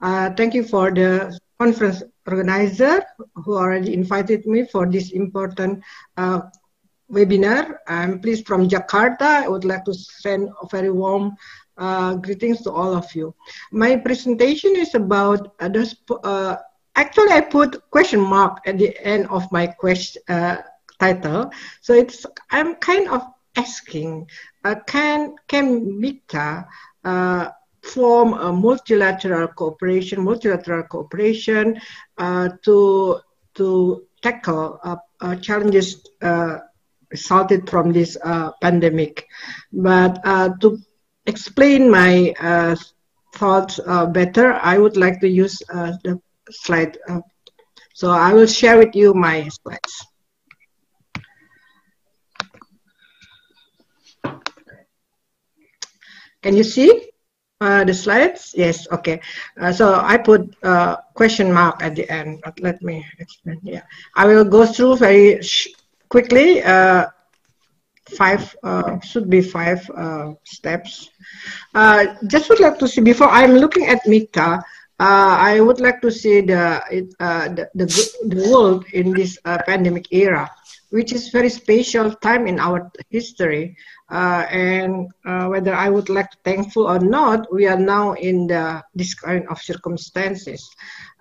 Uh, thank you for the conference organizer who already invited me for this important uh, webinar. I'm pleased from Jakarta. I would like to send a very warm uh, greetings to all of you. My presentation is about uh, uh, actually I put question mark at the end of my question uh, title. So it's I'm kind of asking, uh, can can MIKTA uh, form a multilateral cooperation, multilateral cooperation to to tackle challenges resulted from this pandemic, but to explain my uh, thoughts uh, better, I would like to use uh, the slide. Uh, so I will share with you my slides. Can you see uh, the slides? Yes, okay. Uh, so I put a question mark at the end. But let me explain. Yeah, I will go through very quickly five uh, should be five uh, steps. Uh, just would like to see before I'm looking at MIKTA, uh, I would like to see the uh, the, the, the world in this uh, pandemic era, which is very special time in our history. Uh, and uh, whether I would like to thankful or not, we are now in the this kind of circumstances.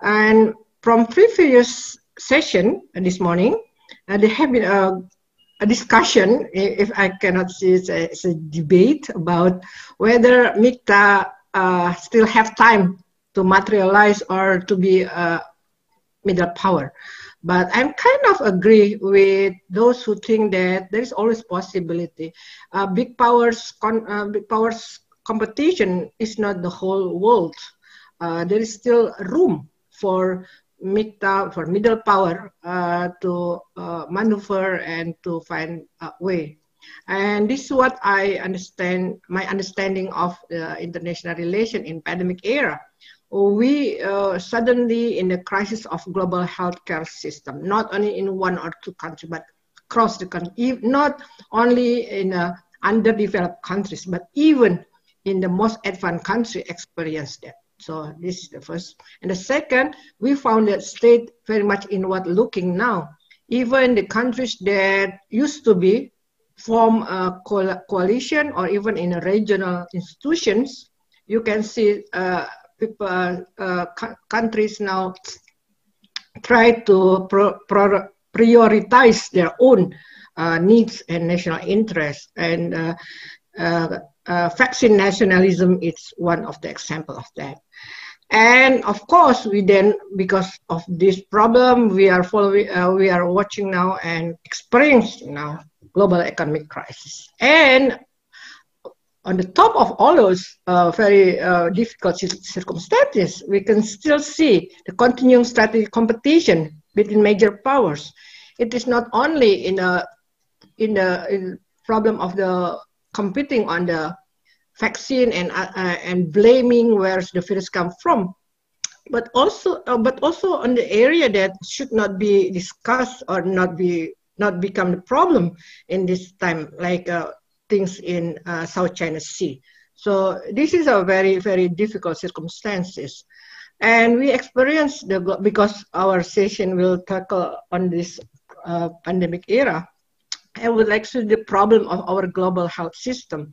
And from previous session uh, this morning, there have been a a discussion, if I cannot see it's a, it's a debate about whether MICTA uh, still have time to materialize or to be a middle power. But I'm kind of agree with those who think that there is always possibility. Uh, big powers, con- uh, big powers competition is not the whole world. Uh, there is still room for MICTA for middle power uh, to uh, maneuver and to find a way And this is what I understand, my understanding of international relation in pandemic era. We uh, suddenly in the crisis of global healthcare system, not only in one or two countries, but across the country, not only in uh, underdeveloped countries, but even in the most advanced country experience that. So this is the first. And the second, we found that state very much inward looking now. Even the countries that used to be form a coalition or even in regional institutions, you can see uh, people, uh, countries now try to pro pro prioritize their own uh, needs and national interests. And uh, uh, uh, vaccine nationalism is one of the example of that. And of course, we then, because of this problem, we are following, we are watching now and experiencing now global economic crisis. And on the top of all those uh, very uh, difficult circumstances, we can still see the continuing strategic competition between major powers. It is not only in a in the in problem of the competing on the vaccine and uh, uh, and blaming where the virus come from but also uh, but also on the area that should not be discussed or not be not become the problem in this time like uh, things in uh, south china sea so this is a very very difficult circumstances and we experience the because our session will tackle on this uh, pandemic era I would like to the problem of our global health system.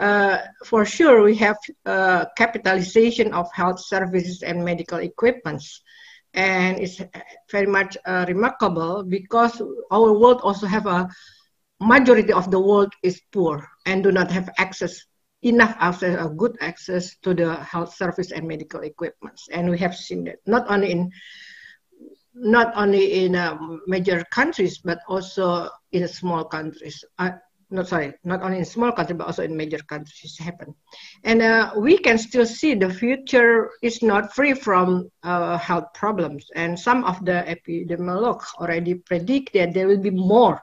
Uh, for sure, we have uh, capitalization of health services and medical equipments. And it's very much uh, remarkable because our world also have a majority of the world is poor and do not have access enough access or good access to the health service and medical equipments. And we have seen that not only in not only in uh, major countries but also in small countries. Uh, not sorry, not only in small countries but also in major countries happen, and uh, we can still see the future is not free from uh, health problems. And some of the epidemiologists already predict that there will be more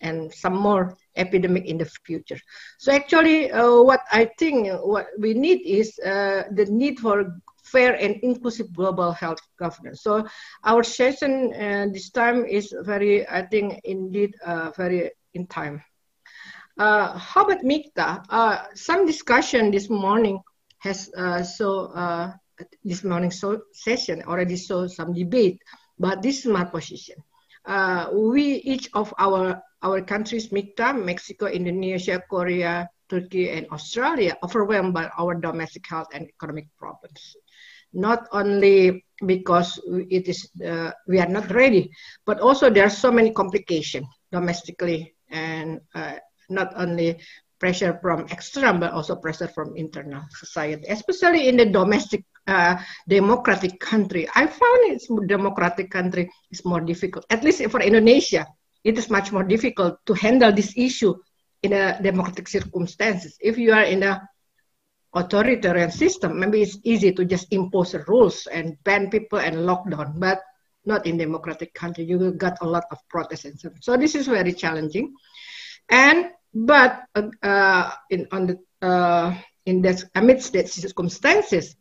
and some more epidemic in the future. So actually, uh, what I think what we need is uh, the need for fair and inclusive global health governance. So our session uh, this time is very, I think, indeed uh, very in time. Uh, how about MIKTA? Uh, some discussion this morning has so this morning so session already saw some debate, but this is my position. we each of our our countries, MIKTA, Mexico, Indonesia, Korea, Turkey, and Australia, overwhelmed by our domestic health and economic problems not only because it is uh, we are not ready, but also there are so many complications domestically and uh, not only pressure from external but also pressure from internal society, especially in the domestic uh, democratic country. I found it's democratic country is more difficult. At least for Indonesia, it is much more difficult to handle this issue in a democratic circumstances. If you are in a authoritarian system, maybe it's easy to just impose rules and ban people and lockdown, but not in democratic country. You got a lot of protests. And so this is very challenging. And but uh, in on the uh, in amidst the circumstances,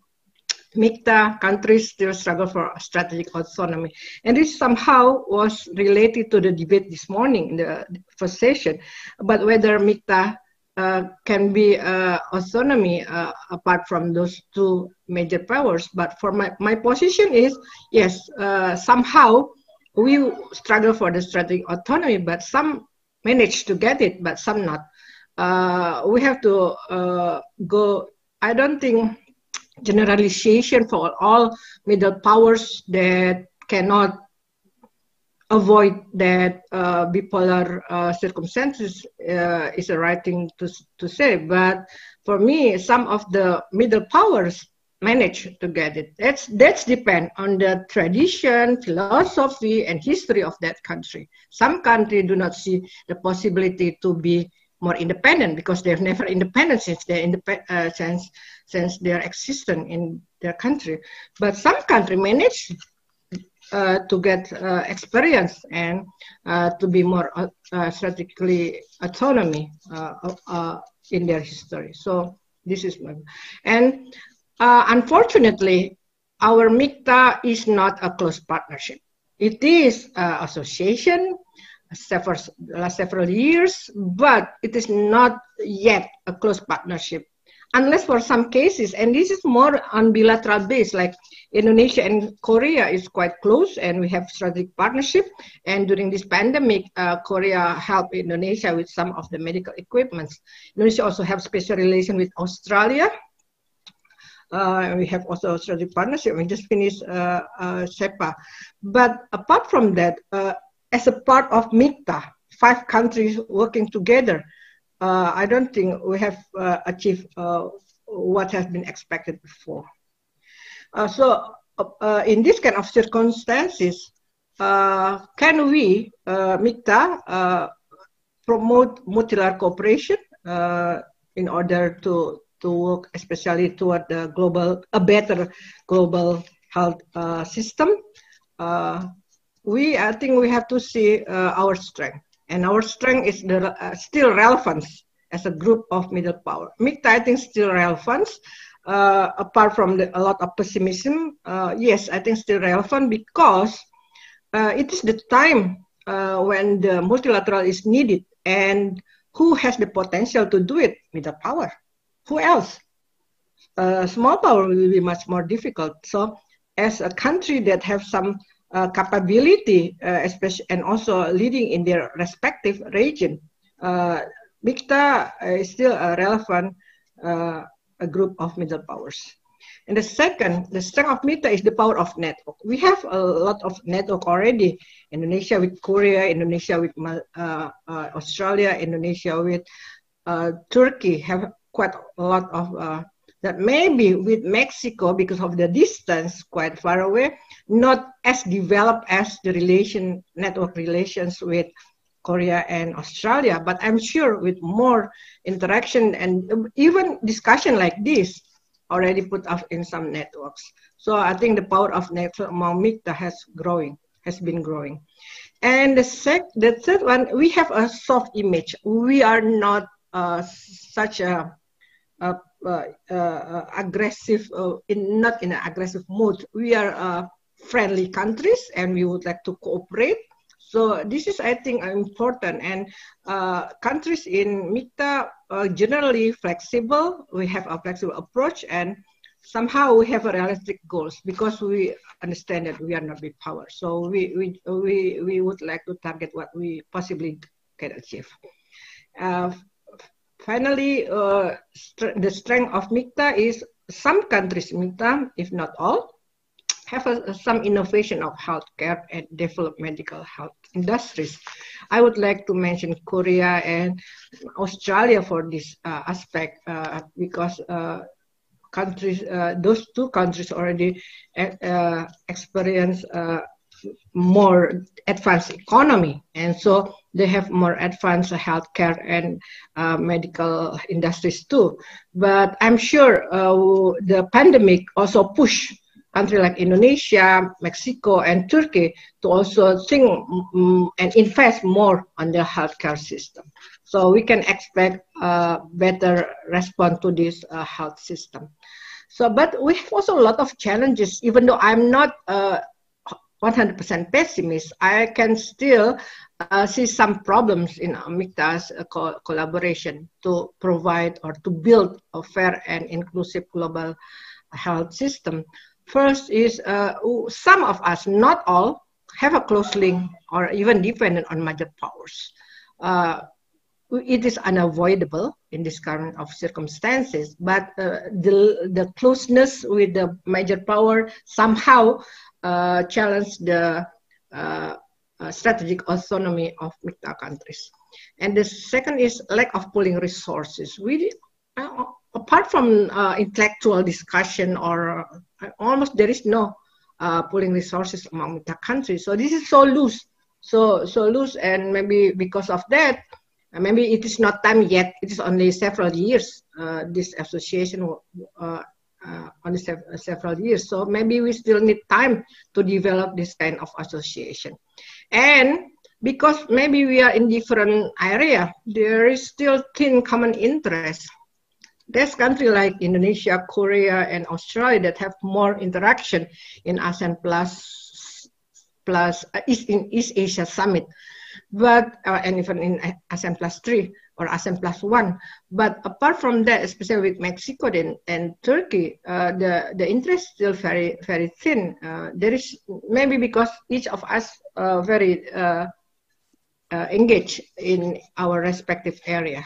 MIKTA countries still struggle for strategic autonomy. And this somehow was related to the debate this morning in the first session about whether MIKTA uh, can be uh, autonomy uh, apart from those two major powers. But for my, my position is, yes, uh, somehow we struggle for the strategic autonomy, but some manage to get it, but some not. Uh, we have to go, I don't think generalization for all middle powers that cannot avoid that uh, bipolar uh, circumstances uh, is the right thing to, to say. But for me, some of the middle powers manage to get it. That's that's depend on the tradition, philosophy, and history of that country. Some country do not see the possibility to be more independent because they're never independent since their indep- uh, since since their existence in their country. But some country manage uh, to get uh, experience and uh, to be more uh, strategically autonomy in their history. So this is one. And unfortunately, our MIKTA is not a close partnership. It is association several, last several years, but it is not yet a close partnership. Unless for some cases, and this is more on bilateral base, like Indonesia and Korea is quite close, and we have strategic partnership. And during this pandemic, uh, Korea helped Indonesia with some of the medical equipments. Indonesia also have special relation with Australia. Uh, we have also strategic partnership. We just finished uh, uh, CEPA. But apart from that, uh, as a part of MIKTA, five countries working together, uh, I don't think we have uh, achieved uh, what has been expected before. Uh, so, uh, in this kind of circumstances, uh, can we, MIKTA, promote multilateral cooperation in order to, to work especially toward the global, a better global health system? We, I think we have to see uh, our strength. And our strength is the, uh, still relevant as a group of middle power. MIKTA, I think, still relevant. Uh, apart from the, a lot of pessimism, uh, yes, I think still relevant because uh, it is the time uh, when the multilateral is needed and who has the potential to do it? Middle power. Who else? small power will be much more difficult. So as a country that have some capability, uh, especially and also leading in their respective region. Uh, MIKTA is still a relevant uh, a group of middle powers. And the second, the strength of MIKTA is the power of network. We have a lot of network already. Indonesia with Korea, Indonesia with uh, uh, Australia, Indonesia with Turkey have quite a lot of that maybe with Mexico, because of the distance quite far away, not as developed as the relation network relations with Korea and Australia. But I'm sure with more interaction and even discussion like this already put up in some networks. So I think the power of network among MIKTA has growing, has been growing. And the, sec- the third one, we have a soft image. We are not uh, such a, a aggressive, uh, in, not in an aggressive mode. We are friendly countries and we would like to cooperate. So this is, I think, important. And uh, countries in MIKTA are generally flexible. We have a flexible approach, and somehow we have realistic goals because we understand that we are not big power. So we we we, we would like to target what we possibly can achieve. Uh, Finally, uh, st the strength of MIKTA is some countries, MIKTA, if not all, have a, some innovation of healthcare and develop medical health industries. I would like to mention Korea and Australia for this uh, aspect uh, because uh, countries, uh, those two countries already uh, experience more advanced economy, and so they have more advanced healthcare and uh, medical industries too. But I'm sure uh, the pandemic also pushed countries like Indonesia, Mexico, and Turkey to also think um, and invest more on their healthcare system. So we can expect a better response to this uh, health system. So, but we have also a lot of challenges, even though I'm not uh, 100% pessimist, I can still uh, see some problems in MIKTA's uh, co collaboration to provide or to build a fair and inclusive global health system. First is uh, some of us, not all, have a close link or even dependent on major powers. It is unavoidable in this current of circumstances, but uh, the, the closeness with the major power somehow uh, challenge the uh, uh, strategic autonomy of MIKTA countries. And the second is lack of pooling resources. We, uh, apart from uh, intellectual discussion or almost there is no pooling resources among MIKTA countries. So this is so loose, so so loose, and maybe because of that, maybe it is not time yet. It is only several years. this association uh, only sev several years. So maybe we still need time to develop this kind of association. And because maybe we are in different area, there is still thin common interest. There's countries like Indonesia, Korea, and Australia that have more interaction in ASEAN plus plus uh, East in East Asia Summit, but uh, and even in ASEAN plus three or ASEAN plus one. But apart from that, especially with Mexico and, and Turkey, uh, the the interest is still very very thin. Uh, there is maybe because each of us uh, very uh, uh, engaged in our respective area.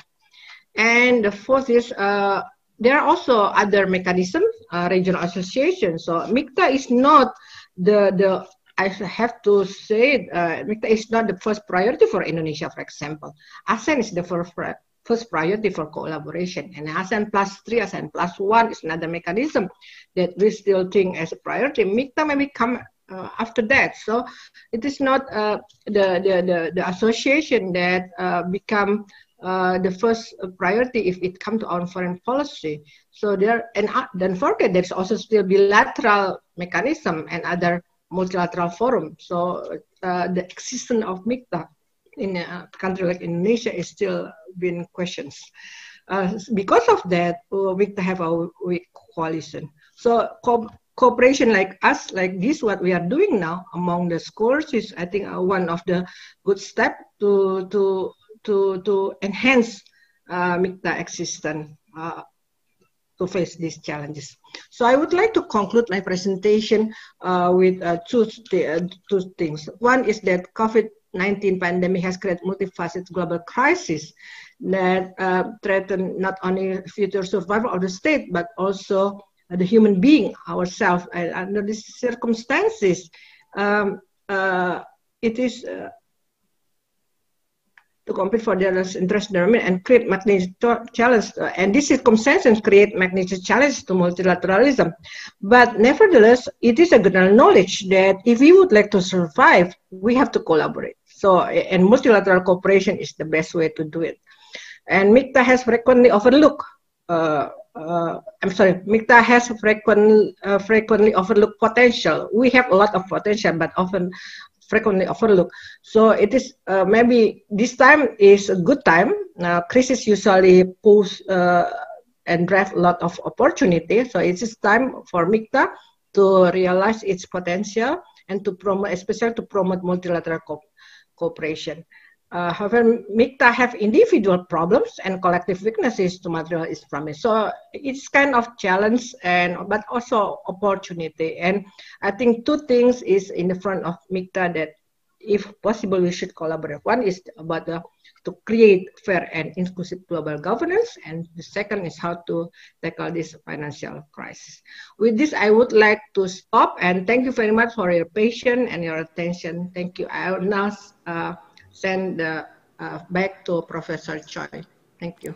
And the fourth is uh, there are also other mechanisms, regional associations. So MIKTA is not the the I have to say, uh, is not the first priority for Indonesia, for example. ASEAN is the first, first priority for collaboration. And ASEAN plus three, ASEAN plus one is another mechanism that we still think as a priority. MIKTA may come uh, after that. So it is not uh, the, the, the, the, association that uh, become uh, the first priority if it comes to our foreign policy. So there, and uh, don't forget, there's also still bilateral mechanism and other multilateral forum. So uh, the existence of MIKTA in a country like Indonesia is still being questioned. Uh, because of that, uh, MIKTA have a weak coalition. So co cooperation like us, like this, what we are doing now among the schools is, I think, uh, one of the good step to to to to enhance uh, MIKTA existence. Uh, to face these challenges. So I would like to conclude my presentation uh, with uh, two, uh, two things. One is that COVID-19 pandemic has created multifaceted global crisis that uh, threaten not only future survival of the state, but also the human being ourselves. And under these circumstances, um, uh, it is uh, to compete for their interest development and create magnitude challenge. And this circumstances create magnitude challenge to multilateralism. But nevertheless, it is a general knowledge that if we would like to survive, we have to collaborate. So, and multilateral cooperation is the best way to do it. And MIKTA has frequently overlooked uh, uh, I'm sorry, MIKTA has frequent, uh, frequently overlooked potential. We have a lot of potential, but often frequently overlooked. So it is uh, maybe this time is a good time. Uh, crisis usually push uh, and drive a lot of opportunity. So it is time for MIKTA to realize its potential and to promote, especially to promote multilateral co cooperation. Uh, however, MIKTA have individual problems and collective weaknesses to material promise. So it's kind of challenge and but also opportunity. And I think two things is in the front of MIKTA that if possible we should collaborate. One is about the, to create fair and inclusive global governance, and the second is how to tackle this financial crisis. With this, I would like to stop and thank you very much for your patience and your attention. Thank you. I will now. Uh, send the, uh, back to Professor Choi. Thank you.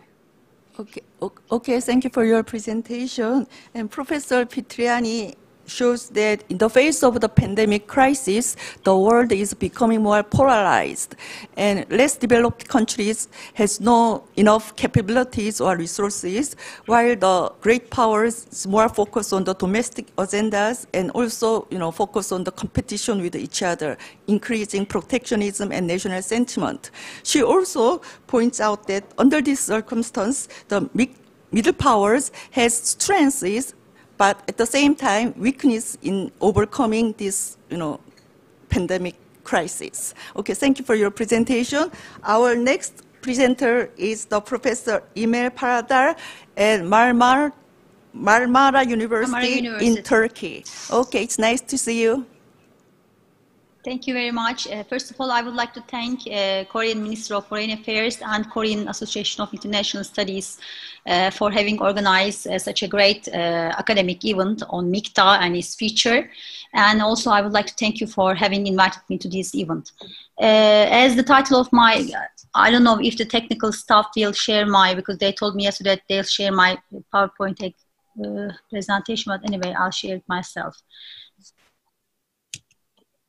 Okay, okay, thank you for your presentation. And Professor Fitriani shows that in the face of the pandemic crisis, the world is becoming more polarized, and less developed countries has no enough capabilities or resources, while the great powers is more focused on the domestic agendas and also, you know, focus on the competition with each other, increasing protectionism and national sentiment. She also points out that under this circumstance, the middle powers has strengths but at the same time, weakness in overcoming this, you know, pandemic crisis. Okay, thank you for your presentation. Our next presenter is the Professor Emel Parlar Dal at Marmara, Marmara University, University in Turkey. Okay, it's nice to see you. Thank you very much. Uh, first of all, I would like to thank uh, Korean Ministry of Foreign Affairs and Korean Association of International Studies uh, for having organized uh, such a great uh, academic event on MIKTA and its future. And also, I would like to thank you for having invited me to this event. Uh, as the title of my, I don't know if the technical staff will share my, because they told me yesterday that they'll share my PowerPoint presentation, but anyway, I'll share it myself.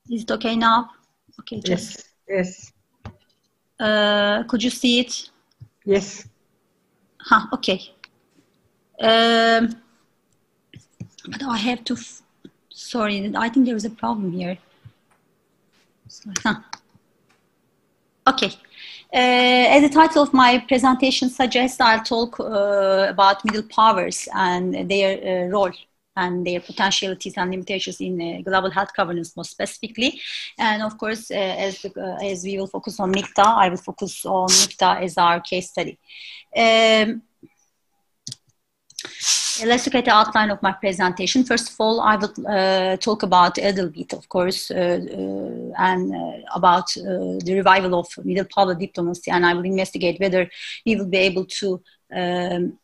Is it okay now? Okay. Just, yes. Yes. Uh, could you see it? Yes. Huh, okay. Um, but I have to, sorry, I think there is a problem here. Huh. Okay. Uh, as the title of my presentation suggests, I'll talk uh, about middle powers and their uh, role and their potentialities and limitations in uh, global health governance more specifically. And of course, uh, as, uh, as we will focus on MIKTA, I will focus on MIKTA as our case study. Um, let's look at the outline of my presentation. First of all, I will uh, talk about bit, of course, uh, uh, and about the revival of middle power diplomacy, and I will investigate whether we will be able to um,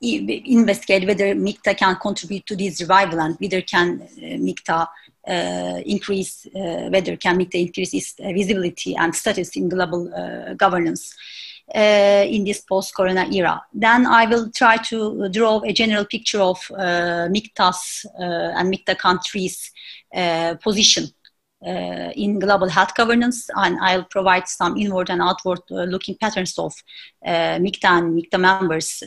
investigate whether MIKTA can contribute to this revival and whether can uh, MIKTA uh, increase, uh, whether can MIKTA increase its visibility and status in global governance. Uh, in this post-corona era. Then I will try to draw a general picture of uh, MIKTA's uh, and MIKTA countries' position uh, in global health governance, and I'll provide some inward and outward uh, looking patterns of uh, MIKTA and MIKTA members'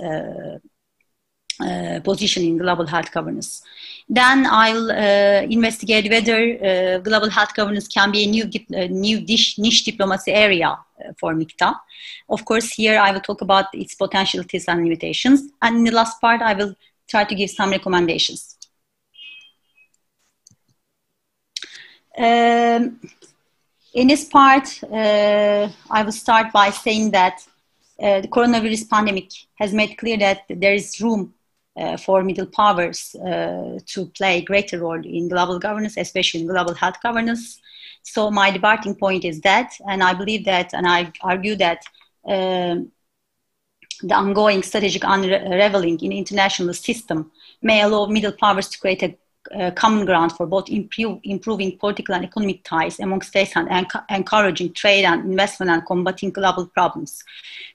position in global health governance. Then I'll uh, investigate whether uh, global health governance can be a new, uh, new dish, niche diplomacy area uh, for MIKTA. Of course, here I will talk about its potentialities and limitations. And in the last part, I will try to give some recommendations. Um, in this part, uh, I will start by saying that uh, the coronavirus pandemic has made clear that there is room uh, for middle powers uh, to play a greater role in global governance, especially in global health governance. So my departing point is that, and I believe that, and I argue that um, the ongoing strategic unraveling in international system may allow middle powers to create a uh, common ground for both improve, improving political and economic ties among states and enc- encouraging trade and investment and combating global problems.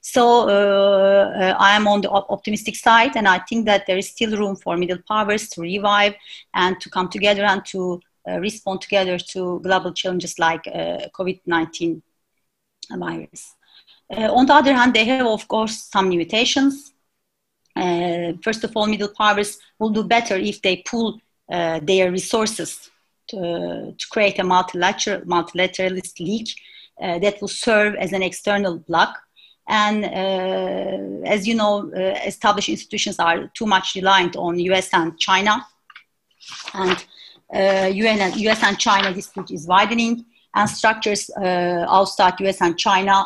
So uh, uh, I am on the op- optimistic side, and I think that there is still room for middle powers to revive and to come together and to uh, respond together to global challenges like uh, COVID 19 virus. Uh, on the other hand, they have, of course, some limitations. first of all, middle powers will do better if they pull uh, their resources to, to, create a multilateral, multilateralist league uh, that will serve as an external bloc. And uh, as you know, uh, established institutions are too much reliant on US and China. And UN and, US and China dispute is widening and structures outside US and China,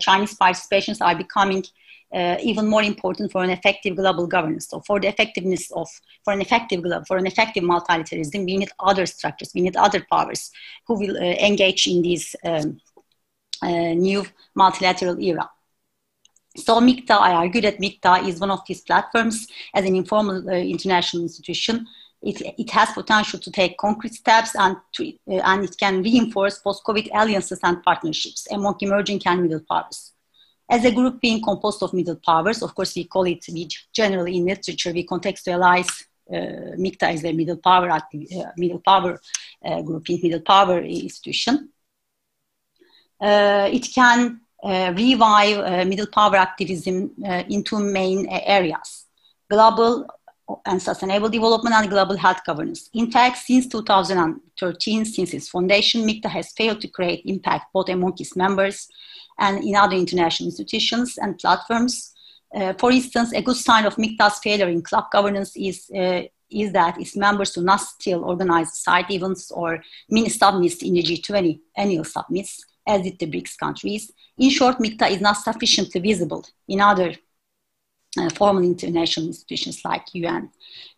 Chinese participations are becoming uh, even more important for an effective global governance. So for the effectiveness of, for an effective global, for an effective multilateralism, we need other structures, we need other powers who will uh, engage in this um, uh, new multilateral era. So MIKTA, I argue that MIKTA is one of these platforms as an informal uh, international institution. It, it has potential to take concrete steps and, to, uh, and it can reinforce post-COVID alliances and partnerships among emerging and middle powers as a group being composed of middle powers. Of course, we call it, we generally in literature, we contextualize uh, MIKTA as a middle power, uh, middle power uh, grouping, middle power institution. Uh, it can uh, revive uh, middle power activism uh, into main areas, global and sustainable development and global health governance. In fact, since 2013, since its foundation, MIKTA has failed to create impact both among its members and in other international institutions and platforms. Uh, for instance, a good sign of MIKTA's failure in club governance is, uh, is that its members do not still organize side events or mini summits in the G20 annual summits, as did the BRICS countries. In short, MIKTA is not sufficiently visible in other uh, formal international institutions like UN.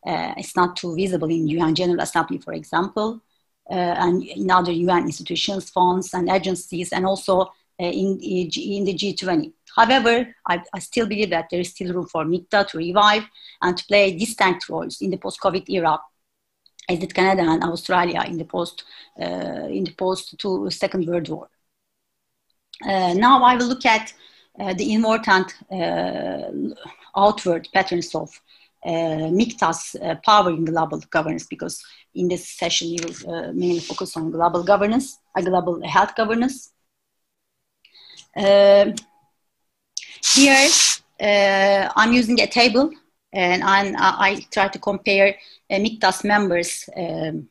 Uh, it's not too visible in UN General Assembly, for example, uh, and in other UN institutions, funds, and agencies, and also in, in the G20. However, I, I, still believe that there is still room for MIKTA to revive and to play distinct roles in the post-COVID era, as did Canada and Australia in the post uh, in the post to Second World War. Uh, now I will look at uh, the and uh, outward patterns of uh, MIKTA's power in global governance, because in this session we will mainly focus on global governance, global health governance. Uh, here, uh, I'm using a table and I, I try to compare uh, MIKTA's members um,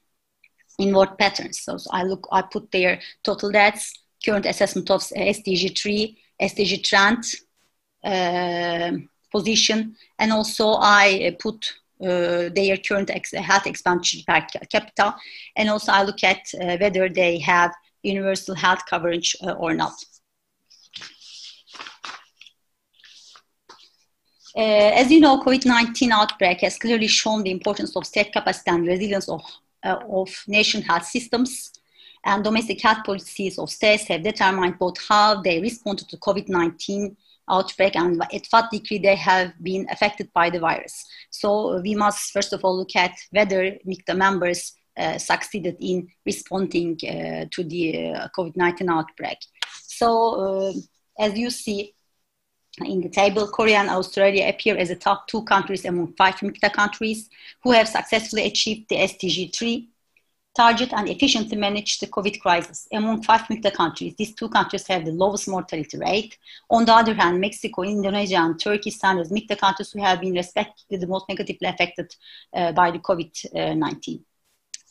in work patterns. So, so, I look, I put their total deaths, current assessment of SDG 3, SDG trend, uh, position, and also I put uh, their current ex health expenditure per capita, and also I look at uh, whether they have universal health coverage uh, or not. Uh, as you know, COVID-19 outbreak has clearly shown the importance of state capacity and resilience of, uh, of nation health systems. And domestic health policies of states have determined both how they responded to COVID-19 outbreak and at what degree they have been affected by the virus. So we must first of all look at whether MIKTA members uh, succeeded in responding uh, to the uh, COVID-19 outbreak. So uh, as you see, in the table, Korea and Australia appear as the top two countries among five MIKTA countries who have successfully achieved the SDG 3 target and efficiently managed the COVID crisis. Among five MIKTA countries, these two countries have the lowest mortality rate. On the other hand, Mexico, Indonesia, and Turkey stand as MIKTA countries who have been respectively the most negatively affected uh, by the COVID-19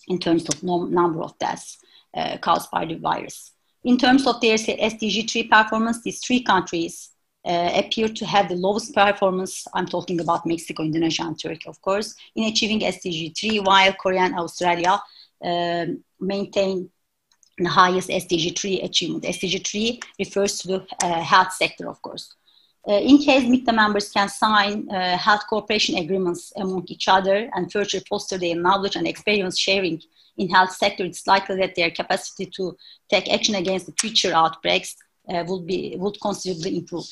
in terms of no number of deaths uh, caused by the virus. In terms of their SDG 3 performance, these three countries uh, appear to have the lowest performance. I'm talking about Mexico, Indonesia, and Turkey, of course, in achieving SDG 3, while Korea and Australia um, maintain the highest SDG 3 achievement. SDG 3 refers to the uh, health sector, of course. Uh, in case MIKTA members can sign uh, health cooperation agreements among each other and further foster their knowledge and experience sharing in health sector, it's likely that their capacity to take action against the future outbreaks uh, would, be, would considerably improve.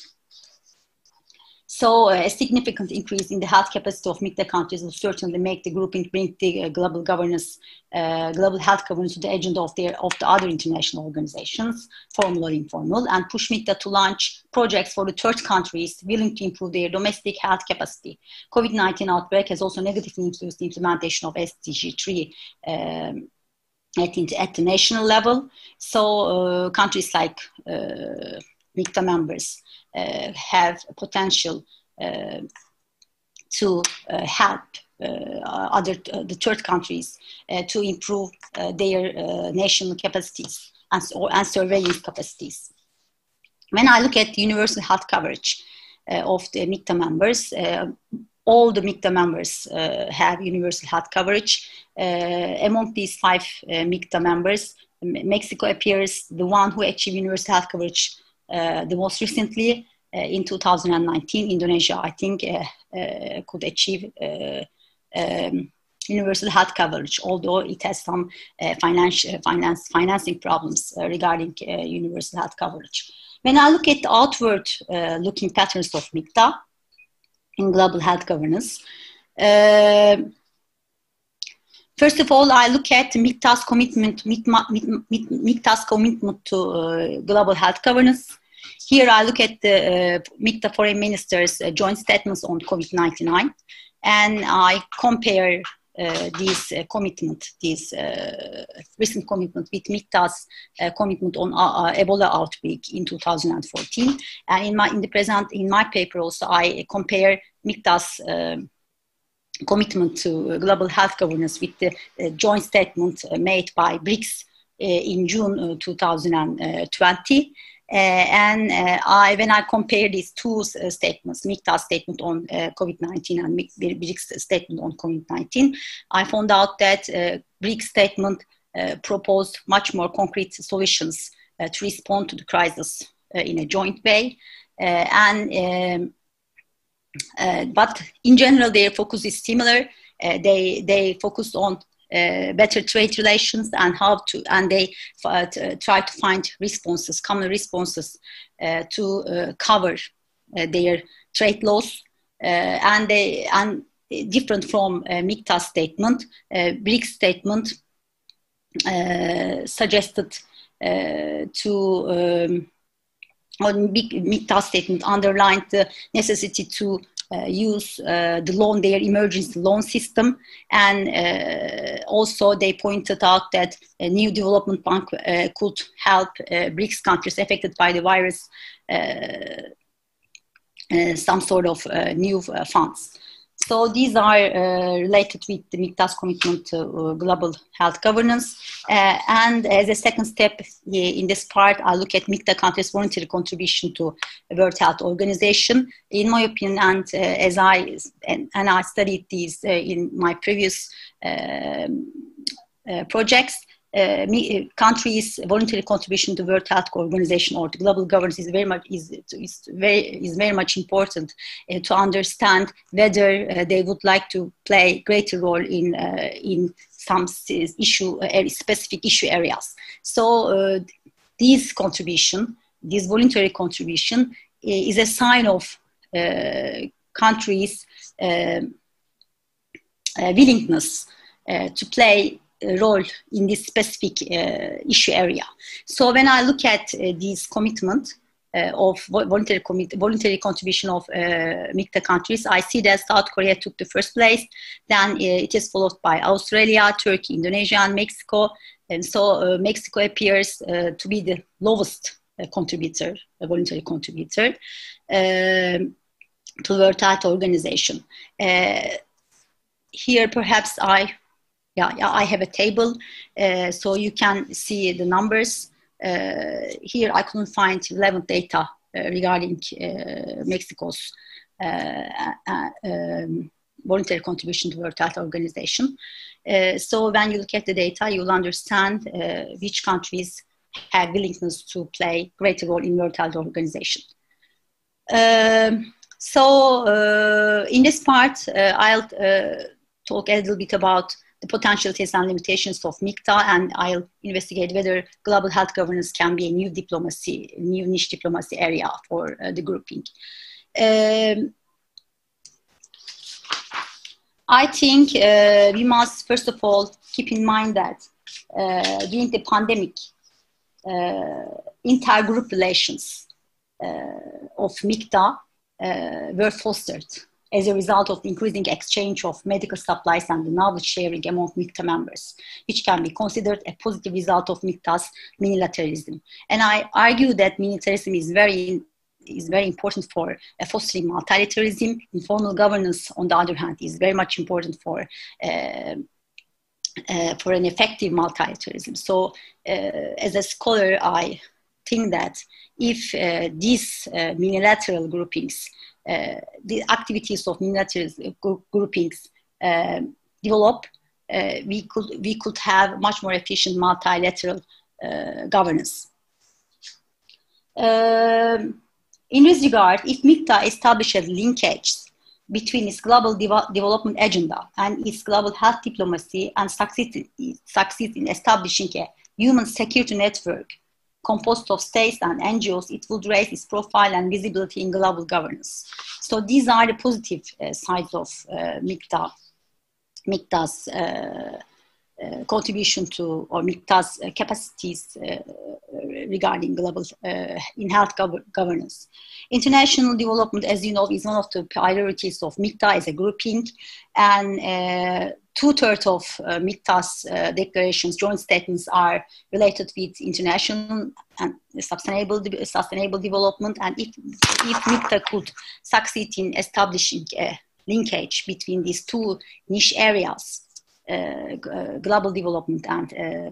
So uh, a significant increase in the health capacity of MIKTA countries will certainly make the grouping bring the uh, global governance, uh, global health governance to the agenda of their of the other international organizations, formal or informal, and push MIKTA to launch projects for the third countries willing to improve their domestic health capacity. COVID-19 outbreak has also negatively influenced the implementation of SDG 3 um, at, at the national level. So uh, countries like uh, MIKTA members have potential uh, to uh, help other the third countries to improve their national capacities and, and surveillance capacities. When I look at universal health coverage of the MIKTA members, all the MIKTA members uh, have universal health coverage. Uh, among these five uh, MIKTA members, Mexico appears the one who achieved universal health coverage uh, Uh, the most recently uh, in 2019, Indonesia, I think, uh, uh could achieve uh, um, universal health coverage, although it has some financial finance, financing problems regarding universal health coverage. When I look at the outward looking patterns of MIKTA in global health governance, First of all, I look at MIKTA's commitment, MIKTA's commitment to uh, global health governance. Here I look at the uh, MIKTA foreign ministers' uh, joint statements on COVID-19 and I compare uh, this uh, commitment, this uh, recent commitment with MIKTA's uh, commitment on Ebola outbreak in 2014. And in my in the present in my paper also I compare MIKTA's um, commitment to uh, global health governance with the uh, joint statement uh, made by BRICS in June 2020. Uh, and uh, I, when I compare these two uh, statements, MIKTA's statement on COVID-19 and BRICS statement on COVID-19, I found out that BRICS statement proposed much more concrete solutions to respond to the crisis in a joint way. and um, uh, but in general, their focus is similar. Uh, they they focus on uh, better trade relations and how to and they uh, try to find responses common responses uh, to uh, cover uh, their trade laws uh, and they and different from uh, statement BRICS statement suggested to um, on MIKTA's statement underlined the necessity to uh, use uh, the loan, their emergency loan system. And uh, also they pointed out that a new development bank could help BRICS countries affected by the virus some sort of new funds. So these are uh, related with the MIKTA's commitment to uh, global health governance. Uh, and as a second step in this part, I look at MIKTA countries' voluntary contribution to World Health Organization. In my opinion, and uh, as I and, and, I studied these uh, in my previous um, uh, projects, uh, countries' voluntary contribution to World Health Organization or to global governance is very much is, is very is very much important uh, to understand whether uh, they would like to play greater role in uh, in some issue uh, specific issue areas. So uh, this contribution, this voluntary contribution, is a sign of countries' um, willingness to play role in this specific uh, issue area. So when I look at uh, this commitment uh, of voluntary, voluntary contribution of uh, MIKTA countries, I see that South Korea took the first place. Then uh, it is followed by Australia, Turkey, Indonesia, and Mexico. And so uh, Mexico appears to be the lowest contributor, a voluntary contributor to the World Health Organization. here, perhaps I yeah, yeah, I have a table uh, so you can see the numbers. Uh, here I couldn't find relevant data uh, regarding uh, Mexico's uh, uh, um, voluntary contribution to World Health Organization. so when you look at the data, you'll understand which countries have willingness to play greater role in World Health Organization. Um, so in this part, I'll talk a little bit about the potentialities and limitations of MIKTA, and I'll investigate whether global health governance can be a new diplomacy, new niche diplomacy area for uh, the grouping. Um, I think uh, we must, first of all, keep in mind that uh, during the pandemic, uh, intergroup relations uh, of MIKTA uh, were fostered as a result of increasing exchange of medical supplies and the knowledge sharing among MIKTA members, which can be considered a positive result of MIKTA's minilateralism. And I argue that minilateralism is very is very important for fostering multilateralism. Informal governance, on the other hand, is very much important for uh, uh, for an effective multilateralism. So, uh, as a scholar, I think that if uh, these uh, minilateral groupings the activities of minilateral groupings uh, develop, uh, we could we could have much more efficient multilateral governance. Um, in this regard, if MIKTA establishes linkages between its global de- development agenda and its global health diplomacy and succeeds, succeeds in establishing a human security network composed of states and NGOs, it would raise its profile and visibility in global governance. So these are the positive uh, sides of uh, MIKTA, MIKTA's uh, uh, contribution to or MIKTA's uh, capacities uh, regarding global in health gov- governance. International development, as you know, is one of the priorities of MIKTA as a grouping, and two-thirds of uh, MIKTA's uh, declarations, joint statements are related with international and sustainable, de- sustainable development. And if, if MIKTA could succeed in establishing a linkage between these two niche areas, uh, uh global development and uh,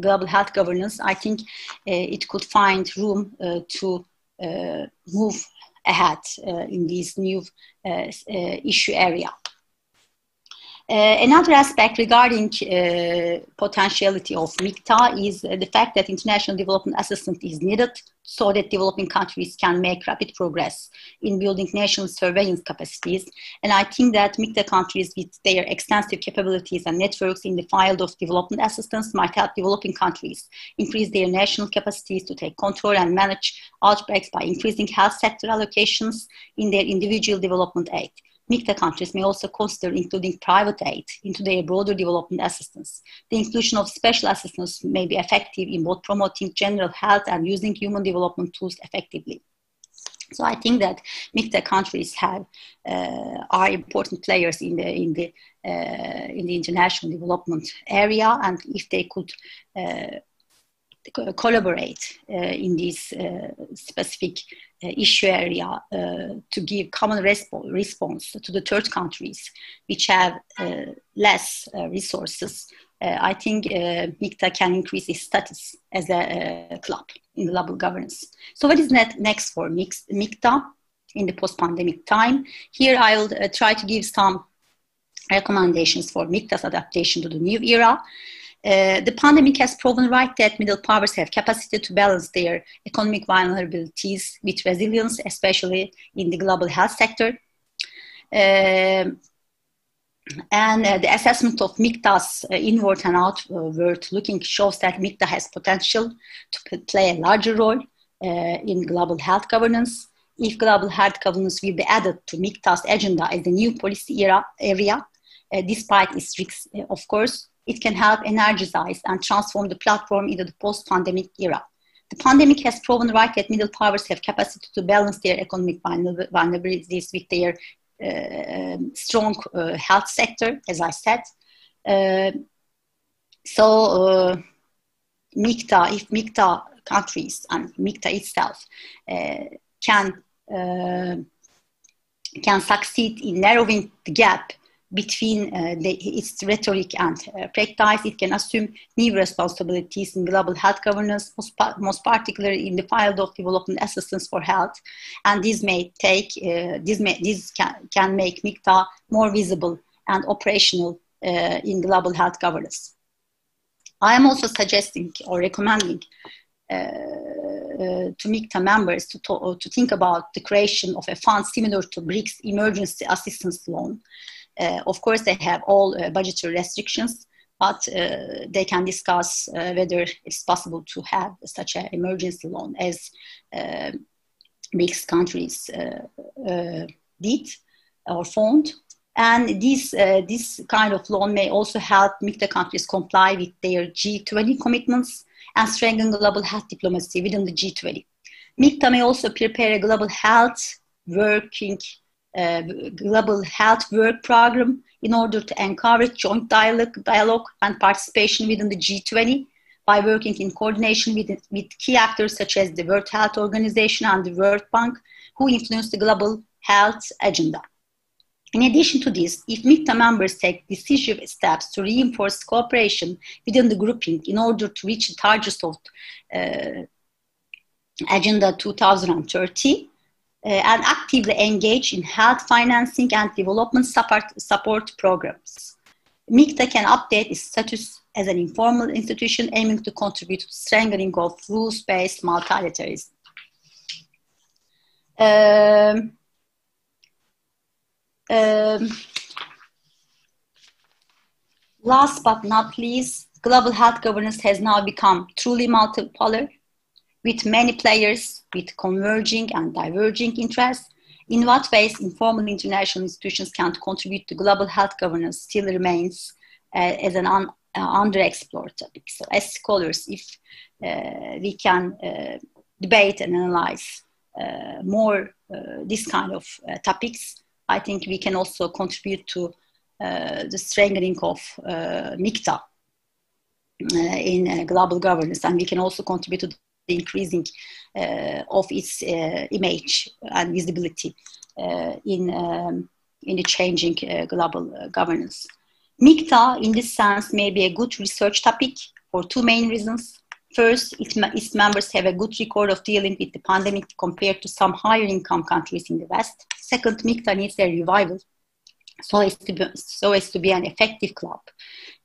global health governance, I think uh, it could find room uh, to uh, move ahead uh, in this new issue area. Uh, another aspect regarding uh, potentiality of MIKTA is uh, the fact that international development assistance is needed so that developing countries can make rapid progress in building national surveillance capacities. And I think that MIKTA countries with their extensive capabilities and networks in the field of development assistance might help developing countries increase their national capacities to take control and manage outbreaks by increasing health sector allocations in their individual development aid. MIKTA countries may also consider including private aid into their broader development assistance. The inclusion of special assistance may be effective in both promoting general health and using human development tools effectively. So I think that MIKTA countries have uh, are important players in the in the uh, in the international development area, and if they could uh, collaborate in this specific issue area to give common resp- response to the third countries which have less resources uh, I think uh, MIKTA can increase its status as a uh, club in global governance. So what is next for MIKTA in the post-pandemic time? Here I will uh, try to give some recommendations for MIKTA's adaptation to the new era. Uh, the pandemic has proven right that middle powers have capacity to balance their economic vulnerabilities with resilience, especially in the global health sector. Uh, and uh, the assessment of MIKTA's uh, inward and outward looking shows that MIKTA has potential to play a larger role uh, in global health governance. If global health governance will be added to MIKTA's agenda as a new policy era, area, despite its risks, of course, it can help energize and transform the platform into the post-pandemic era. The pandemic has proven right that middle powers have capacity to balance their economic vulnerabilities with their uh, strong uh, health sector, as I said. Uh, so MIKTA, if MIKTA countries and MIKTA itself can can succeed in narrowing the gap between uh, the, its rhetoric and uh, practice. It can assume new responsibilities in global health governance, most, most particularly in the field of development assistance for health. And this may take, uh, this, may, this can, can make MIKTA more visible and operational in global health governance. I am also suggesting or recommending uh, uh, to MIKTA members to, to, think about the creation of a fund similar to BRICS emergency assistance loan of course, they have all uh, budgetary restrictions, but uh, they can discuss whether it's possible to have such an emergency loan as mixed countries did or fund. And this, uh, this kind of loan may also help MIKTA countries comply with their G20 commitments and strengthen global health diplomacy within the G20. MIKTA may also prepare a global health working global health work program in order to encourage joint dialogue, dialogue and participation within the G20 by working in coordination with, with key actors such as the World Health Organization and the World Bank, who influence the global health agenda. In addition to this, if MIKTA members take decisive steps to reinforce cooperation within the grouping in order to reach the targets of uh, Agenda 2030, uh, and actively engage in health financing and development support, support programs. MIKTA can update its status as an informal institution aiming to contribute to strengthening of rules-based multilateralism. Um, um, last but not least, global health governance has now become truly multipolar with many players with converging and diverging interests, in what ways informal international institutions can contribute to global health governance still remains uh, as an un, uh, underexplored topic. So as scholars, if uh, we can uh, debate and analyze uh, more uh, this kind of topics, I think we can also contribute to the strengthening of MIKTA in global governance, and we can also contribute to increasing uh, of its uh, image and visibility uh, in, um, in the changing global governance. MIKTA, in this sense, may be a good research topic for two main reasons. First, its, members have a good record of dealing with the pandemic compared to some higher income countries in the West. Second, MIKTA needs a revival so as to be, so as to be an effective club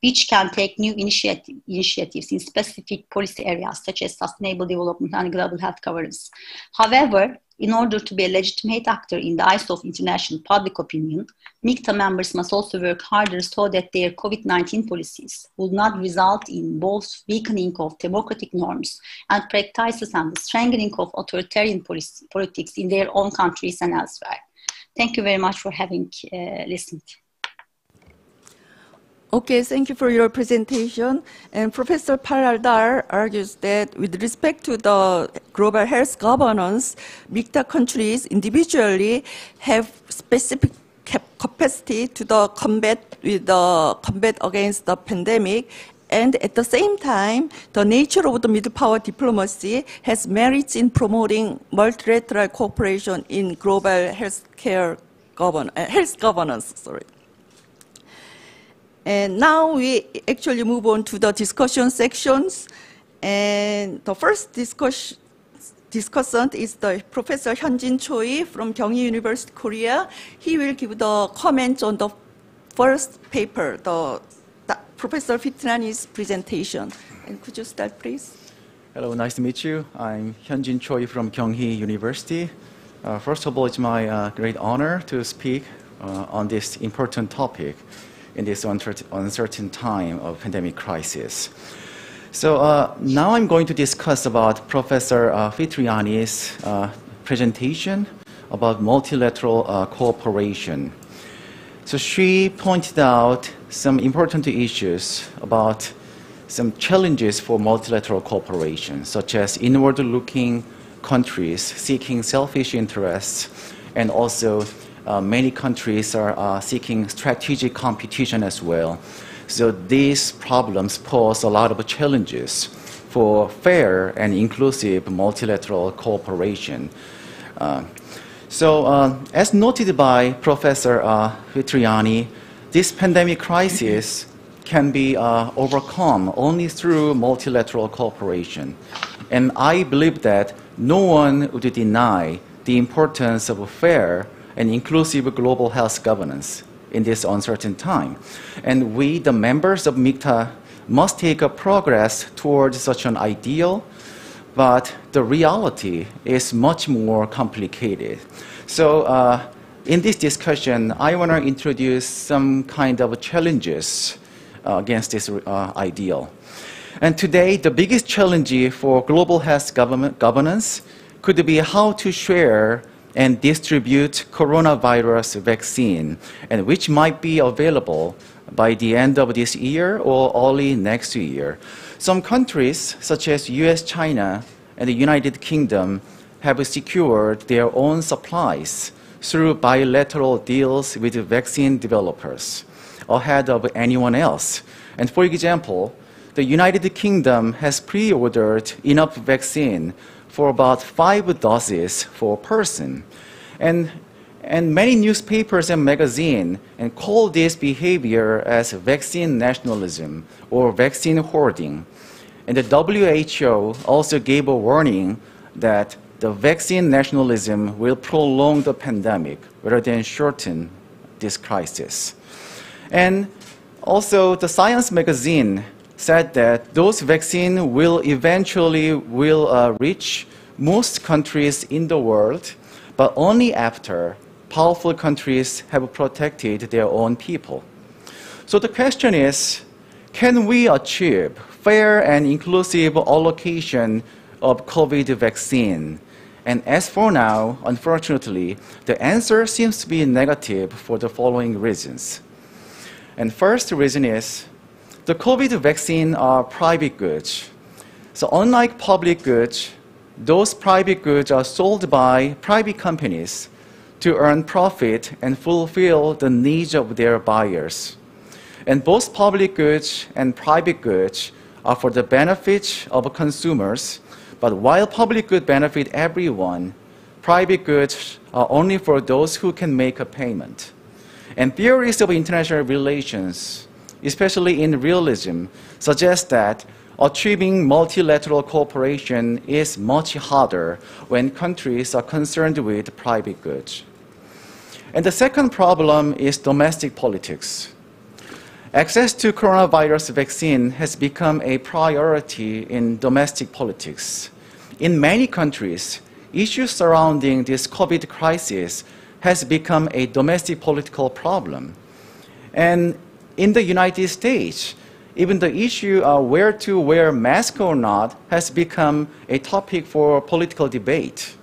which can take new initiative, initiatives in specific policy areas such as sustainable development and global health governance. However, in order to be a legitimate actor in the eyes of international public opinion, MIKTA members must also work harder so that their COVID 19 policies will not result in both weakening of democratic norms and practices and the strengthening of authoritarian policy, politics in their own countries and elsewhere. Thank you very much for having uh, listened. Okay, thank you for your presentation. And Professor Parlar Dal argues that with respect to the global health governance, MIKTA countries individually have specific capacity to the combat with the combat against the pandemic And at the same time, the nature of the middle power diplomacy has merits in promoting multilateral cooperation in global healthcare govern uh, health governance. Sorry. And now we actually move on to the discussion sections. And the first discussion discussant is the Professor Hyunjin Choi from Kyunghee University, Korea. He will give the comments on the first paper, the Professor Fitriani's presentation. And could you start, please? Hello, nice to meet you. I'm Hyunjin Choi from Kyunghee University. Uh, first of all, it's my uh, great honor to speak uh, on this important topic in this uncertain time of pandemic crisis. So uh, now I'm going to discuss about Professor uh, Fitriani's uh, presentation about multilateral cooperation. So she pointed out some important issues about some challenges for multilateral cooperation, such as inward-looking countries seeking selfish interests, and also uh, many countries are uh, seeking strategic competition as well. So these problems pose a lot of challenges for fair and inclusive multilateral cooperation. Uh, so, uh, as noted by Professor uh, Fitriani, this pandemic crisis can be uh, overcome only through multilateral cooperation. And I believe that no one would deny the importance of a fair and inclusive global health governance in this uncertain time. And we, the members of MIKTA, must take a progress towards such an ideal, but the reality is much more complicated. So uh, in this discussion, I want to introduce some kind of challenges uh, against this uh, ideal. And today, the biggest challenge for global health governance could be how to share and distribute coronavirus vaccine, and which might be available by the end of this year or early next year. Some countries, such as US, China, and the United Kingdom, have secured their own supplies through bilateral deals with vaccine developers ahead of anyone else. And for example, the United Kingdom has pre-ordered enough vaccine for about five doses for a person. And, and many newspapers and magazines and call this behavior as vaccine nationalism or vaccine hoarding. And the WHO also gave a warning that the vaccine nationalism will prolong the pandemic rather than shorten this crisis. And also, the Science magazine said that those vaccines will eventually will uh, reach most countries in the world, but only after powerful countries have protected their own people. So the question is, can we achieve fair and inclusive allocation of COVID vaccine? And as for now, unfortunately, the answer seems to be negative for the following reasons. And first reason is the COVID vaccine are private goods. So unlike public goods, those private goods are sold by private companies to earn profit and fulfill the needs of their buyers. And both public goods and private goods are for the benefit of consumers, but while public goods benefit everyone, private goods are only for those who can make a payment. And theories of international relations especially in realism, suggest that achieving multilateral cooperation is much harder when countries are concerned with private goods. And the second problem is domestic politics. Access to coronavirus vaccine has become a priority in domestic politics. In many countries, issues surrounding this COVID crisis has become a domestic political problem. And in the United States, even the issue of where to wear mask or not has become a topic for political debate.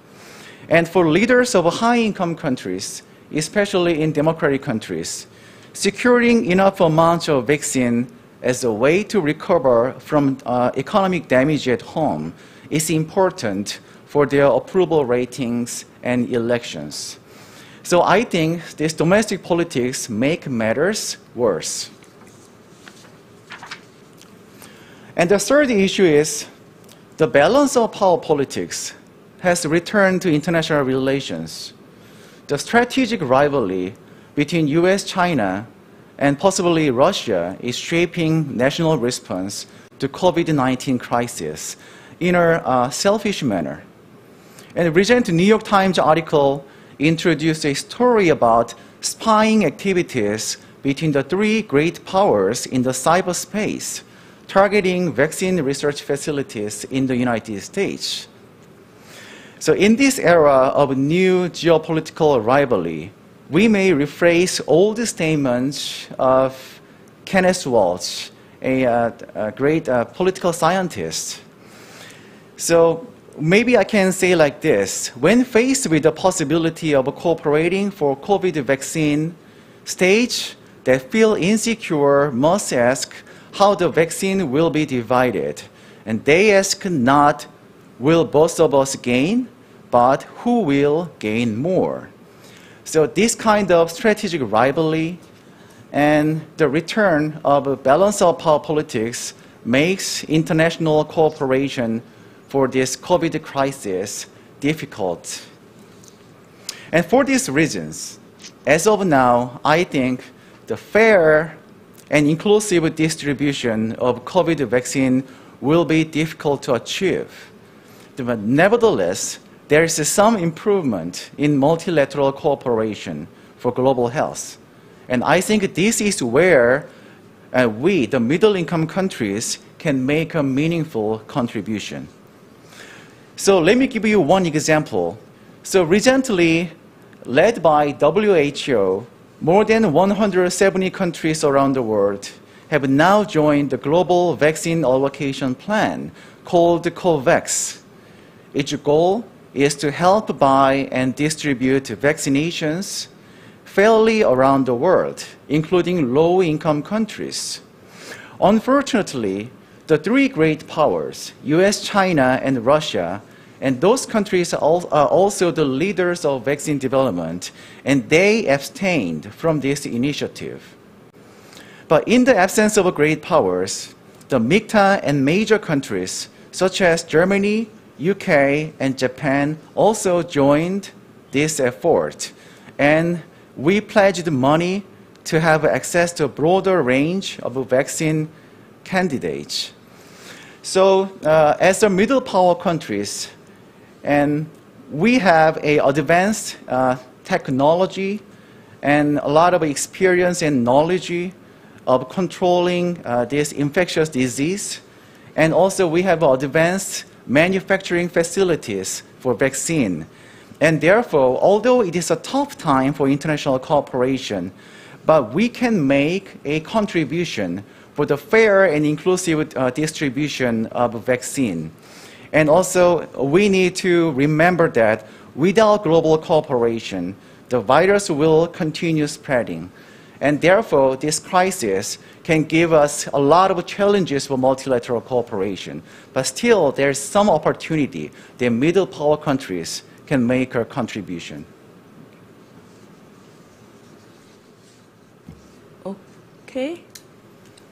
And for leaders of high-income countries, especially in democratic countries, securing enough amounts of vaccine as a way to recover from uh, economic damage at home is important for their approval ratings and elections. So I think this domestic politics make matters worse. And the third issue is the balance of power politics has returned to international relations. The strategic rivalry between US, China, and possibly Russia is shaping national response to COVID-19 crisis in a uh, selfish manner. And a recent New York Times article introduced a story about spying activities between the three great powers in the cyberspace, targeting vaccine research facilities in the United States. So in this era of new geopolitical rivalry, we may rephrase all the statements of Kenneth Waltz, a, uh, a great uh, political scientist. So maybe I can say like this. When faced with the possibility of cooperating for COVID vaccine, states that feel insecure must ask how the vaccine will be divided. And they ask not, will both of us gain, but who will gain more? So this kind of strategic rivalry and the return of a balance of power politics makes international cooperation for this COVID crisis difficult. And for these reasons, as of now, I think the fair and inclusive distribution of COVID vaccine will be difficult to achieve. But nevertheless, there is some improvement in multilateral cooperation for global health. And I think this is where uh, we, the middle income countries, can make a meaningful contribution. So let me give you one example. So recently, led by WHO, more than 170 countries around the world have now joined the Global Vaccine Allocation Plan called COVAX. Its goal is to help buy and distribute vaccinations fairly around the world, including low-income countries. Unfortunately, the three great powers, US, China, and Russia, and those countries are also the leaders of vaccine development, and they abstained from this initiative. But in the absence of great powers, the MIKTA and major countries such as Germany, UK, and Japan also joined this effort. And we pledged money to have access to a broader range of vaccine candidates. So, uh, as the middle power countries, and we have a advanced uh, technology and a lot of experience and knowledge of controlling uh, this infectious disease. And also we have advanced manufacturing facilities for vaccine. And therefore, although it is a tough time for international cooperation, but we can make a contribution for the fair and inclusive uh, distribution of vaccine. And also, we need to remember that without global cooperation, the virus will continue spreading. And therefore, this crisis can give us a lot of challenges for multilateral cooperation. But still, there's some opportunity that middle power countries can make a contribution. Okay.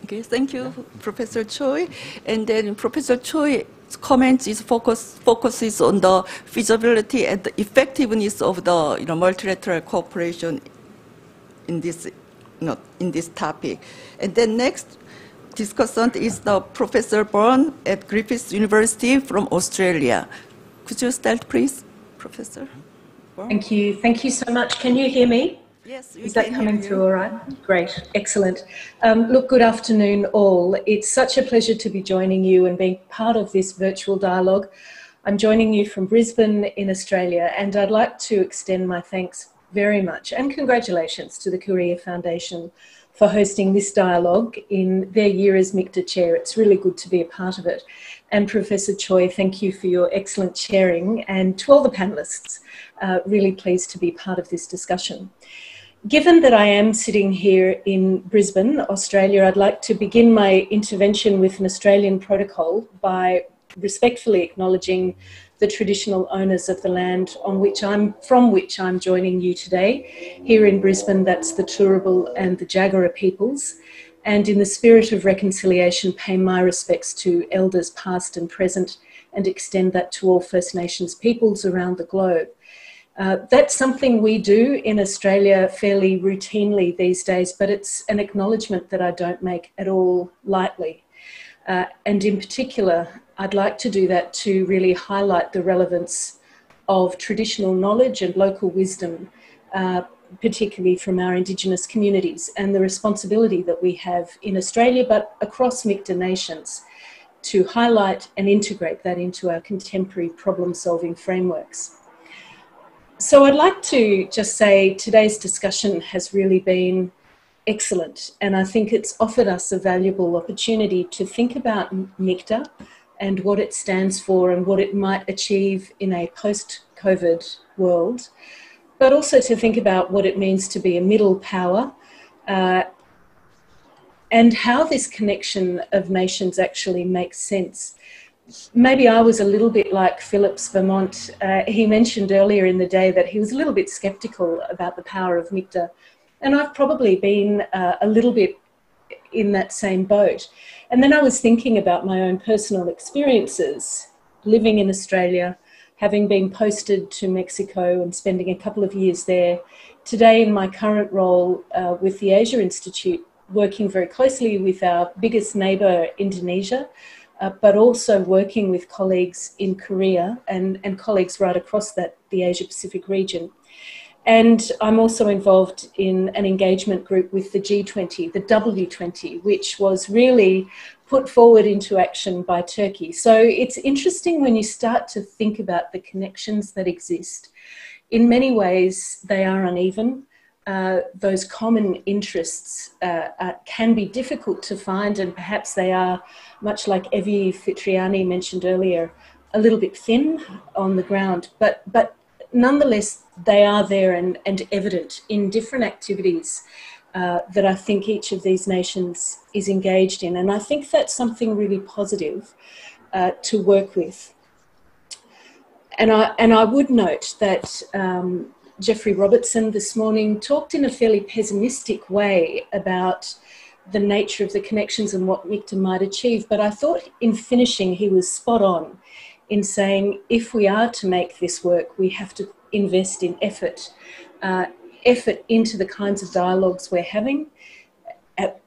Okay, thank you, Professor Choi. And then Professor Choi comment is focus, focuses on the feasibility and the effectiveness of the you know, multilateral cooperation in this, know, in this topic. And then next discussant is the Professor Byrne at Griffith University from Australia. Could you start, please, Professor? Byrne? Thank you. Thank you so much. Can you hear me? Yes, is that coming through all right? Great, excellent. Um, look, good afternoon, all. It's such a pleasure to be joining you and being part of this virtual dialogue. I'm joining you from Brisbane in Australia, and I'd like to extend my thanks very much and congratulations to the Korea Foundation for hosting this dialogue in their year as MIKTA chair. It's really good to be a part of it. And Professor Choi, thank you for your excellent chairing, and to all the panelists, uh, really pleased to be part of this discussion. Given that I am sitting here in Brisbane, Australia, I'd like to begin my intervention with an Australian protocol by respectfully acknowledging the traditional owners of the land on which I'm from which I'm joining you today. Here in Brisbane, that's the Turrbal and the Jagera peoples. and in the spirit of reconciliation, pay my respects to elders past and present and extend that to all First Nations peoples around the globe. Uh, that's something we do in Australia fairly routinely these days, but it's an acknowledgement that I don't make at all lightly. Uh, and in particular, I'd like to do that to really highlight the relevance of traditional knowledge and local wisdom, uh, particularly from our Indigenous communities, and the responsibility that we have in Australia but across MIKTA nations to highlight and integrate that into our contemporary problem solving frameworks. So I'd like to just say today's discussion has really been excellent, and I think it's offered us a valuable opportunity to think about MIKTA and what it stands for and what it might achieve in a post COVID world, but also to think about what it means to be a middle power uh, and how this connection of nations actually makes sense maybe I was a little bit like Phillips Vermont. Uh, he mentioned earlier in the day that he was a little bit skeptical about the power of MIKTA. And I've probably been uh, a little bit in that same boat. And then I was thinking about my own personal experiences living in Australia, having been posted to Mexico and spending a couple of years there. Today, in my current role uh, with the Asia Institute, working very closely with our biggest neighbour, Indonesia, uh, but also working with colleagues in Korea and, and colleagues right across that the Asia Pacific region. And I'm also involved in an engagement group with the G20, the W20, which was really put forward into action by Turkey. So it's interesting when you start to think about the connections that exist. In many ways, they are uneven. Uh, those common interests uh, uh, can be difficult to find, and perhaps they are, much like Evi Fitriani mentioned earlier, a little bit thin on the ground. But, but nonetheless, they are there and, and evident in different activities uh, that I think each of these nations is engaged in. And I think that's something really positive uh, to work with. And I, and I would note that um, Jeffrey Robertson this morning talked in a fairly pessimistic way about the nature of the connections and what MIKTA might achieve. But I thought in finishing, he was spot on in saying if we are to make this work, we have to invest in effort, uh, effort into the kinds of dialogues we're having, at,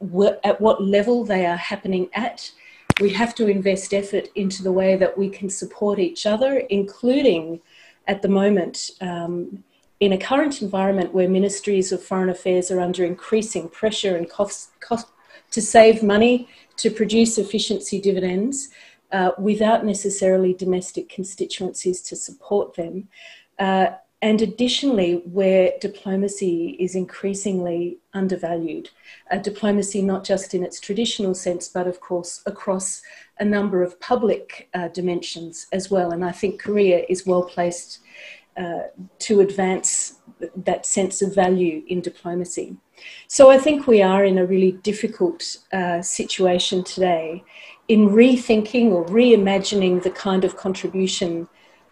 at what level they are happening at. We have to invest effort into the way that we can support each other, including at the moment. Um, in a current environment where ministries of foreign affairs are under increasing pressure and cost, cost to save money to produce efficiency dividends uh, without necessarily domestic constituencies to support them. Uh, and additionally, where diplomacy is increasingly undervalued, uh, diplomacy not just in its traditional sense, but of course across a number of public uh, dimensions as well. And I think Korea is well placed uh, to advance that sense of value in diplomacy. So I think we are in a really difficult uh, situation today in rethinking or reimagining the kind of contribution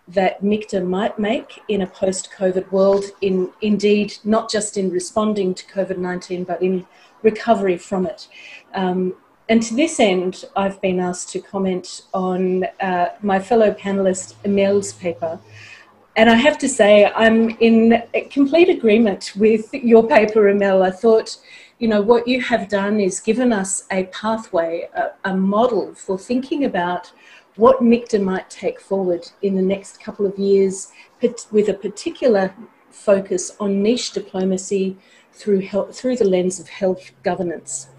that MIKTA might make in a post-COVID world, in indeed not just in responding to COVID-19, but in recovery from it. Um, and to this end, I've been asked to comment on uh, my fellow panelist Emel's paper, and I have to say, I'm in complete agreement with your paper, Emel. I thought, you know, what you have done is given us a pathway, a, a model for thinking about what MIKTA might take forward in the next couple of years with a particular focus on niche diplomacy through, health, through the lens of health governance.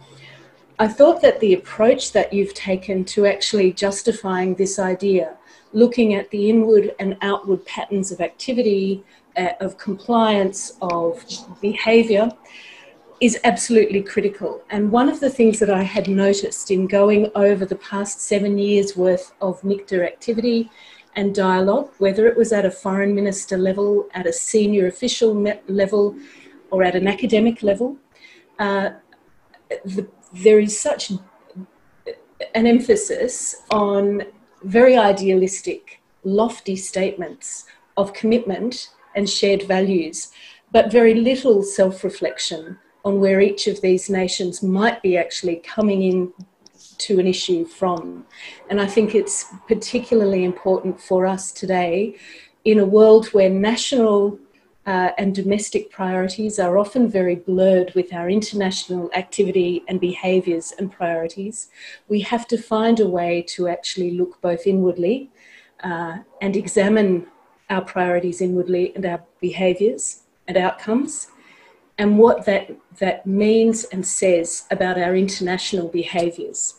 I thought that the approach that you've taken to actually justifying this idea looking at the inward and outward patterns of activity, uh, of compliance, of behaviour, is absolutely critical. And one of the things that I had noticed in going over the past seven years worth of MIKTA activity and dialogue, whether it was at a foreign minister level, at a senior official level, or at an academic level, uh, the, there is such an emphasis on very idealistic, lofty statements of commitment and shared values, but very little self reflection on where each of these nations might be actually coming in to an issue from. And I think it's particularly important for us today in a world where national uh, and domestic priorities are often very blurred with our international activity and behaviours and priorities. We have to find a way to actually look both inwardly uh, and examine our priorities inwardly and our behaviours and outcomes and what that, that means and says about our international behaviours.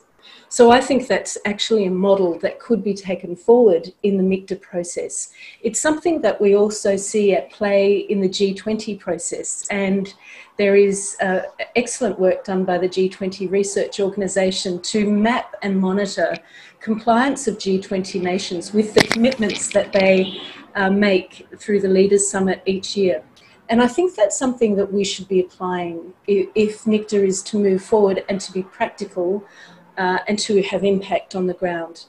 So I think that's actually a model that could be taken forward in the MIKTA process. It's something that we also see at play in the G20 process. And there is uh, excellent work done by the G20 Research Organisation to map and monitor compliance of G20 nations with the commitments that they uh, make through the Leaders Summit each year. And I think that's something that we should be applying if MIKTA is to move forward and to be practical uh, and to have impact on the ground.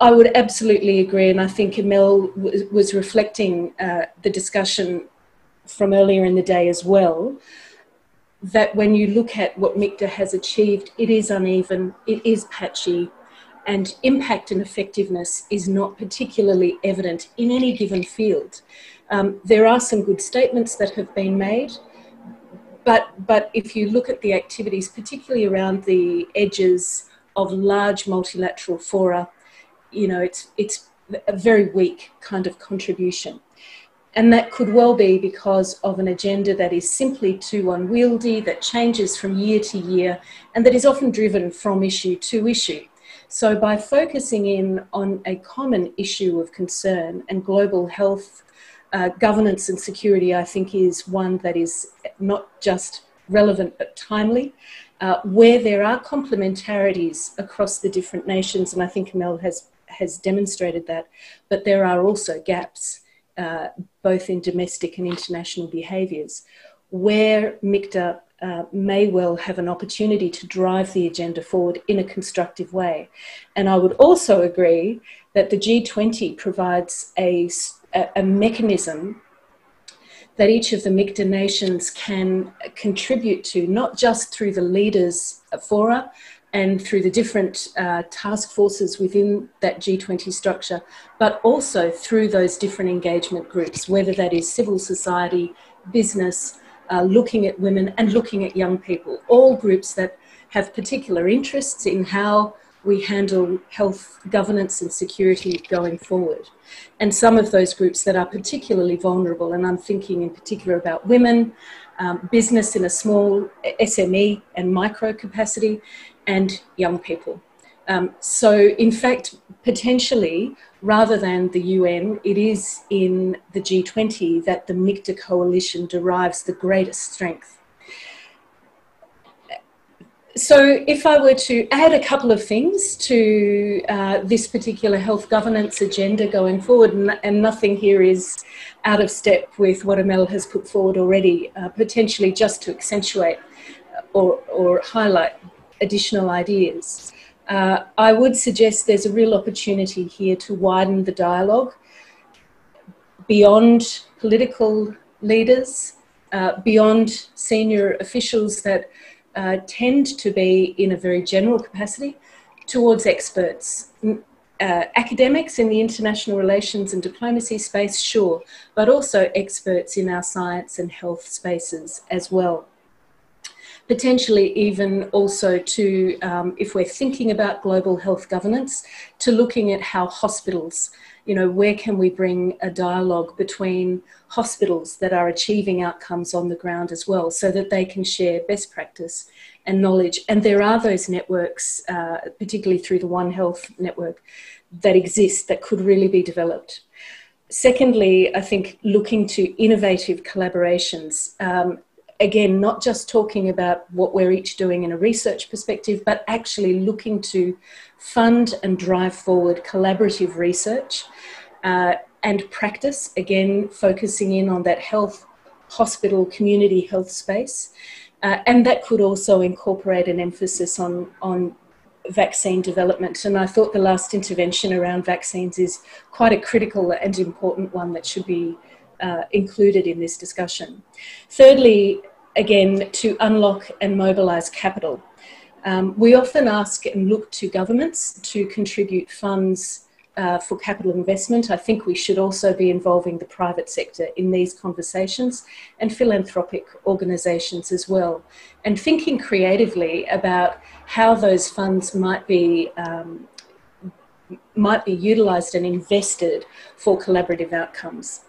I would absolutely agree, and I think Emel was reflecting uh, the discussion from earlier in the day as well. That when you look at what MIKTA has achieved, it is uneven, it is patchy, and impact and effectiveness is not particularly evident in any given field. Um, there are some good statements that have been made, but, but if you look at the activities, particularly around the edges of large multilateral fora, you know, it's, it's a very weak kind of contribution. And that could well be because of an agenda that is simply too unwieldy, that changes from year to year, and that is often driven from issue to issue. So, by focusing in on a common issue of concern and global health uh, governance and security, I think, is one that is not just relevant but timely, uh, where there are complementarities across the different nations, and I think Mel has, has demonstrated that, but there are also gaps, uh, both in domestic and international behaviours, where MIKTA uh, may well have an opportunity to drive the agenda forward in a constructive way. And I would also agree that the G20 provides a a, a mechanism that each of the MIKTA nations can contribute to, not just through the leaders' fora and through the different uh, task forces within that G20 structure, but also through those different engagement groups, whether that is civil society, business, uh, looking at women, and looking at young people, all groups that have particular interests in how we handle health governance and security going forward. And some of those groups that are particularly vulnerable, and I'm thinking in particular about women, um, business in a small SME and micro capacity, and young people. Um, so, in fact, potentially, rather than the UN, it is in the G20 that the MIKTA coalition derives the greatest strength so, if I were to add a couple of things to uh, this particular health governance agenda going forward, and, and, nothing here is out of step with what Emel has put forward already, uh, potentially just to accentuate or, or highlight additional ideas, uh, I would suggest there's a real opportunity here to widen the dialogue beyond political leaders, uh, beyond senior officials that uh, tend to be in a very general capacity towards experts. Uh, academics in the international relations and diplomacy space, sure, but also experts in our science and health spaces as well. Potentially, even also to, um, if we're thinking about global health governance, to looking at how hospitals you know, where can we bring a dialogue between hospitals that are achieving outcomes on the ground as well so that they can share best practice and knowledge. And there are those networks, uh, particularly through the One Health network, that exist that could really be developed. Secondly, I think looking to innovative collaborations. Um, again, not just talking about what we're each doing in a research perspective, but actually looking to fund and drive forward collaborative research uh, and practice, again, focusing in on that health, hospital, community health space. Uh, and that could also incorporate an emphasis on, on vaccine development. And I thought the last intervention around vaccines is quite a critical and important one that should be uh, included in this discussion. Thirdly, again, to unlock and mobilize capital. Um, we often ask and look to governments to contribute funds uh, for capital investment. I think we should also be involving the private sector in these conversations and philanthropic organisations as well, and thinking creatively about how those funds might be. Um, might be utilised and invested for collaborative outcomes.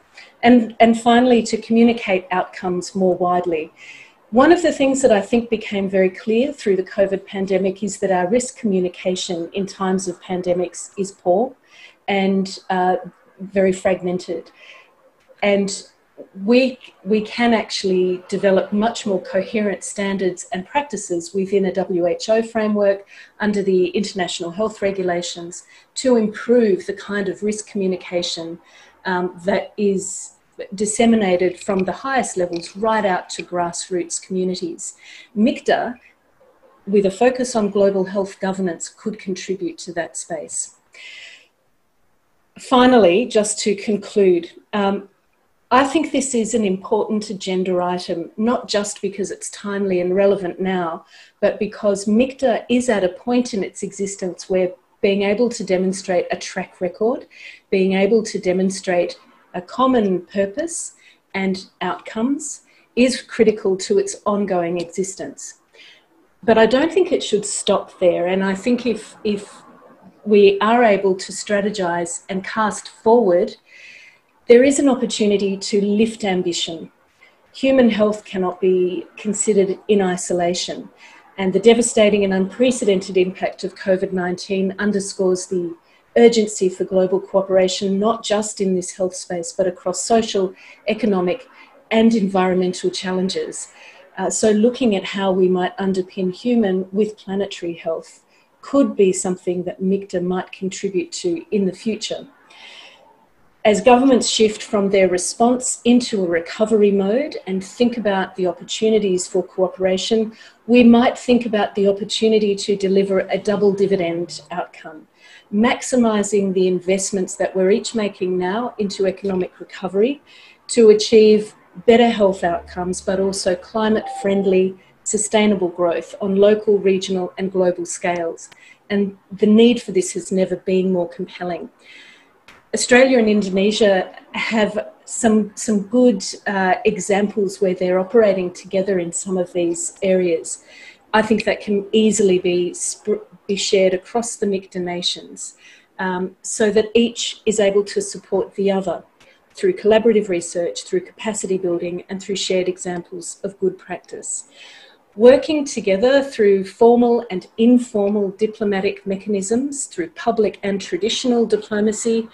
And, and finally, to communicate outcomes more widely. One of the things that I think became very clear through the COVID pandemic is that our risk communication in times of pandemics is poor and uh, very fragmented. And we, we can actually develop much more coherent standards and practices within a WHO framework under the international health regulations to improve the kind of risk communication um, that is disseminated from the highest levels right out to grassroots communities. MIKTA, with a focus on global health governance, could contribute to that space. Finally, just to conclude, um, I think this is an important agenda item, not just because it's timely and relevant now, but because MIKTA is at a point in its existence where being able to demonstrate a track record, being able to demonstrate a common purpose and outcomes is critical to its ongoing existence. But I don't think it should stop there. And I think if, if we are able to strategize and cast forward, there is an opportunity to lift ambition. Human health cannot be considered in isolation. And the devastating and unprecedented impact of COVID 19 underscores the urgency for global cooperation, not just in this health space, but across social, economic, and environmental challenges. Uh, so, looking at how we might underpin human with planetary health could be something that MIKTA might contribute to in the future. As governments shift from their response into a recovery mode and think about the opportunities for cooperation, we might think about the opportunity to deliver a double dividend outcome maximizing the investments that we're each making now into economic recovery to achieve better health outcomes, but also climate friendly, sustainable growth on local, regional, and global scales. And the need for this has never been more compelling. Australia and Indonesia have some, some good uh, examples where they're operating together in some of these areas. I think that can easily be be shared across the MIKTA nations um, so that each is able to support the other through collaborative research, through capacity building, and through shared examples of good practice. Working together through formal and informal diplomatic mechanisms, through public and traditional diplomacy,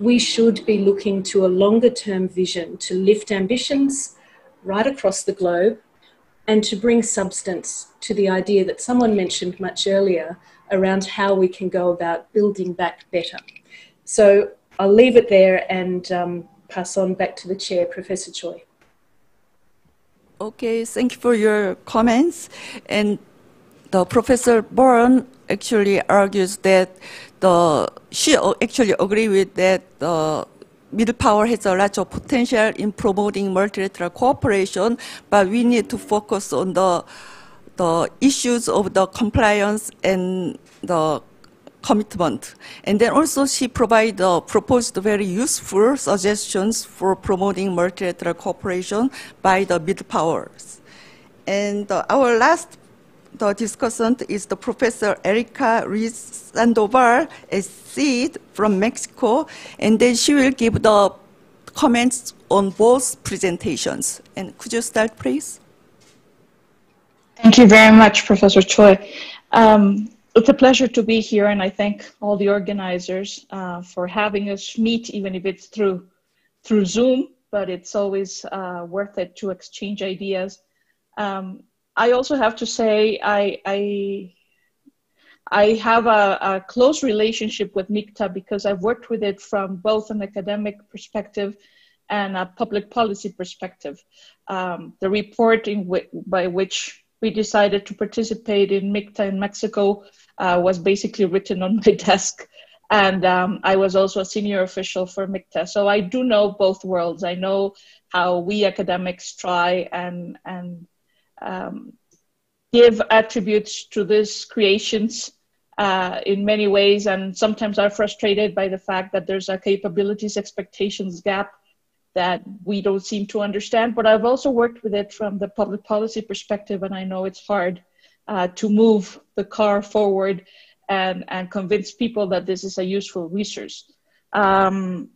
we should be looking to a longer term vision to lift ambitions right across the globe and to bring substance to the idea that someone mentioned much earlier around how we can go about building back better. So I'll leave it there and um, pass on back to the chair, Professor Choi. Okay, thank you for your comments. And the Professor Bourne actually argues that the she actually agree with that the middle power has a lot of potential in promoting multilateral cooperation, but we need to focus on the the issues of the compliance and the commitment. And then also she provided uh, proposed very useful suggestions for promoting multilateral cooperation by the middle powers. And uh, our last the discussant is the Professor Erika Ruiz Sandoval, a CIDE from Mexico, and then she will give the comments on both presentations. And could you start, please? Thank you very much, Professor Choi. Um, it's a pleasure to be here, and I thank all the organizers uh, for having us meet, even if it's through through Zoom. But it's always uh, worth it to exchange ideas. Um, I also have to say I I, I have a, a, close relationship with MIKTA because I've worked with it from both an academic perspective and a public policy perspective. Um, the report by which we decided to participate in MIKTA in Mexico uh, was basically written on (laughs) my desk. And um, I was also a senior official for MIKTA. So I do know both worlds. I know how we academics try and, and um, give attributes to these creations uh, in many ways, and sometimes are frustrated by the fact that there's a capabilities expectations gap that we don't seem to understand. But I've also worked with it from the public policy perspective, and I know it's hard uh, to move the car forward and, and convince people that this is a useful resource. Um,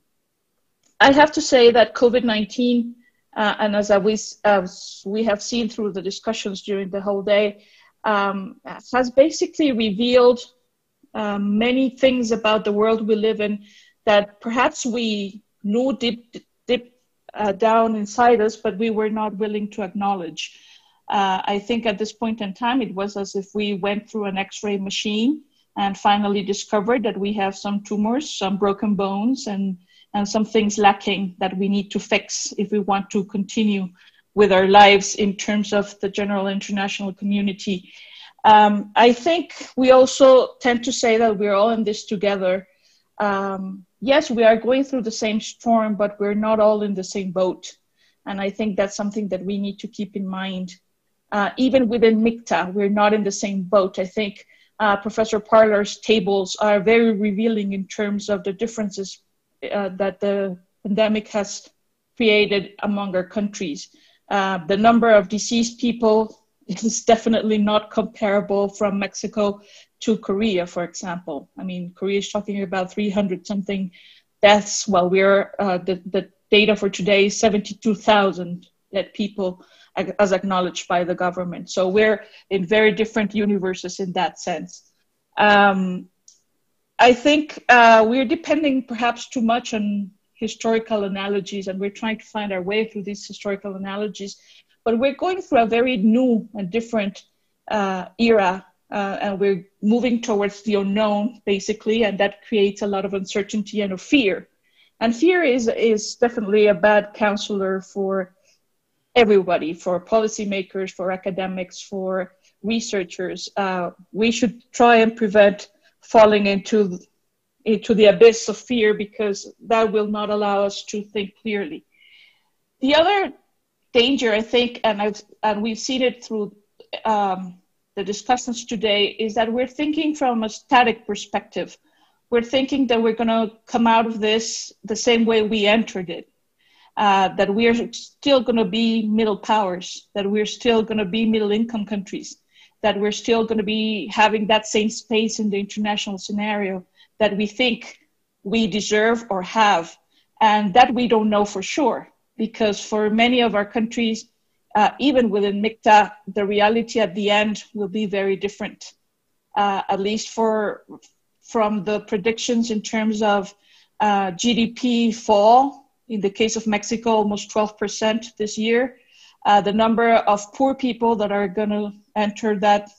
I have to say that COVID 19, uh, and as, we, as we have seen through the discussions during the whole day, um, has basically revealed um, many things about the world we live in that perhaps we knew deep, deep uh, down inside us, but we were not willing to acknowledge. Uh, I think at this point in time, it was as if we went through an x ray machine and finally discovered that we have some tumors, some broken bones, and, and some things lacking that we need to fix if we want to continue with our lives in terms of the general international community. Um, I think we also tend to say that we're all in this together. Um, yes, we are going through the same storm, but we're not all in the same boat. And I think that's something that we need to keep in mind. Uh, even within MIKTA, we're not in the same boat. I think uh, Professor Parlar's tables are very revealing in terms of the differences uh, that the pandemic has created among our countries. Uh, the number of deceased people (laughs) is definitely not comparable from Mexico to Korea, for example. I mean, Korea is talking about 300 something deaths, while we're uh, the, the data for today is 72,000 dead people as acknowledged by the government. So we're in very different universes in that sense. Um, I think uh, we're depending perhaps too much on historical analogies, and we're trying to find our way through these historical analogies. But we're going through a very new and different uh, era, uh, and we're moving towards the unknown, basically, and that creates a lot of uncertainty and of fear. And fear is, is definitely a bad counselor for everybody, for policymakers, for academics, for researchers. Uh, we should try and prevent falling into into the abyss of fear because that will not allow us to think clearly. The other danger, I think, and I've and we've seen it through um, the discussions today, is that we're thinking from a static perspective. We're thinking that we're going to come out of this the same way we entered it uh, that we are still going to be middle powers, that we're still going to be middle income countries, that we're still going to be having that same space in the international scenario that we think we deserve or have, and that we don't know for sure, because for many of our countries, uh, even within MIKTA, the reality at the end will be very different, uh, at least for from the predictions in terms of uh, GDP fall in the case of Mexico, almost 12% this year. Uh, the number of poor people that are going to enter that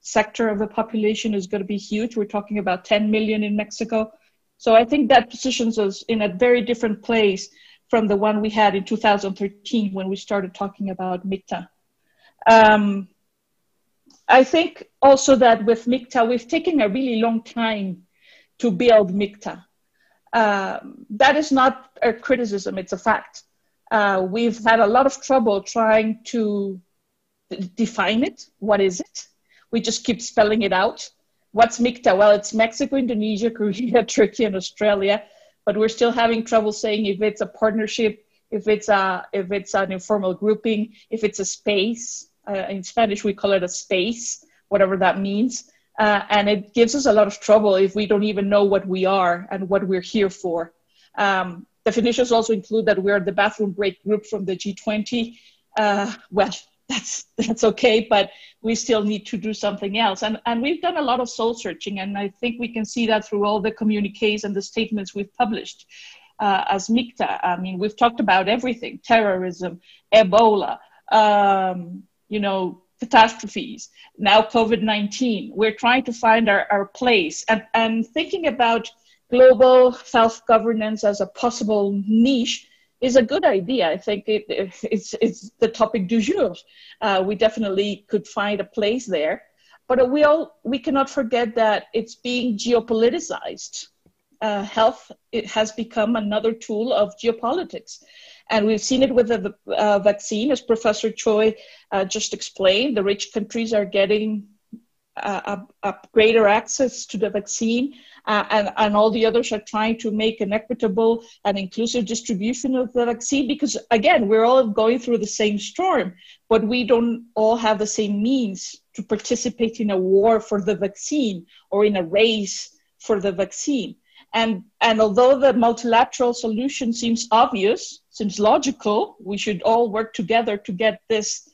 sector of the population is going to be huge. We're talking about 10 million in Mexico. So I think that positions us in a very different place from the one we had in 2013 when we started talking about MIKTA. Um, I think also that with MIKTA, we've taken a really long time to build MIKTA. Uh, that is not a criticism, it's a fact. Uh, we've had a lot of trouble trying to define it. What is it? We just keep spelling it out. What's MIKTA? Well, it's Mexico, Indonesia, (laughs) Korea, Turkey, and Australia, but we're still having trouble saying if it's a partnership, if it's a if it's an informal grouping, if it's a space. Uh, in Spanish, we call it a space, whatever that means. Uh, and it gives us a lot of trouble if we don't even know what we are and what we're here for. Um, definitions also include that we're the bathroom break group from the G20. Uh, well, that's (laughs) that's okay, but we still need to do something else. And and we've done a lot of soul searching, and I think we can see that through all the communiques and the statements we've published. Uh, as MIKTA, I mean, we've talked about everything: terrorism, Ebola, um, you know, catastrophes, now COVID 19. We're trying to find our, our place and, and thinking about global self governance as a possible niche is a good idea. I think it, it's, it's the topic du jour. Uh, we definitely could find a place there. But we, all, we cannot forget that it's being geopoliticized. Uh, health it has become another tool of geopolitics. And we've seen it with the uh, vaccine, as Professor Choi uh, just explained. The rich countries are getting a, a greater access to the vaccine, uh, and, and all the others are trying to make an equitable and inclusive distribution of the vaccine because, again, we're all going through the same storm, but we don't all have the same means to participate in a war for the vaccine or in a race for the vaccine. And, and although the multilateral solution seems obvious, seems logical, we should all work together to get this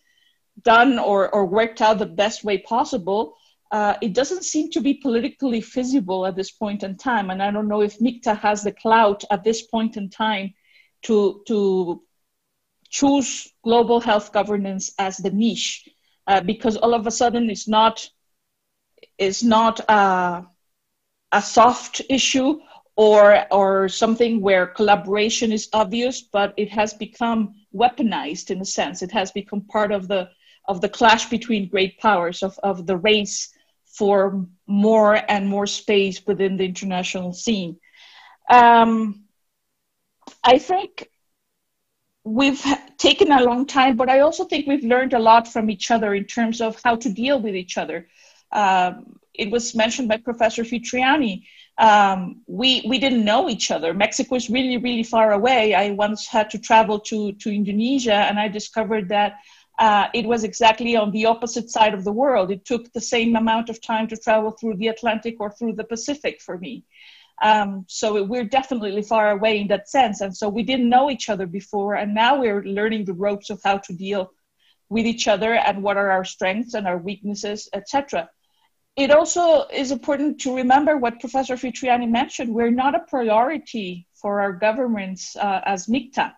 done or, or worked out the best way possible uh, it doesn't seem to be politically feasible at this point in time. And I don't know if MIKTA has the clout at this point in time to, to choose global health governance as the niche, uh, because all of a sudden it's not, it's not a, a soft issue or, or something where collaboration is obvious, but it has become weaponized in a sense. It has become part of the, of the clash between great powers, of, of the race for more and more space within the international scene. Um, I think we've taken a long time, but I also think we've learned a lot from each other in terms of how to deal with each other. Um, it was mentioned by Professor Fitriani. Um, we we didn't know each other. Mexico is really really far away. I once had to travel to to Indonesia, and I discovered that uh, it was exactly on the opposite side of the world. It took the same amount of time to travel through the Atlantic or through the Pacific for me. Um, so we're definitely far away in that sense. And so we didn't know each other before, and now we're learning the ropes of how to deal with each other and what are our strengths and our weaknesses, etc. It also is important to remember what Professor Fitriani mentioned. We're not a priority for our governments uh, as MIKTA.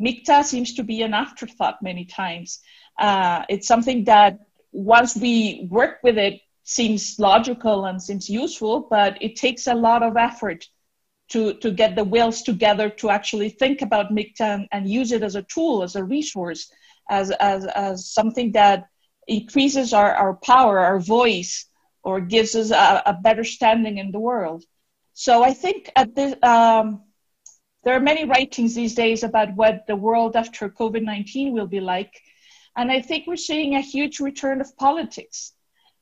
MIKTA seems to be an afterthought many times. Uh, it's something that once we work with it seems logical and seems useful, but it takes a lot of effort to, to get the wills together to actually think about MIKTA and, and use it as a tool, as a resource, as, as, as something that increases our, our power, our voice, or gives us a, a better standing in the world. So I think at this, um, there are many writings these days about what the world after COVID 19 will be like. And I think we're seeing a huge return of politics.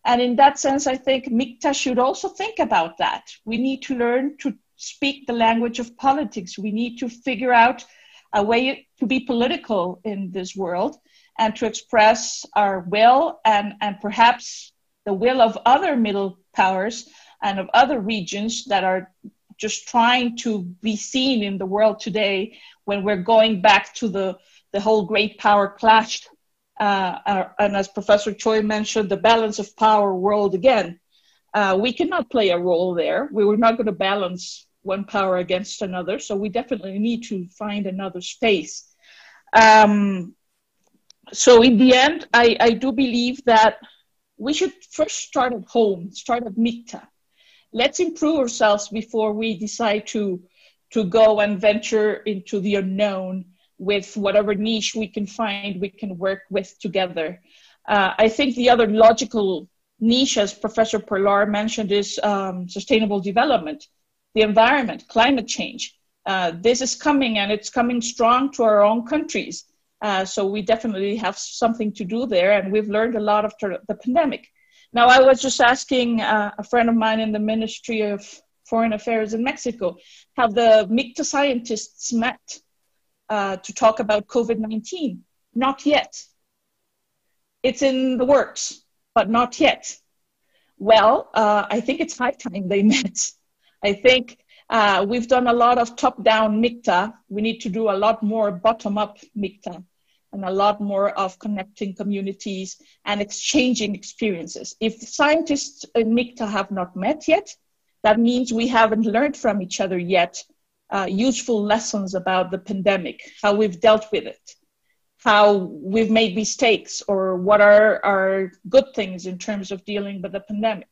And in that sense, I think MIKTA should also think about that. We need to learn to speak the language of politics. We need to figure out a way to be political in this world and to express our will and, and perhaps the will of other middle powers and of other regions that are just trying to be seen in the world today when we're going back to the, the whole great power clash. Uh, uh, and as Professor Choi mentioned, the balance of power world again. Uh, we cannot play a role there. We were not going to balance one power against another. So we definitely need to find another space. Um, so in the end, I, I do believe that we should first start at home, start at MIKTA let's improve ourselves before we decide to to go and venture into the unknown with whatever niche we can find we can work with together. Uh, i think the other logical niche as professor Parlar mentioned is um, sustainable development the environment climate change. Uh, this is coming and it's coming strong to our own countries. Uh, so we definitely have something to do there and we've learned a lot after the pandemic now, I was just asking uh, a friend of mine in the Ministry of Foreign Affairs in Mexico have the MIKTA scientists met uh, to talk about COVID 19? Not yet. It's in the works, but not yet. Well, uh, I think it's high time they (laughs) met. I think uh, we've done a lot of top down MIKTA. We need to do a lot more bottom up MIKTA and a lot more of connecting communities and exchanging experiences. If scientists in MIKTA have not met yet, that means we haven't learned from each other yet uh, useful lessons about the pandemic, how we've dealt with it, how we've made mistakes, or what are our good things in terms of dealing with the pandemic.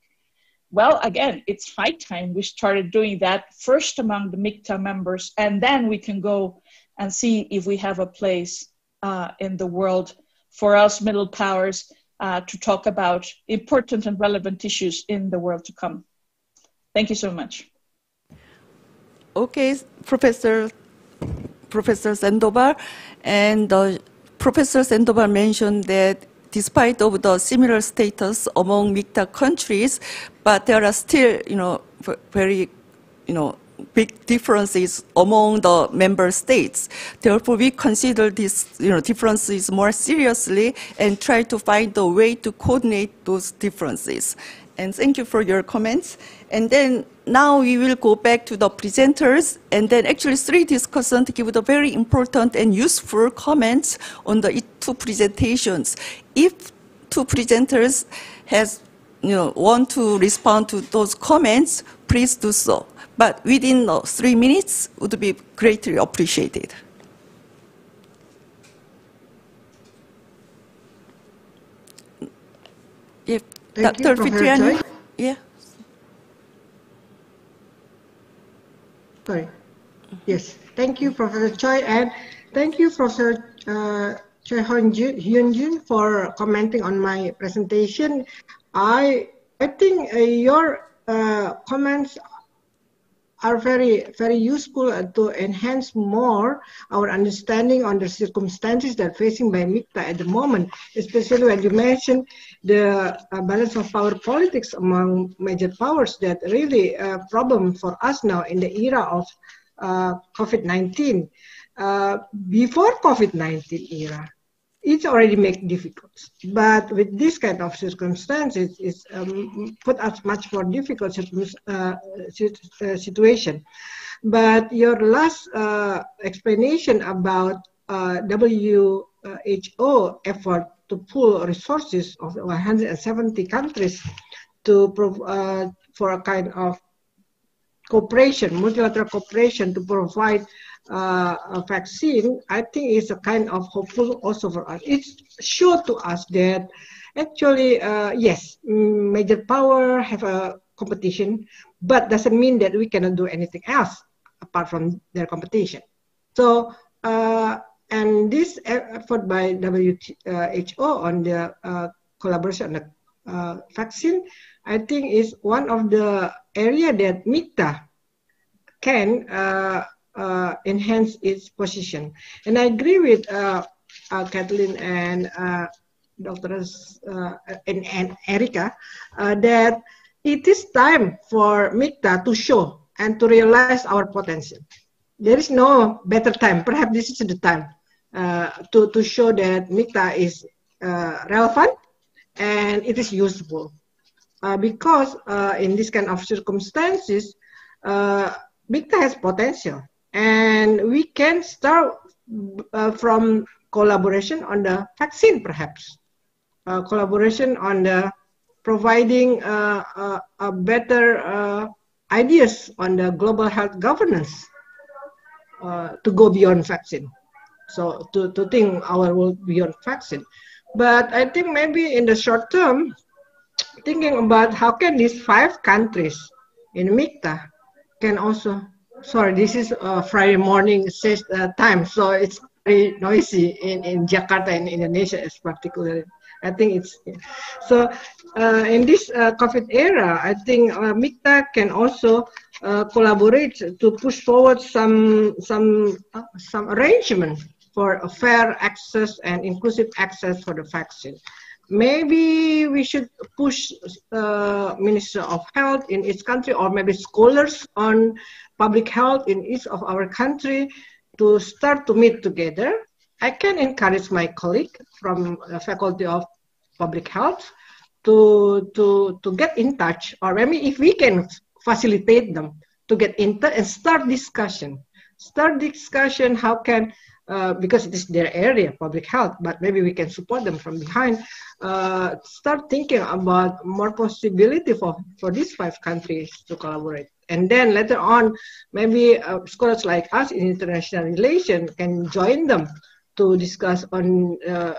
Well, again, it's high time we started doing that first among the MIKTA members, and then we can go and see if we have a place uh, in the world for us middle powers uh, to talk about important and relevant issues in the world to come. Thank you so much. Okay, Professor Professor Sandoval, and uh, Professor Sandoval mentioned that despite of the similar status among MIKTA countries, but there are still, you know, very, you know, big differences among the member states. Therefore, we consider these you know, differences more seriously and try to find a way to coordinate those differences. And thank you for your comments. And then now we will go back to the presenters and then actually three discussants give the very important and useful comments on the two presentations. If two presenters has you know, want to respond to those comments, please do so but within three minutes would be greatly appreciated. If Thank Dr. Fitriani, yeah. Sorry. Yes. Thank you, Professor Choi, and thank you, Professor uh, Choi Hyun Jun, for commenting on my presentation. I I think uh, your uh, comments are very, very useful to enhance more our understanding on the circumstances that facing by MIKTA at the moment, especially when you mentioned the uh, balance of power politics among major powers that really a problem for us now in the era of uh, COVID-19. Uh, before COVID-19 era, it's already make difficult. But with this kind of circumstances, it's um, put us much more difficult uh, uh, situation. But your last uh, explanation about uh, WHO effort to pool resources of 170 countries to uh, for a kind of cooperation, multilateral cooperation to provide uh, a vaccine, I think is a kind of hopeful also for us. It's sure to us that actually, uh, yes, major power have a competition, but doesn't mean that we cannot do anything else apart from their competition. So, uh, and this effort by WHO on the uh, collaboration on the uh, vaccine, I think is one of the area that MIKTA can uh, uh, enhance its position. And I agree with uh, uh, Kathleen and uh, Dr. Uh, and, and Erika uh, that it is time for MIKTA to show and to realize our potential. There is no better time. Perhaps this is the time to, to show that MIKTA is relevant and it is useful. because in this kind of circumstances, MIKTA has potential and we can start uh, from collaboration on the vaccine, perhaps. Uh, collaboration on the providing uh, uh a better uh, ideas on the global health governance uh, to go beyond vaccine. So to, to think our world beyond vaccine. But I think maybe in the short term, thinking about how can these five countries in MIKTA can also sorry, this is uh, Friday morning uh, time, so it's very noisy in, in Jakarta in Indonesia, is particularly. I think it's so. Uh, in this uh, COVID era, I think uh, MIKTA can also uh, collaborate to push forward some some some arrangement for a fair access and inclusive access for the vaccine. Maybe we should push uh, Minister of Health in each country, or maybe scholars on public health in each of our country to start to meet together. I can encourage my colleague from the Faculty of Public Health to, to, to get in touch, or maybe if we can facilitate them to get in touch and start discussion. Start discussion, how can uh, because it is their area, public health, but maybe we can support them from behind. Uh, start thinking about more possibility for, for these five countries to collaborate. And then later on, maybe uh, scholars like us in international relations can join them to discuss on uh,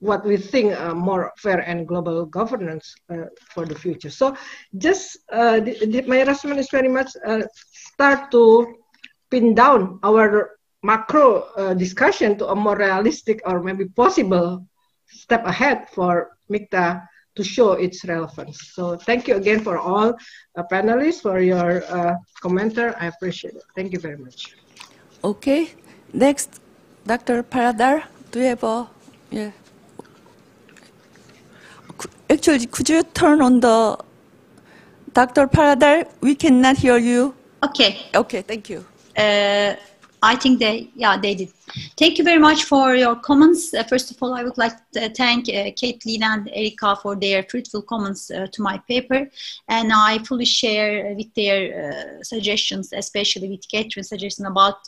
what we think uh, more fair and global governance uh, for the future. So just uh, my response is very much uh, start to pin down our macro uh, discussion to a more realistic or maybe possible step ahead for MIKTA to show its relevance. So thank you again for all uh, panelists for your uh, commenter. I appreciate it. Thank you very much. Okay. Next, Dr. Parlar Dal, do you have a, yeah. Actually, could you turn on the, Dr. Parlar Dal, we cannot hear you. Okay. Okay, thank you. Uh, I think they, yeah, they did. Thank you very much for your comments. Uh, first of all, I would like to thank uh, Caitlin and Erika for their fruitful comments uh, to my paper. And I fully share with their uh, suggestions, especially with Catherine's suggestion about,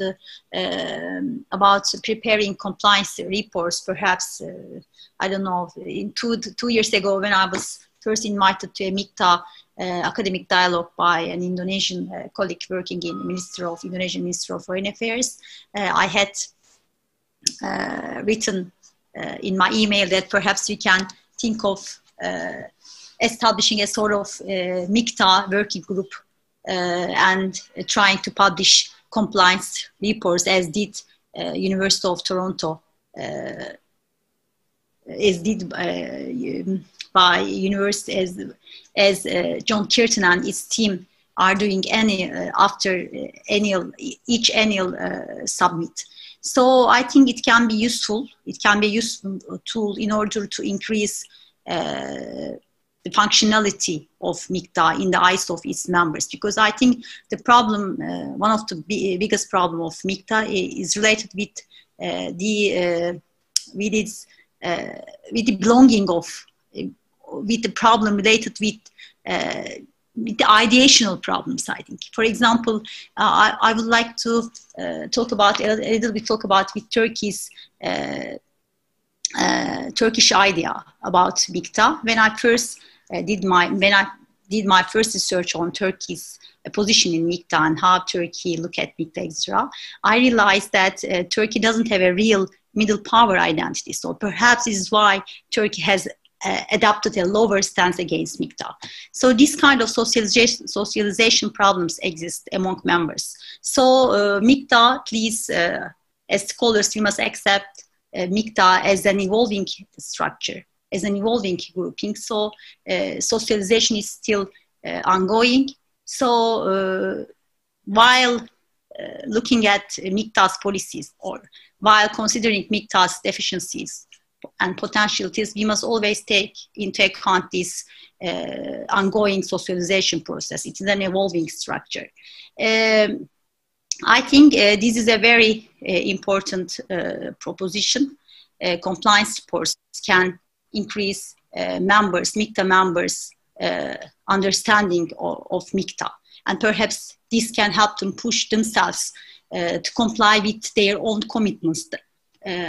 um, about preparing compliance reports. Perhaps, uh, I don't know, in two, two years ago when I was first invited to a MIKTA uh, Uh, academic dialogue by an Indonesian uh, colleague working in the Minister of Indonesian Minister of Foreign Affairs. Uh, I had uh, written uh, in my email that perhaps we can think of establishing a sort of MIKTA working group and trying to publish compliance reports as did University of Toronto as did uh, by university as as uh, John Kirton and his team are doing any uh, after annual each annual summit. So I think it can be useful. It can be a useful tool in order to increase uh, the functionality of MIKTA in the eyes of its members because I think the problem, uh, one of the biggest problem of MIKTA is related with uh, the with its with the belonging of with the problem related with, uh, with the ideational problems, I think. For example, uh, I, I, would like to uh, talk about a, little bit talk about with Turkey's uh, uh, Turkish idea about MIKTA. When I first uh, did my when I did my first research on Turkey's position in MIKTA and how Turkey look at MIKTA, etc., I realized that Turkey doesn't have a real middle power identity. So perhaps this is why Turkey has uh, adopted a lower stance against MIKTA. So this kind of socialization, socialization problems exist among members. So uh, MIKTA, please, uh, as scholars, we must accept uh, MIKTA as an evolving structure, as an evolving grouping. So uh, socialization is still uh, ongoing. So uh, while looking at MIKTA's policies or while considering MIKTA's deficiencies, and potentialities, we must always take into account this uh, ongoing socialization process. It's an evolving structure. Um, I think uh, this is a very uh, important uh, proposition. Uh, compliance reports can increase uh, members, MIKTA members' understanding of, of MIKTA. And perhaps this can help them push themselves to comply with their own commitments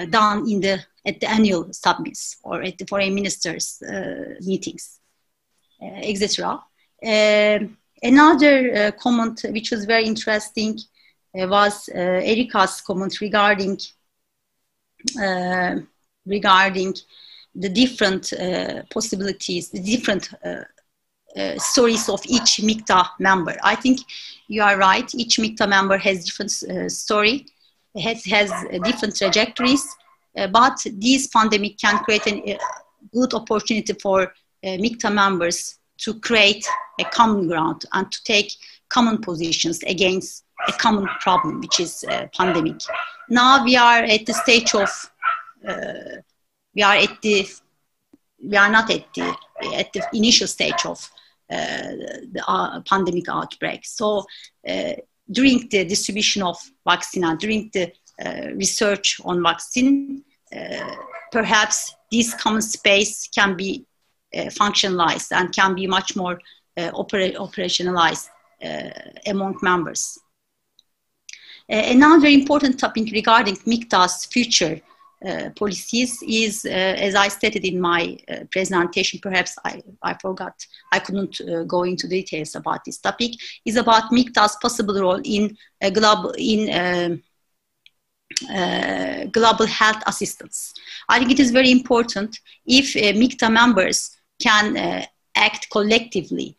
done in the at the annual summits or at the foreign ministers uh, meetings, uh, etc. Um, another uh, comment which was very interesting was Erika's comment regarding regarding the different possibilities, the different uh, stories of each MIKTA member. I think you are right. Each MIKTA member has different uh, story, has, has uh, different trajectories, uh, but this pandemic can create a good opportunity for uh, MIKTA members to create a common ground and to take common positions against a common problem, which is a pandemic. Now we are at the stage of, uh, we are at the, we are not at the, at the initial stage of uh, the uh, pandemic outbreak. So uh, during the distribution of vaccine and during the uh, research on vaccine, uh, perhaps this common space can be uh, functionalized and can be much more opera operationalized among members. another important topic regarding MIKTA's future uh, policies is, uh, as I stated in my uh, presentation, perhaps I, I forgot, I couldn't go into details about this topic, is about MIKTA's possible role in, global, in um, uh, global health assistance. I think it is very important if uh, MIKTA members can uh, act collectively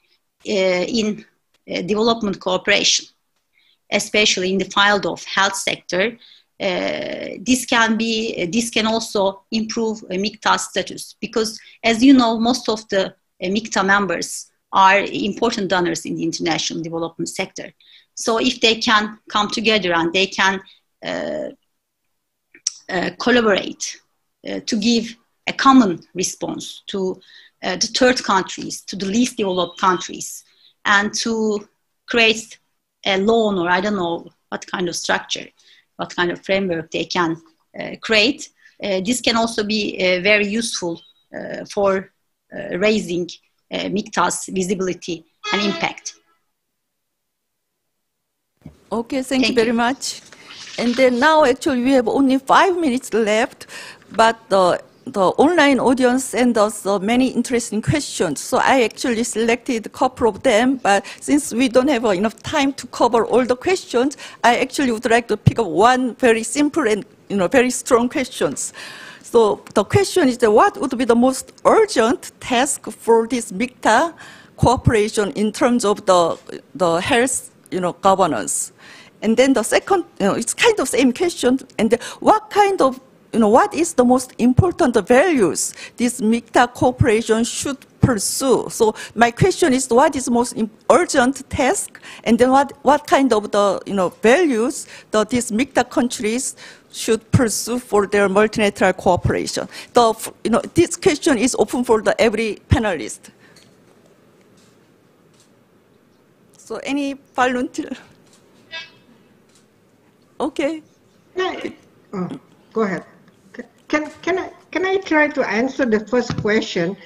uh, in uh, development cooperation, especially in the field of health sector. Uh, this can be this can also improve MIKTA status because, as you know, most of the MIKTA members are important donors in the international development sector. So if they can come together and they can uh, collaborate uh, to give a common response to uh, the third countries, to the least developed countries, and to create a loan or I don't know what kind of structure, what kind of framework they can uh, create. Uh, this can also be uh, very useful uh, for uh, raising MIKTA's visibility and impact. Okay, thank, thank you very you. much. And then now actually we have only five minutes left, but the the online audience sent us uh, many interesting questions. So I actually selected a couple of them, but since we don't have enough time to cover all the questions, I actually would like to pick up one very simple and you know, very strong questions. So the question is what would be the most urgent task for this MIKTA cooperation in terms of the, the health you know, governance? And then the second, you know, it's kind of same question. And what kind of, you know, what is the most important values this MIKTA cooperation should pursue? So my question is, what is the most urgent task? And then what, what kind of the, you know, values that these MIKTA countries should pursue for their multilateral cooperation? The, you know, this question is open for the every panelist. So any volunteer? (laughs) Okay. Oh, go ahead. Can, can, I, can I try to answer the first question?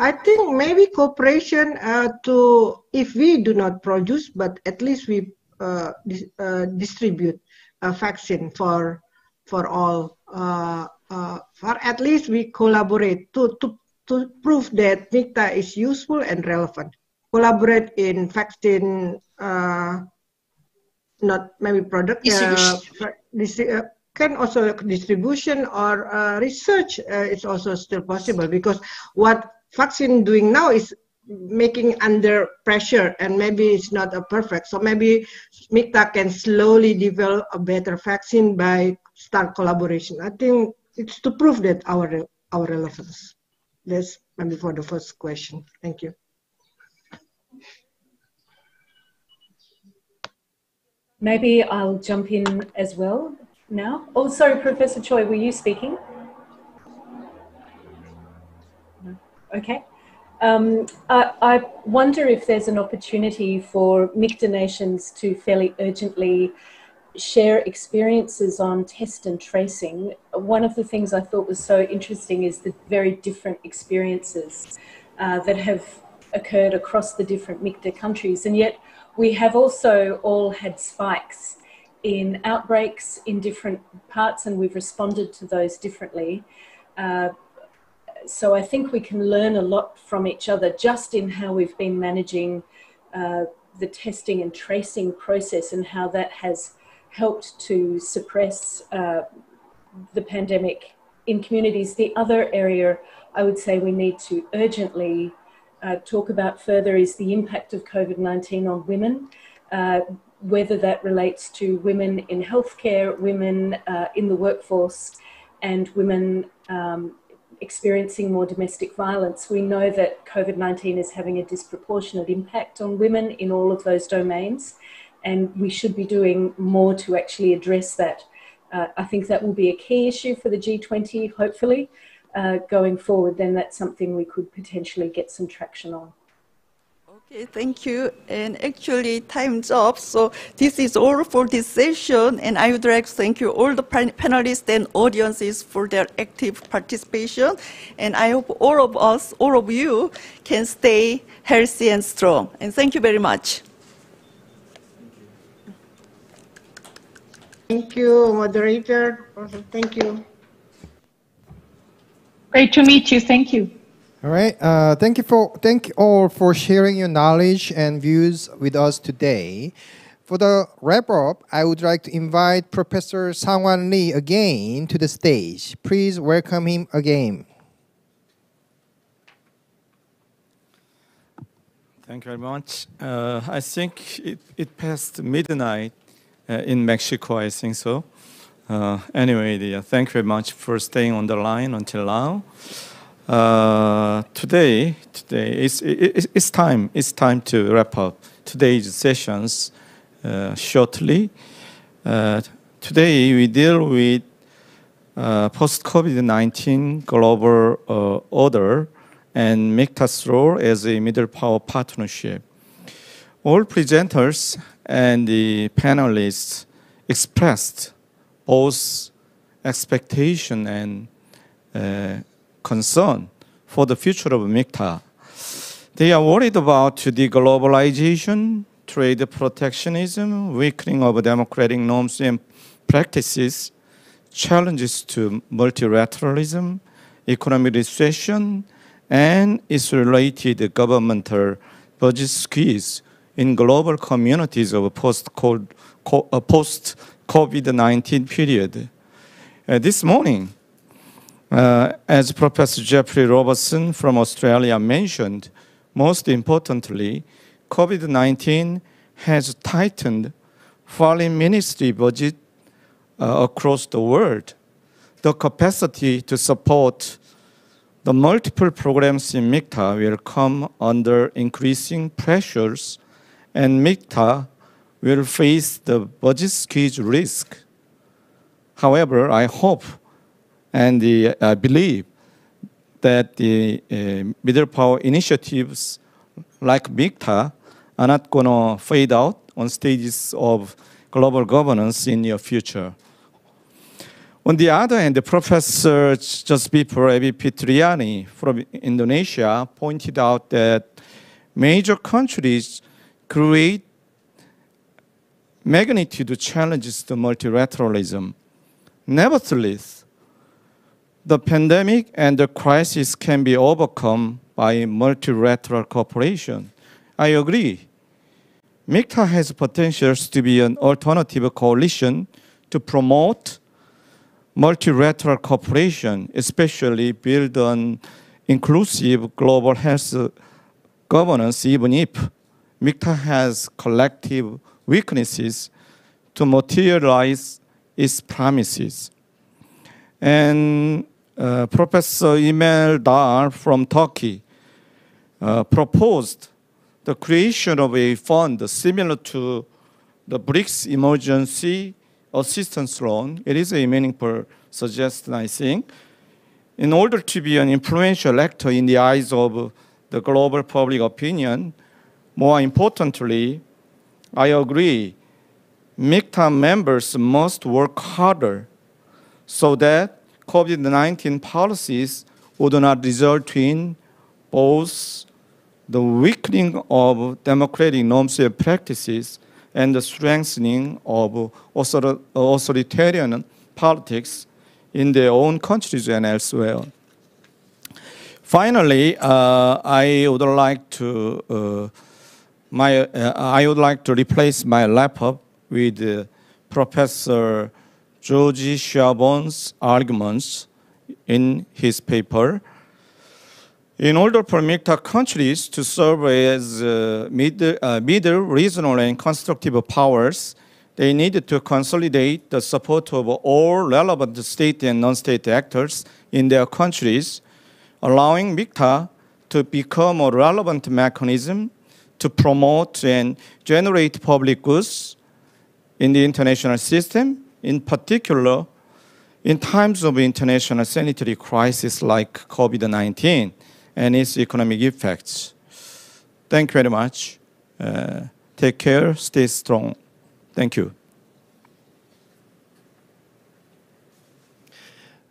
I think maybe cooperation uh, to, if we do not produce, but at least we uh, dis, uh, distribute a vaccine for for all, uh, uh, for at least we collaborate to, to, to prove that MIKTA is useful and relevant. Collaborate in vaccine, uh, not maybe product, uh, can also distribution or uh, research is also still possible because what vaccine doing now is making under pressure and maybe it's not a perfect so maybe MIKTA can slowly develop a better vaccine by start collaboration. I think it's to prove that our our relevance. That's maybe for the first question. Thank you. Maybe I'll jump in as well now. Oh, sorry, Professor Choi, were you speaking? Okay. Um, I, I, wonder if there's an opportunity for MIKTA nations to fairly urgently share experiences on test and tracing. One of the things I thought was so interesting is the very different experiences uh, that have occurred across the different MIKTA countries. And yet we have also all had spikes in outbreaks in different parts and we've responded to those differently. Uh, so I think we can learn a lot from each other just in how we've been managing uh, the testing and tracing process and how that has helped to suppress uh, the pandemic in communities. The other area I would say we need to urgently uh, talk about further is the impact of COVID 19 on women, uh, whether that relates to women in healthcare, women uh, in the workforce, and women um, experiencing more domestic violence. We know that COVID 19 is having a disproportionate impact on women in all of those domains and we should be doing more to actually address that. Uh, I think that will be a key issue for the G20, hopefully, uh, going forward. Then that's something we could potentially get some traction on. Okay, thank you. And actually, time's up. So this is all for this session. And I would like to thank you all the panelists and audiences for their active participation. And I hope all of us, all of you, can stay healthy and strong. And thank you very much. Thank you, moderator. Thank you. Great to meet you. Thank you. All right. Uh, thank you for thank you all for sharing your knowledge and views with us today. For the wrap up, I would like to invite Professor Sangwan Lee again to the stage. Please welcome him again. Thank you very much. Uh, I think it, it passed midnight uh, in Mexico, I think so. Uh, anyway, uh, thank you very much for staying on the line until now. Uh, today, today it's, it, it's time. It's time to wrap up today's sessions uh, shortly. Uh, today we deal with uh, post-COVID-19 global uh, order and MIKTA's role as a middle power partnership. All presenters and the panelists expressed both expectation and concern for the future of MIKTA. They are worried about the globalization, trade protectionism, weakening of democratic norms and practices, challenges to multilateralism, economic recession, and its related governmental budget squeeze in global communities of post-COVID-19 period. Uh, this morning, uh, as Professor Jeffrey Robertson from Australia mentioned, most importantly, COVID-19 has tightened foreign ministry budget uh, across the world. The capacity to support the multiple programs in MIKTA will come under increasing pressures and MIKTA will face the budget squeeze risk. However, I hope and the, I believe that the uh, middle power initiatives like MIKTA are not going to fade out on stages of global governance in the future. On the other hand, the professor just before Evi Fitriani from Indonesia pointed out that major countries create magnitude challenges to multilateralism. Nevertheless, the pandemic and the crisis can be overcome by multilateral cooperation. I agree. MIKTA has potentials to be an alternative coalition to promote multilateral cooperation, especially build on inclusive global health governance, even if MIKTA has collective weaknesses to materialize its promises. And uh, Professor Emel Dal from Turkey uh, proposed the creation of a fund similar to the BRICS emergency assistance loan, it is a meaningful suggestion, I think. In order to be an influential actor in the eyes of the global public opinion, more importantly, I agree, MIKTA members must work harder so that COVID-19 policies would not result in both the weakening of democratic norms and practices and the strengthening of authoritarian politics in their own countries and elsewhere. Finally, uh, I would like to uh, my uh, I would like to replace my laptop with uh, Professor George Schiavon's arguments in his paper. In order for MIKTA countries to serve as uh, middle, uh, middle, regional, and constructive powers, they needed to consolidate the support of all relevant state and non-state actors in their countries, allowing MIKTA to become a relevant mechanism to promote and generate public goods in the international system, in particular in times of international sanitary crisis like COVID-19 and its economic effects. Thank you very much. Uh, take care, stay strong. Thank you.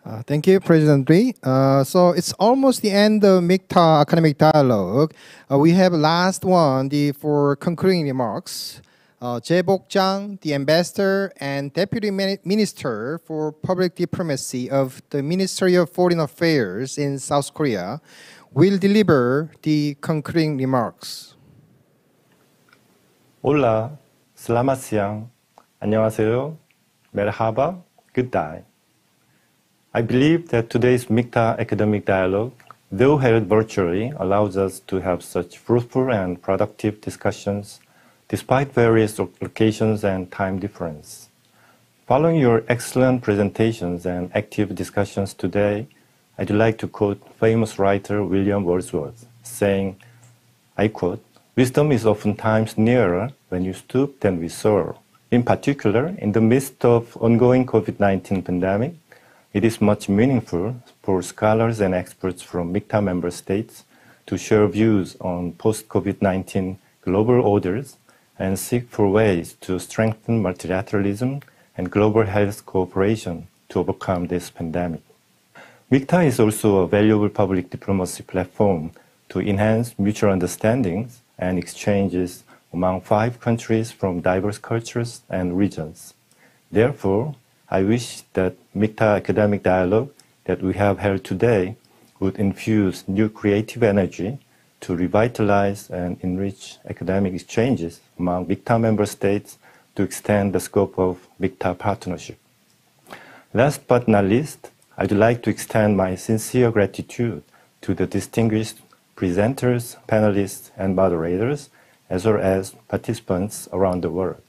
Uh, thank you, President Lee. Uh, so it's almost the end of MIKTA academic dialogue. Uh, we have last one the, for concluding remarks uh, Jae Bok-jang, the ambassador and deputy minister for public diplomacy of the Ministry of Foreign Affairs in South Korea, will deliver the concluding remarks. Hola, selamat siang, 안녕하세요, merhaba, good day. I believe that today's MIKTA academic dialogue, though held virtually, allows us to have such fruitful and productive discussions despite various locations and time difference. Following your excellent presentations and active discussions today, I'd like to quote famous writer William Wordsworth, saying, I quote, Wisdom is oftentimes nearer when you stoop than we soar. In particular, in the midst of ongoing COVID-19 pandemic, it is much meaningful for scholars and experts from MIKTA member states to share views on post-COVID-19 global orders and seek for ways to strengthen multilateralism and global health cooperation to overcome this pandemic. MIKTA is also a valuable public diplomacy platform to enhance mutual understandings and exchanges among five countries from diverse cultures and regions. Therefore, I wish that MIKTA academic dialogue that we have held today would infuse new creative energy to revitalize and enrich academic exchanges among MIKTA member states to extend the scope of MIKTA partnership. Last but not least, I'd like to extend my sincere gratitude to the distinguished presenters, panelists, and moderators, as well as participants around the world.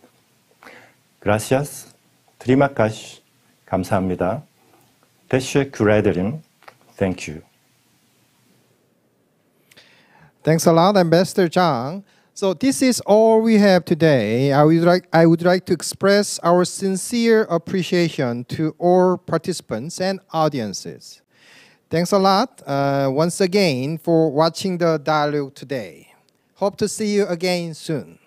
Gracias, terima 감사합니다. Teşekkür ederim. Thank you. Thanks a lot, Ambassador Zhang. So this is all we have today. I would like, I would like to express our sincere appreciation to all participants and audiences. Thanks a lot uh, once again for watching the dialogue today. Hope to see you again soon.